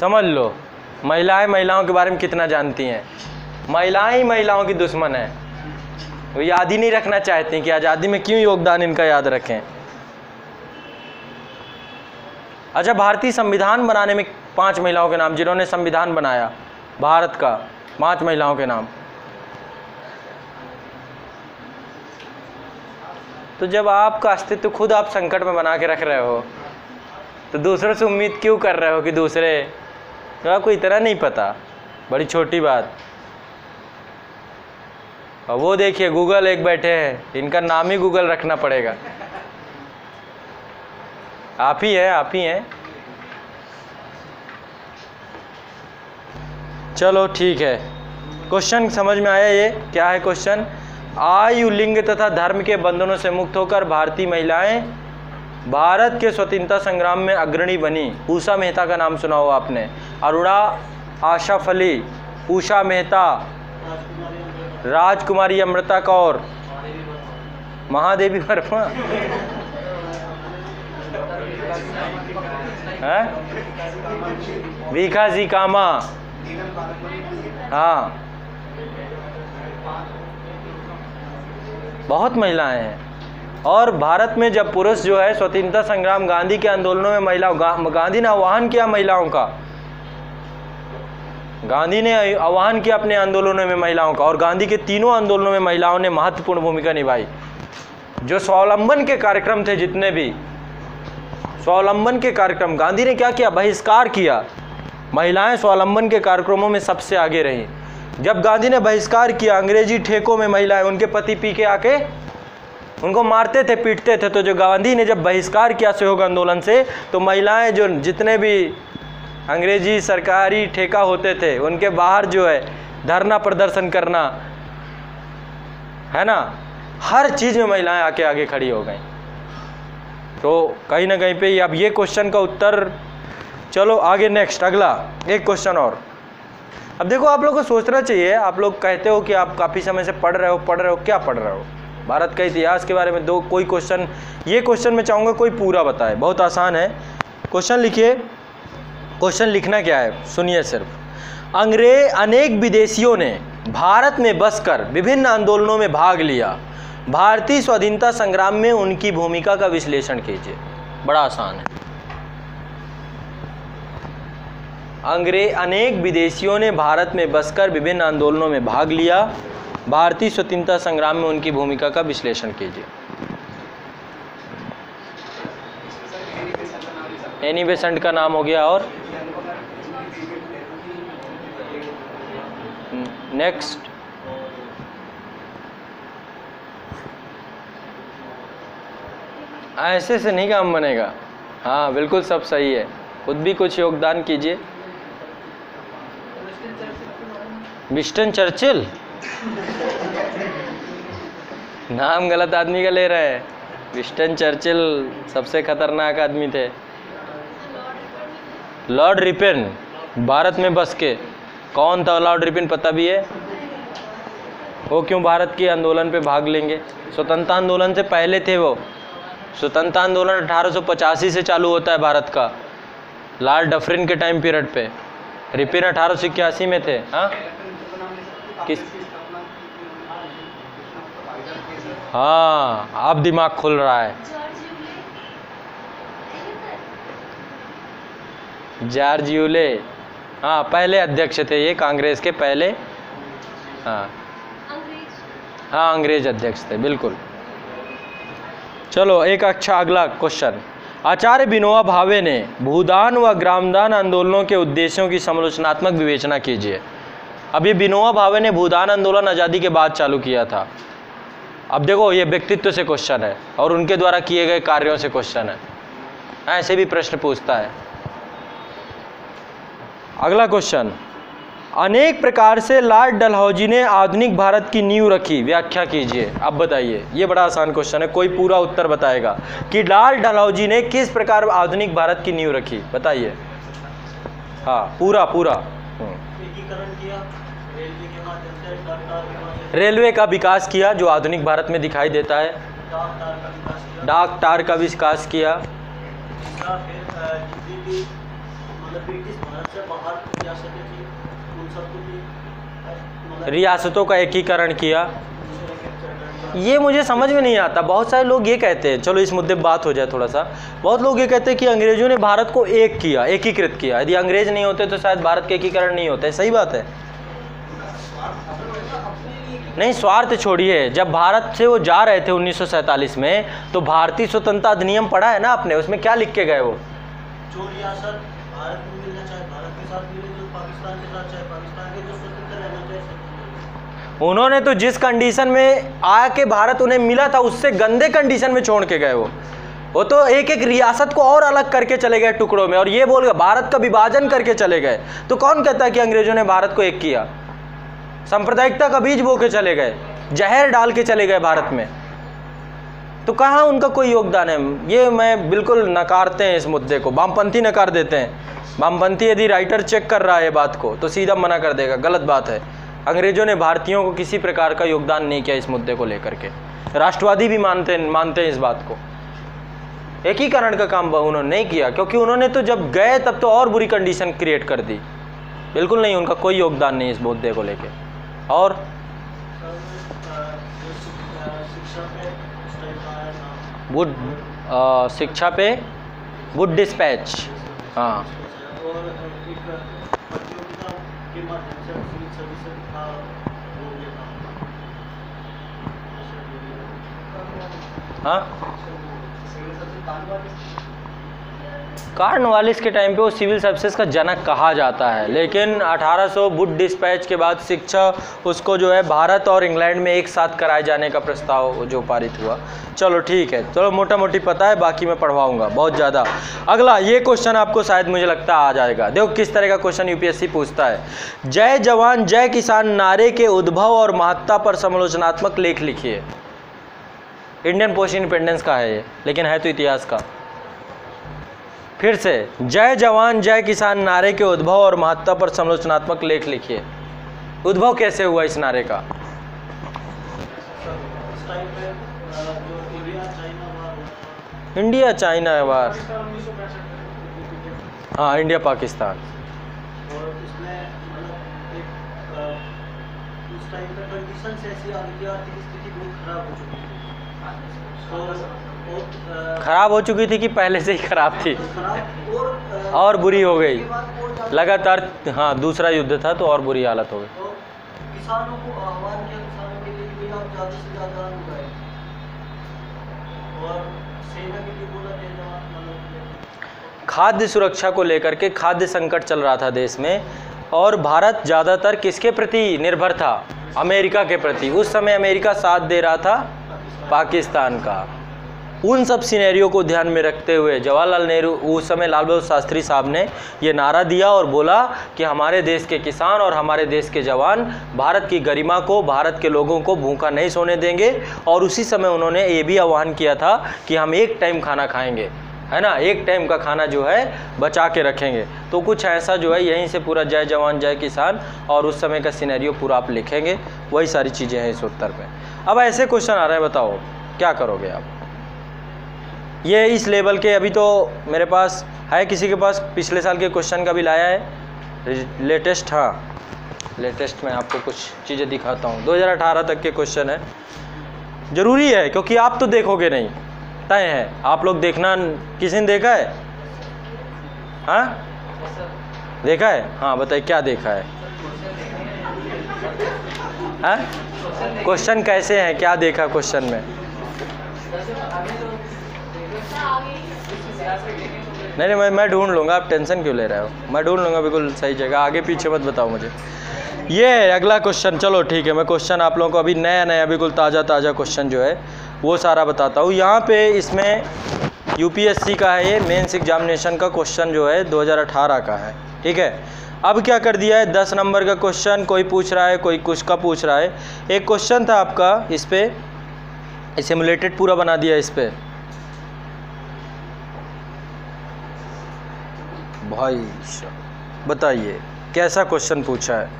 [SPEAKER 1] समझ लो। महिलाएँ महिलाओं के बारे में कितना जानती हैं। महिलाएँ ही महिलाओं की दुश्मन है। वो याद ही नहीं रखना चाहते कि आज़ादी में क्यों योगदान इनका याद रखें? अच्छा भारतीय संविधान बनाने में पाँच महिलाओं के नाम, जिन्होंने संविधान बनाया, भारत का, पाँच महिलाओं के नाम। तो जब आपका अस्तित्व खुद आप संकट में बना के रख रहे हो तो दूसरों से उम्मीद क्यों कर रहे हो कि दूसरे? तो आपको इतना नहीं पता। बड़ी छोटी बात। और वो देखिए गूगल एक बैठे हैं। इनका नाम ही गूगल रखना पड़ेगा। आप ही हैं, आप ही हैं। चलो, ठीक है। क्वेश्चन समझ में आया ये? क्या है क्वेश्चन आयु लिंग तथा धर्म के बंधनों से मुक्त होकर भारतीय महिलाएँ भारत के स्वतंत्रता संग्राम में अग्रणी बनी। उषा मेहता का नाम सुना हो आपने। अरुणा आशा फली उषा मेहता। राजकुमारी अमृता कौर। महादेवी वर्मा भीखा जी कामा। हाँ। बहुत महिलाएँ हैं। और भारत में जब पुरुष जो है, स्वतंत्रता संग्राम गांधी के आंदोलनों में महिलाओं गांधी ने आह्वान किया महिलाओं का गांधी ने आह्वान किया अपने आंदोलनों में महिलाओं का और गांधी के तीनों आंदोलनों में महिलाओं ने महत्वपूर्ण भूमिका निभाई। जो स्वावलंबन के कार्यक्रम थे जितने भी, स्वावलंबन के कार्यक्रम, गांधी ने क्या किया? बहिष्कार किया। महिलाएँ स्वावलंबन के कार्यक्रमों में सबसे आगे रहीं। जब गांधी ने बहिष्कार किया, अंग्रेज़ी ठेकों में महिलाएँ उनके पति पी के आके उनको मारते थे, पीटते थे तो जो गांधी ने जब बहिष्कार किया सहयोग आंदोलन से तो महिलाएँ जो जितने भी अंग्रेज़ी सरकारी ठेका होते थे, उनके बाहर जो है, धरना प्रदर्शन करना, है ना? हर चीज़ में महिलाएँ आके आगे खड़ी हो गई। तो कहीं ना कहीं पे अब ये क्वेश्चन का उत्तर, चलो आगे नेक्स्ट अगला, एक क्वेश्चन और। अब देखो, आप लोग को सोचना चाहिए, आप लोग कहते हो कि आप काफ़ी समय से पढ़ रहे हो, पढ़ रहे हो, क्या पढ़ रहे हो? भारत का इतिहास के बारे में दो, कोई क्वेश्चन ये क्वेश्चन मैं चाहूँगा कोई पूरा बताए, बहुत आसान है। क्वेश्चन लिखिए। क्वेश्चन लिखना क्या है? सुनिए सिर्फ़। अंग्रेज़ अनेक विदेशियों ने भारत में बसकर विभिन्न आंदोलनों में भाग लिया। भारतीय स्वाधीनता संग्राम में उनकी भूमिका का विश्लेषण कीजिए। बड़ा आसान है। अंग्रेज़ अनेक विदेशियों ने भारत में बसकर विभिन्न आंदोलनों में भाग लिया। भारतीय स्वतंत्रता संग्राम में उनकी भूमिका का विश्लेषण कीजिए। एनी बेसेंट का नाम हो गया और नेक्स्ट ऐसे से नहीं काम बनेगा। हाँ बिल्कुल सब सही है। खुद भी कुछ योगदान कीजिए। Winston Churchill? नाम गलत आदमी का ले रहे हैं। विस्टन चर्चिल सबसे खतरनाक आदमी थे। लॉर्ड रिपेन, भारत में बस के। कौन था लॉर्ड रिपेन पता भी है? वो क्यों भारत के आंदोलन पे भाग लेंगे? स्वतंत्रता आंदोलन से पहले थे वो। स्वतंत्रता आंदोलन 1885 से चालू होता है भारत का। लाल डफरिन के टाइम पीरियड पे। रिपिन अठारह सौ इक्यासी में थे हाँ? किस? हाँ अब दिमाग खुल रहा है। George Yule. हाँ पहले अध्यक्ष थे ये, कांग्रेस के पहले। हाँ। हाँ अंग्रेज़ अध्यक्ष थे, बिल्कुल। चलो, एक अच्छा अगला क्वेश्चन आचार्य विनोबा भावे ने भूदान व ग्रामदान आंदोलनों के उद्देश्यों की समालोचनात्मक विवेचना कीजिए। अभी विनोबा भावे ने भूदान आंदोलन आज़ादी के बाद चालू किया था। अब देखो, ये व्यक्तित्व से क्वेश्चन है और उनके द्वारा किए गए कार्यों से क्वेश्चन है, ऐसे भी प्रश्न पूछता है। अगला क्वेश्चन अनेक प्रकार से लॉर्ड डलहौजी ने आधुनिक भारत की नींव रखी। व्याख्या कीजिए। अब बताइए। ये बड़ा आसान क्वेश्चन है। कोई पूरा उत्तर बताएगा कि लॉर्ड डलहौजी ने किस प्रकार आधुनिक भारत की नींव रखी? बताइए। हाँ पूरा पूरा। रेलवे का विकास किया जो आधुनिक भारत में दिखाई देता है। डाक टार का विकास किया। रियासतों का एकीकरण किया। ये मुझे समझ में नहीं आता। बहुत सारे लोग ये कहते हैं। चलो इस मुद्दे पर बात हो जाए थोड़ा सा। बहुत लोग ये कहते हैं कि अंग्रेज़ों ने भारत को एक किया एकीकृत किया। यदि अंग्रेज़ नहीं होते तो शायद भारत के एकीकरण नहीं होते। सही बात है। नहीं स्वार्थ छोड़िए। जब भारत से वो जा रहे थे 1947 में तो भारतीय स्वतंत्रता अधिनियम पढ़ा है ना आपने? उसमें क्या लिख के गए वो?
[SPEAKER 2] जो रियासत भारत में मिलना चाहे भारत के साथ मिले जो पाकिस्तान के साथ चाहे पाकिस्तान के जो स्वतंत्र रहना चाहे स्वतंत्र
[SPEAKER 1] उन्होंने तो जिस कंडीशन में आके भारत उन्हें मिला था, उससे गंदे कंडीशन में छोड़ के गए वो। वो तो एक एक रियासत को और अलग करके चले गए टुकड़ों में, और ये बोल गए, भारत का विभाजन करके चले गए। तो कौन कहता है कि अंग्रेज़ों ने भारत को एक किया? सांप्रदायिकता का बीज बो के चले गए, जहर डाल के चले गए भारत में। तो कहाँ उनका कोई योगदान है? ये मैं बिल्कुल नकारते हैं इस मुद्दे को। वामपंथी नकार देते हैं। वामपंथी यदि राइटर चेक कर रहा है बात को तो सीधा मना कर देगा। गलत बात है। अंग्रेज़ों ने भारतीयों को किसी प्रकार का योगदान नहीं किया इस मुद्दे को लेकर के। राष्ट्रवादी भी मानते मानते हैं इस बात को। एकीकरण का काम उन्होंने नहीं किया, क्योंकि उन्होंने तो जब गए तब तो और बुरी कंडीशन क्रिएट कर दी। बिल्कुल नहीं, उनका कोई योगदान नहीं इस मुद्दे को लेके। और वुड शिक्षा पे वुड डिस्पैच हाँ
[SPEAKER 2] और एक प्रतियोगिता के माध्यम से सिविल सर्विस का हो गया था
[SPEAKER 1] हाँ? कार्नवालिस के टाइम पे वो सिविल सर्विसेज़ का जनक कहा जाता है। लेकिन 1800 सौ बुड डिस्पैच के बाद शिक्षा उसको जो है भारत और इंग्लैंड में एक साथ कराए जाने का प्रस्ताव जो पारित हुआ। चलो ठीक है, चलो मोटा मोटी पता है, बाकी मैं पढ़वाऊँगा, बहुत ज़्यादा। अगला, ये क्वेश्चन आपको शायद मुझे लगता आ जाएगा। देखो, किस तरह का क्वेश्चन यूपीएससी पूछता है। जय जवान, जय किसान, नारे के उद्भव और महत्ता पर समालोचनात्मक लेख लिखिए। इंडियन पोस्ट इंडिपेंडेंस का है ये, लेकिन है तो इतिहास का। फिर से, जय जवान, जय किसान, नारे के उद्भव और महत्ता पर समालोचनात्मक लेख लिखिए। उद्भव कैसे हुआ इस नारे का?
[SPEAKER 2] India, China
[SPEAKER 1] China war. हाँ इंडिया, पाकिस्तान।
[SPEAKER 2] मतलब उस टाइम पे कंडीशंस ऐसी आ गई थी आर्थिक स्थिति बहुत खराब हो चुकी
[SPEAKER 1] खराब हो चुकी थी कि पहले से ही खराब थी।
[SPEAKER 2] और
[SPEAKER 1] बुरी हो गई। लगातार हाँ दूसरा युद्ध था तो और बुरी हालत हो गई। खाद्य सुरक्षा को लेकर के खाद्य संकट चल रहा था देश में, और भारत ज़्यादातर किसके प्रति निर्भर था? अमेरिका के प्रति। उस समय अमेरिका साथ दे रहा था पाकिस्तान का। उन सब सिनेरियो को ध्यान में रखते हुए जवाहरलाल नेहरू उस समय लाल बहादुर शास्त्री साहब ने ये नारा दिया और बोला कि हमारे देश के किसान और हमारे देश के जवान भारत की गरिमा को, भारत के लोगों को भूखा नहीं सोने देंगे और उसी समय उन्होंने ये भी आह्वान किया था कि हम एक टाइम खाना खाएँगे, है ना? एक टाइम का खाना जो है बचा के रखेंगे। तो कुछ ऐसा जो है यहीं से पूरा जय जवान, जय किसान और उस समय का सिनेरियो पूरा आप लिखेंगे। वही सारी चीज़ें हैं इस उत्तर में। अब ऐसे क्वेश्चन आ रहे हैं, बताओ, क्या करोगे आप? ये इस लेवल के, अभी तो मेरे पास है, किसी के पास पिछले साल के क्वेश्चन का भी लाया है। लेटेस्ट हाँ लेटेस्ट में आपको कुछ चीज़ें दिखाता हूँ। 2018 तक के क्वेश्चन है। ज़रूरी है, क्योंकि आप तो देखोगे नहीं। तय है, आप लोग देखना, किसी ने देखा है? हाँ? देखा है? हाँ बताइए, क्या देखा है? हाँ? क्वेश्चन कैसे हैं? क्या देखा क्वेश्चन में? नहीं नहीं, मैं मैं ढूंढ लूँगा। आप टेंशन क्यों ले रहे हो? मैं ढूंढ लूँगा, बिल्कुल सही जगह। आगे पीछे मत बताओ मुझे। ये है अगला क्वेश्चन चलो, ठीक है, मैं क्वेश्चन आप लोगों को अभी नया नया बिल्कुल ताज़ा ताज़ा क्वेश्चन जो है, वो सारा बताता हूँ। यहाँ पे इसमें यूपीएससी का है ये मेंस एग्जामिनेशन का क्वेश्चन जो है 2018 का है। ठीक है? अब क्या कर दिया है? दस नंबर का क्वेश्चन कोई पूछ रहा है, कोई कुछ का पूछ रहा है। एक क्वेश्चन था आपका, इस पर सिमुलेटेड पूरा बना दिया इस पर भाई, बताइए, कैसा क्वेश्चन पूछा है?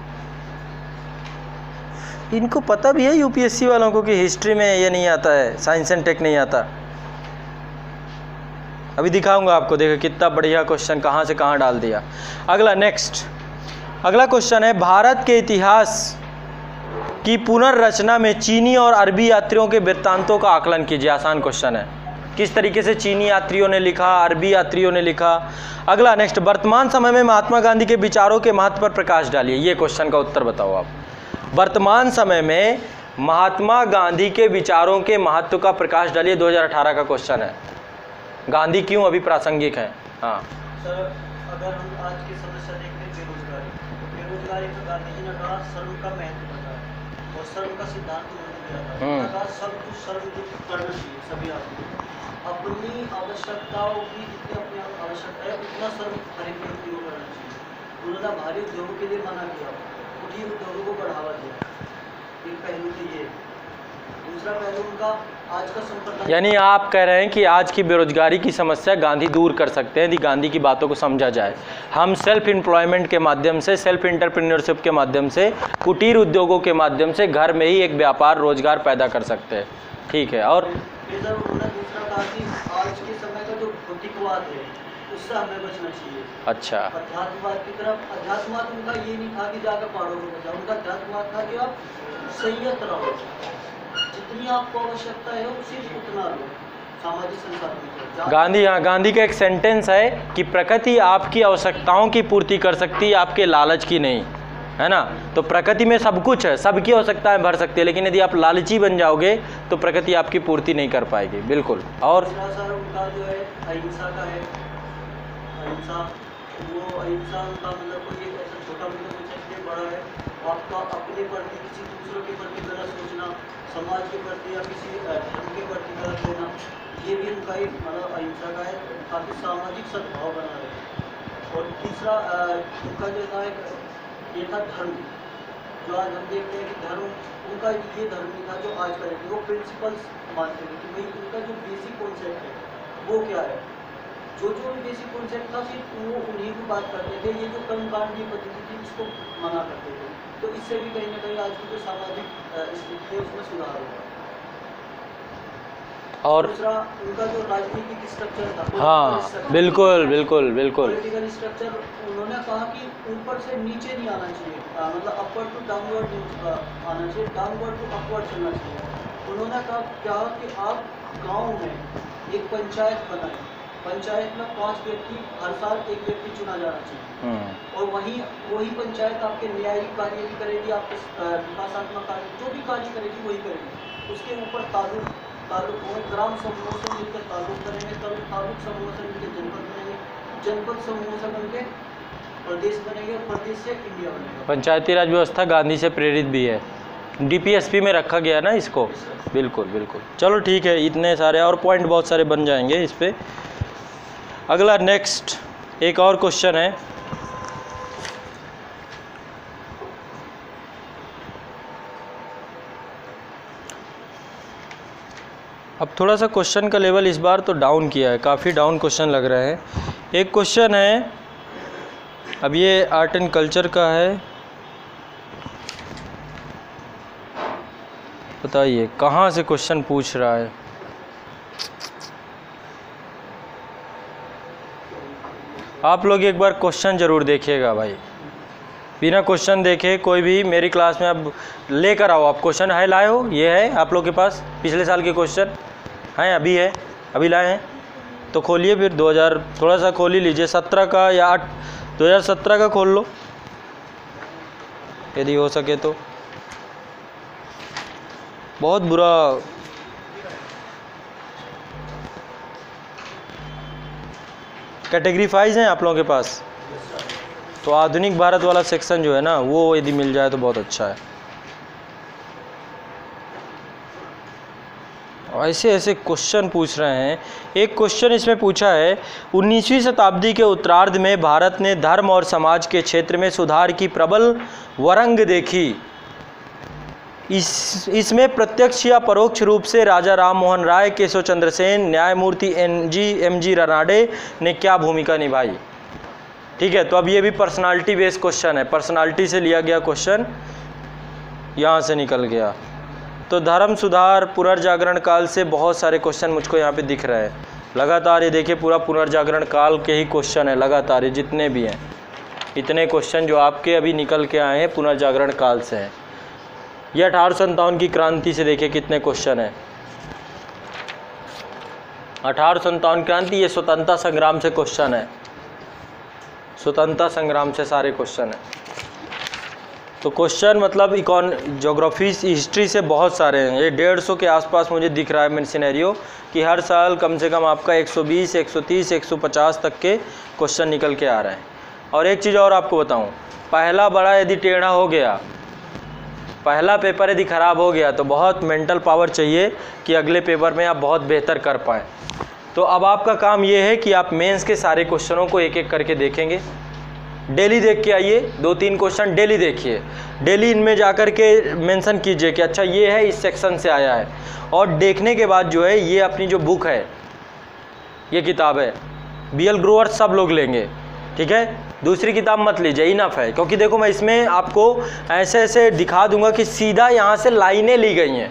[SPEAKER 1] इनको पता भी है यूपीएससी वालों को, कि हिस्ट्री में ये नहीं आता है साइंस एंड टेक नहीं आता। अभी दिखाऊँगा आपको, देखो कितना बढ़िया क्वेश्चन कहाँ से कहाँ डाल दिया। अगला नेक्स्ट अगला क्वेश्चन है, भारत के इतिहास की पुनर्रचना में चीनी और अरबी यात्रियों के वृत्तांतों का आकलन कीजिए। आसान क्वेश्चन है। किस तरीके से चीनी यात्रियों ने लिखा, अरबी यात्रियों ने लिखा? अगला नेक्स्ट वर्तमान समय में महात्मा गांधी के विचारों के महत्व पर प्रकाश डालिए। ये क्वेश्चन का उत्तर बताओ आप। वर्तमान समय में महात्मा गांधी के विचारों के महत्व का प्रकाश डालिए। 2018 का क्वेश्चन है। गांधी क्यों अभी प्रासंगिक हैं? हाँ।
[SPEAKER 2] सर अगर हम आज की समस्या हैं बेरोजगारी। बेरोजगारी में गांधी जी ने कहा श्रम का महत्व और श्रम का सिद्धांत उन्होंने दिया था।
[SPEAKER 1] हम्म।
[SPEAKER 2] सब कुछ श्रम करना चाहिए सभी आदमी अपनी आवश्यकताओं की जितनी अपनी आवश्यकता है उतना श्रम हर एक व्यक्ति को करना चाहिए। उन्होंने भारी उद्योगों के लिए मना किया कुटीर उद्योगों को बढ़ावा दिया। एक पहलू तो ये दूसरा पहलू उनका आज का संप्रदाय
[SPEAKER 1] यानी आप कह रहे हैं कि आज की बेरोजगारी की समस्या गांधी दूर कर सकते हैं यदि गांधी की बातों को समझा जाए। हम सेल्फ एम्प्लॉयमेंट के माध्यम से सेल्फ इंटरप्रेन्योरशिप के माध्यम से कुटीर उद्योगों के माध्यम से घर में ही एक व्यापार रोज़गार पैदा कर सकते हैं। ठीक है और
[SPEAKER 2] उससे हमें बचना चाहिए।
[SPEAKER 1] अच्छा।
[SPEAKER 2] अध्यात्मवाद की तरफ़ अध्यात्मवाद उनका ये नहीं था कि जाकर पहाड़ों में उनका अध्यात्मवाद था कि आप संयत रहो। जितनी आपको आवश्यकता है उसी उतना लो। सामाजिक संसाधन
[SPEAKER 1] गांधी हाँ गांधी का एक सेंटेंस है कि प्रकृति आपकी आवश्यकताओं की पूर्ति कर सकती है आपके लालच की नहीं। है ना? तो प्रकृति में सब कुछ है सबकी आवश्यकताएँ भर सकती है लेकिन यदि आप लालची बन जाओगे तो प्रकृति आपकी पूर्ति नहीं कर पाएगी। बिल्कुल। और
[SPEAKER 2] अहिंसा का है। अहिंसा वो अहिंसा मतलब कोई ऐसा छोटा मतलब कुछ बड़ा है। आपका अपने प्रति किसी दूसरों के प्रति गलत सोचना समाज के प्रति या किसी धर्म के प्रति गलत लेना ये भी उनका एक मतलब अहिंसा का है काफ़ी सामाजिक सद्भाव बना रहे और तीसरा उनका जो था एक, ये था धर्म, जो आज हम देखते हैं कि धर्म, उनका ये धर्म था जो आज का है वो प्रिंसिपल्स मानते थे कि भाई उनका जो बेसिक कॉन्सेप्ट है, वो क्या है? जो जो बेसिक कॉन्सेप्ट था, सिर्फ़ वो उन्हीं की बात करते थे, ये जो कर्मकांड की पद्धति थी उसको मना करते थे। तो इससे भी कहीं ना कहीं आज की जो सामाजिक स्थिति है उसमें सुधार होगा।
[SPEAKER 1] और
[SPEAKER 2] दूसरा उनका जो राजनीतिक स्ट्रक्चर था
[SPEAKER 1] हाँ बिल्कुल बिल्कुल बिल्कुल।
[SPEAKER 2] पॉलिटिकल स्ट्रक्चर उन्होंने कहा कि ऊपर से नीचे नहीं आना चाहिए। मतलब अपवर्ड टू डाउनवर्ड आना चाहिए डाउनवर्ड टू अपवर्ड चलना चाहिए। उन्होंने कहा क्या कि आप गाँव में एक पंचायत बनाए। पंचायत में पाँच व्यक्ति हर साल एक व्यक्ति चुना जाना चाहिए। और वही वही पंचायत आपके न्यायिक कार्य भी करेगी आपके विकासात्मक कार्य जो भी कार्य करेगी वही करेगी। उसके ऊपर ताल्लुक ताल्लुक हो ग्राम समूहों से मिलकर ताल्लुक करेंगे तब ताल्लुक समूहों से मिलकर जनपद बनेंगे। जनपद समूहों से मिलकर प्रदेश बनेंगे और प्रदेश से इंडिया बनेगा।
[SPEAKER 1] पंचायती राज व्यवस्था गांधी से प्रेरित भी है। डीपीएसपी में रखा गया ना इसको? बिल्कुल बिल्कुल। चलो ठीक है इतने सारे और पॉइंट बहुत सारे बन जाएँगे इस पे। अगला नेक्स्ट एक और क्वेश्चन है। अब थोड़ा सा क्वेश्चन का लेवल इस बार तो डाउन किया है, काफ़ी डाउन क्वेश्चन लग रहे हैं। एक क्वेश्चन है, अब ये आर्ट एंड कल्चर का है। बताइए, कहाँ से क्वेश्चन पूछ रहा है? आप लोग एक बार क्वेश्चन ज़रूर देखिएगा भाई। बिना क्वेश्चन देखे कोई भी मेरी क्लास में अब लेकर आओ, आप क्वेश्चन है लाए हो, ये है आप लोग के पास पिछले साल के क्वेश्चन हैं, अभी है, अभी लाए हैं। तो खोलिए फिर 2000 थोड़ा सा खोल ही लीजिए। सत्रह का या आठ, दो हज़ार सत्रह का खोल लो। यदि हो सके तो। बहुत बुरा कैटेगरी फाइज हैं आप लोगों के पास। तो आधुनिक भारत वाला सेक्शन जो है ना, वो यदि मिल जाए तो बहुत अच्छा है। ऐसे ऐसे क्वेश्चन पूछ रहे हैं। एक क्वेश्चन इसमें पूछा है 19वीं शताब्दी के उत्तरार्ध में भारत ने धर्म और समाज के क्षेत्र में सुधार की प्रबल वरंग देखी। इस, इसमें प्रत्यक्ष या परोक्ष रूप से राजा राम मोहन राय, केशव चंद्र सेन न्यायमूर्ति N G, M G Ranade ने क्या भूमिका निभाई? ठीक है तो अब ये भी पर्सनालिटी बेस्ड क्वेश्चन है। पर्सनालिटी से लिया गया क्वेश्चन यहाँ से निकल गया। तो धर्म सुधार, पुनर्जागरण काल से बहुत सारे क्वेश्चन मुझको यहाँ पे दिख रहे हैं। लगातार ये देखिए, पूरा पुनर्जागरण काल के ही क्वेश्चन है, लगातार ये जितने भी हैं। इतने क्वेश्चन जो आपके अभी निकल के आए हैं, पुनर्जागरण काल से हैं। ये अठारह की क्रांति से देखिए कितने क्वेश्चन हैं। अठारह क्रांति, ये स्वतंत्रता संग्राम से क्वेश्चन है। स्वतंत्रता संग्राम से सारे क्वेश्चन हैं। तो क्वेश्चन मतलब इकॉन जोग्राफी हिस्ट्री से बहुत सारे हैं। ये डेढ़ सौ के आसपास मुझे दिख रहा है मेरे सिनेरियो कि हर साल कम से कम आपका 120, 130, 150 तक के क्वेश्चन निकल के आ रहे हैं। और एक चीज़ और आपको बताऊँ पहला बड़ा यदि टेढ़ा हो गया पहला पेपर यदि ख़राब हो गया तो बहुत मेंटल पावर चाहिए कि अगले पेपर में आप बहुत बेहतर कर पाएँ। तो अब आपका काम ये है कि आप मेंस के सारे क्वेश्चनों को एक एक करके देखेंगे। डेली देख के आइए, दो तीन क्वेश्चन डेली देखिए। डेली इनमें जा कर के मेंशन कीजिए कि अच्छा ये है, इस सेक्शन से आया है। और देखने के बाद जो है, ये अपनी जो बुक है, ये किताब है बी एल ग्रोवर सब लोग लेंगे, ठीक है? दूसरी किताब मत लीजिए इनफ है। क्योंकि देखो, मैं इसमें आपको ऐसे ऐसे दिखा दूँगा कि सीधा यहाँ से लाइनें ली गई हैं।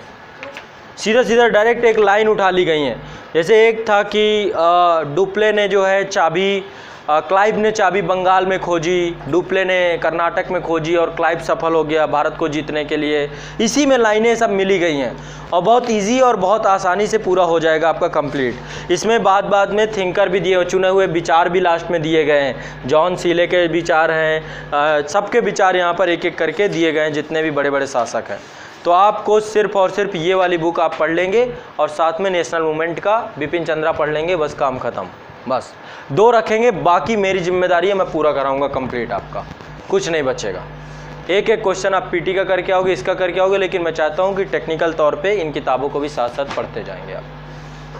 [SPEAKER 1] सीधा सीधा डायरेक्ट एक लाइन उठा ली गई हैं। जैसे एक था कि डुप्ले ने जो है, चाबी क्लाइव ने चाबी बंगाल में खोजी, डुप्ले ने कर्नाटक में खोजी और क्लाइव सफल हो गया भारत को जीतने के लिए। इसी में लाइनें सब मिली गई हैं और बहुत इजी और बहुत आसानी से पूरा हो जाएगा आपका कंप्लीट इसमें बाद बाद में थिंकर भी दिए, चुने हुए विचार भी लास्ट में दिए गए हैं। जॉन सीले के विचार हैं सबके विचार यहाँ पर एक एक करके दिए गए हैं, जितने भी बड़े बड़े शासक हैं। तो आपको सिर्फ़ और सिर्फ़ ये वाली बुक आप पढ़ लेंगे और साथ में नेशनल मूवमेंट का, बिपिन चंद्रा पढ़ लेंगे, बस काम ख़त्म। बस। दो रखेंगे, बाकी मेरी ज़िम्मेदारी है, मैं पूरा कराऊँगा कंप्लीट आपका। कुछ नहीं बचेगा। एक एक क्वेश्चन आप पीटी का करके आओगे, इसका करके आओगे, लेकिन मैं चाहता हूँ कि टेक्निकल तौर पे इन किताबों को भी साथ साथ पढ़ते जाएँगे आप।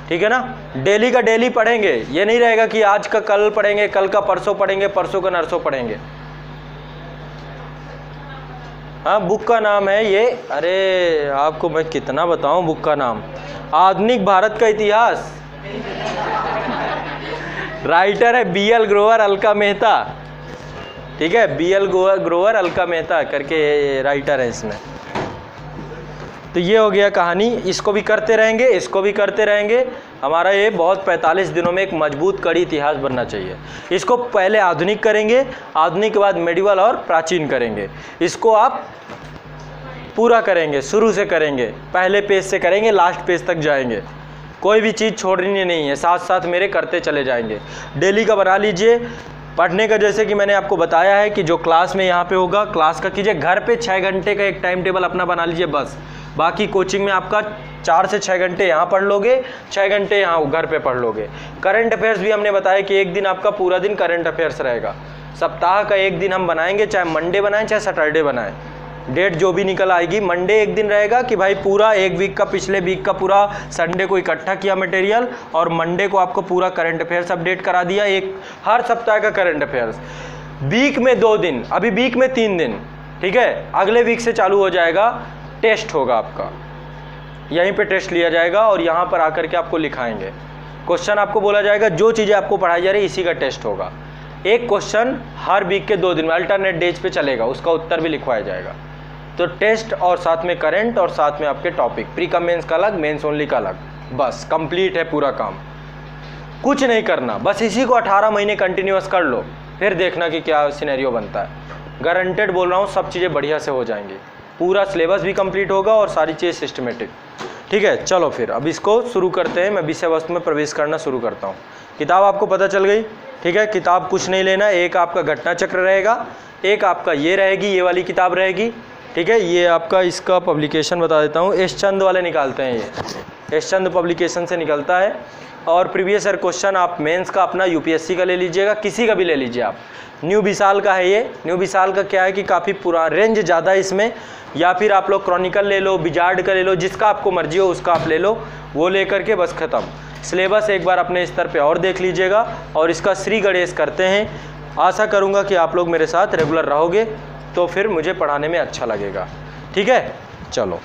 [SPEAKER 1] ठीक है ना? डेली का डेली पढ़ेंगे। ये नहीं रहेगा कि आज का कल पढ़ेंगे, कल का परसों पढ़ेंगे, परसों का नरसों पढ़ेंगे। हाँ बुक का नाम है ये। अरे, आपको मैं कितना बताऊँ बुक का नाम? आधुनिक भारत का इतिहास। राइटर है बी एल ग्रोवर अलका मेहता। ठीक है? बी एल ग्रोवर अलका मेहता करके राइटर है इसमें। तो ये हो गया कहानी। इसको भी करते रहेंगे, इसको भी करते रहेंगे। हमारा ये बहुत 45 दिनों में एक मज़बूत, कड़ी इतिहास बनना चाहिए। इसको पहले आधुनिक करेंगे, आधुनिक के बाद मेडिवल और प्राचीन करेंगे। इसको आप पूरा करेंगे, शुरू से करेंगे। पहले पेज से करेंगे लास्ट पेज तक जाएँगे। कोई भी चीज़ छोड़नी नहीं है साथ साथ मेरे करते चले जाएँगे। डेली का बना लीजिए। पढ़ने का जैसे कि मैंने आपको बताया है कि जो क्लास में यहाँ पे होगा, क्लास का कीजिए। घर पे छः घंटे का एक टाइम टेबल अपना बना लीजिए बस। बाकी कोचिंग में आपका चार से छः घंटे यहाँ पढ़ लोगे छः घंटे यहाँ घर पे पढ़ लोगे। करंट अफेयर्स भी हमने बताया कि एक दिन आपका पूरा दिन करंट अफेयर्स रहेगा। सप्ताह का एक दिन हम बनाएँगे, चाहे मंडे बनाएँ, चाहे सैटरडे बनाएँ। डेट जो भी निकल आएगी मंडे एक दिन रहेगा कि भाई पूरा एक वीक का, पिछले वीक का पूरा संडे को इकट्ठा किया मटेरियल और मंडे को आपको पूरा करंट अफेयर्स अपडेट करा दिया एक, हर सप्ताह का करंट अफेयर्स वीक में दो दिन, अभी वीक में तीन दिन, ठीक है? अगले वीक से चालू हो जाएगा टेस्ट होगा आपका। यहीं पे टेस्ट लिया जाएगा और यहाँ पर आकर के आपको लिखाएँगे। क्वेश्चन आपको बोला जाएगा, जो चीज़ें आपको पढ़ाई जा रही इसी का टेस्ट होगा। एक क्वेश्चन हर वीक के दो दिन में अल्टरनेट डेज़ पे चलेगा, उसका उत्तर भी लिखवाया जाएगा। तो टेस्ट और साथ में करंट और साथ में आपके टॉपिक। प्री कम मेंस का अलग, मेंस ओनली का अलग। बस, कंप्लीट है पूरा काम। कुछ नहीं करना, बस इसी को 18 महीने कंटिन्यूस कर लो। फिर देखना कि क्या सिनेरियो बनता है। गारंटेड बोल रहा हूँ, सब चीज़ें बढ़िया से हो जाएँगी। पूरा सिलेबस भी कंप्लीट होगा और सारी चीज़ सिस्टमेटिक ठीक है, चलो फिर। अब इसको शुरू करते हैं। मैं विषय वस्तु में प्रवेश करना शुरू करता हूँ। किताब आपको पता चल गई? ठीक है, किताब कुछ नहीं लेना। एक आपका घटना चक्र रहेगा, एक आपका ये रहेगी, ये वाली किताब रहेगी। ठीक है, ये आपका इसका पब्लिकेशन बता देता हूँ। एस चंद वाले निकालते हैं ये। एस चंद पब्लिकेशन से निकलता है। और प्रीवियस ईयर क्वेश्चन आप मेंस का अपना यूपीएससी का ले लीजिएगा, किसी का भी ले लीजिए आप। न्यू विशाल का है ये। न्यू विशाल का क्या है कि काफ़ी पुरा रेंज ज़्यादा है इसमें। या फिर आप लोग क्रॉनिकल ले लो बिजार्ड का ले लो, जिसका आपको मर्ज़ी हो उसका आप ले लो। वो ले करके बस ख़त्म। सिलेबस एक बार अपने स्तर पे और देख लीजिएगा। और इसका श्री गणेश करते हैं। आशा करूँगा कि आप लोग मेरे साथ रेगुलर रहोगे। तो फिर मुझे पढ़ाने में अच्छा लगेगा। ठीक है? चलो।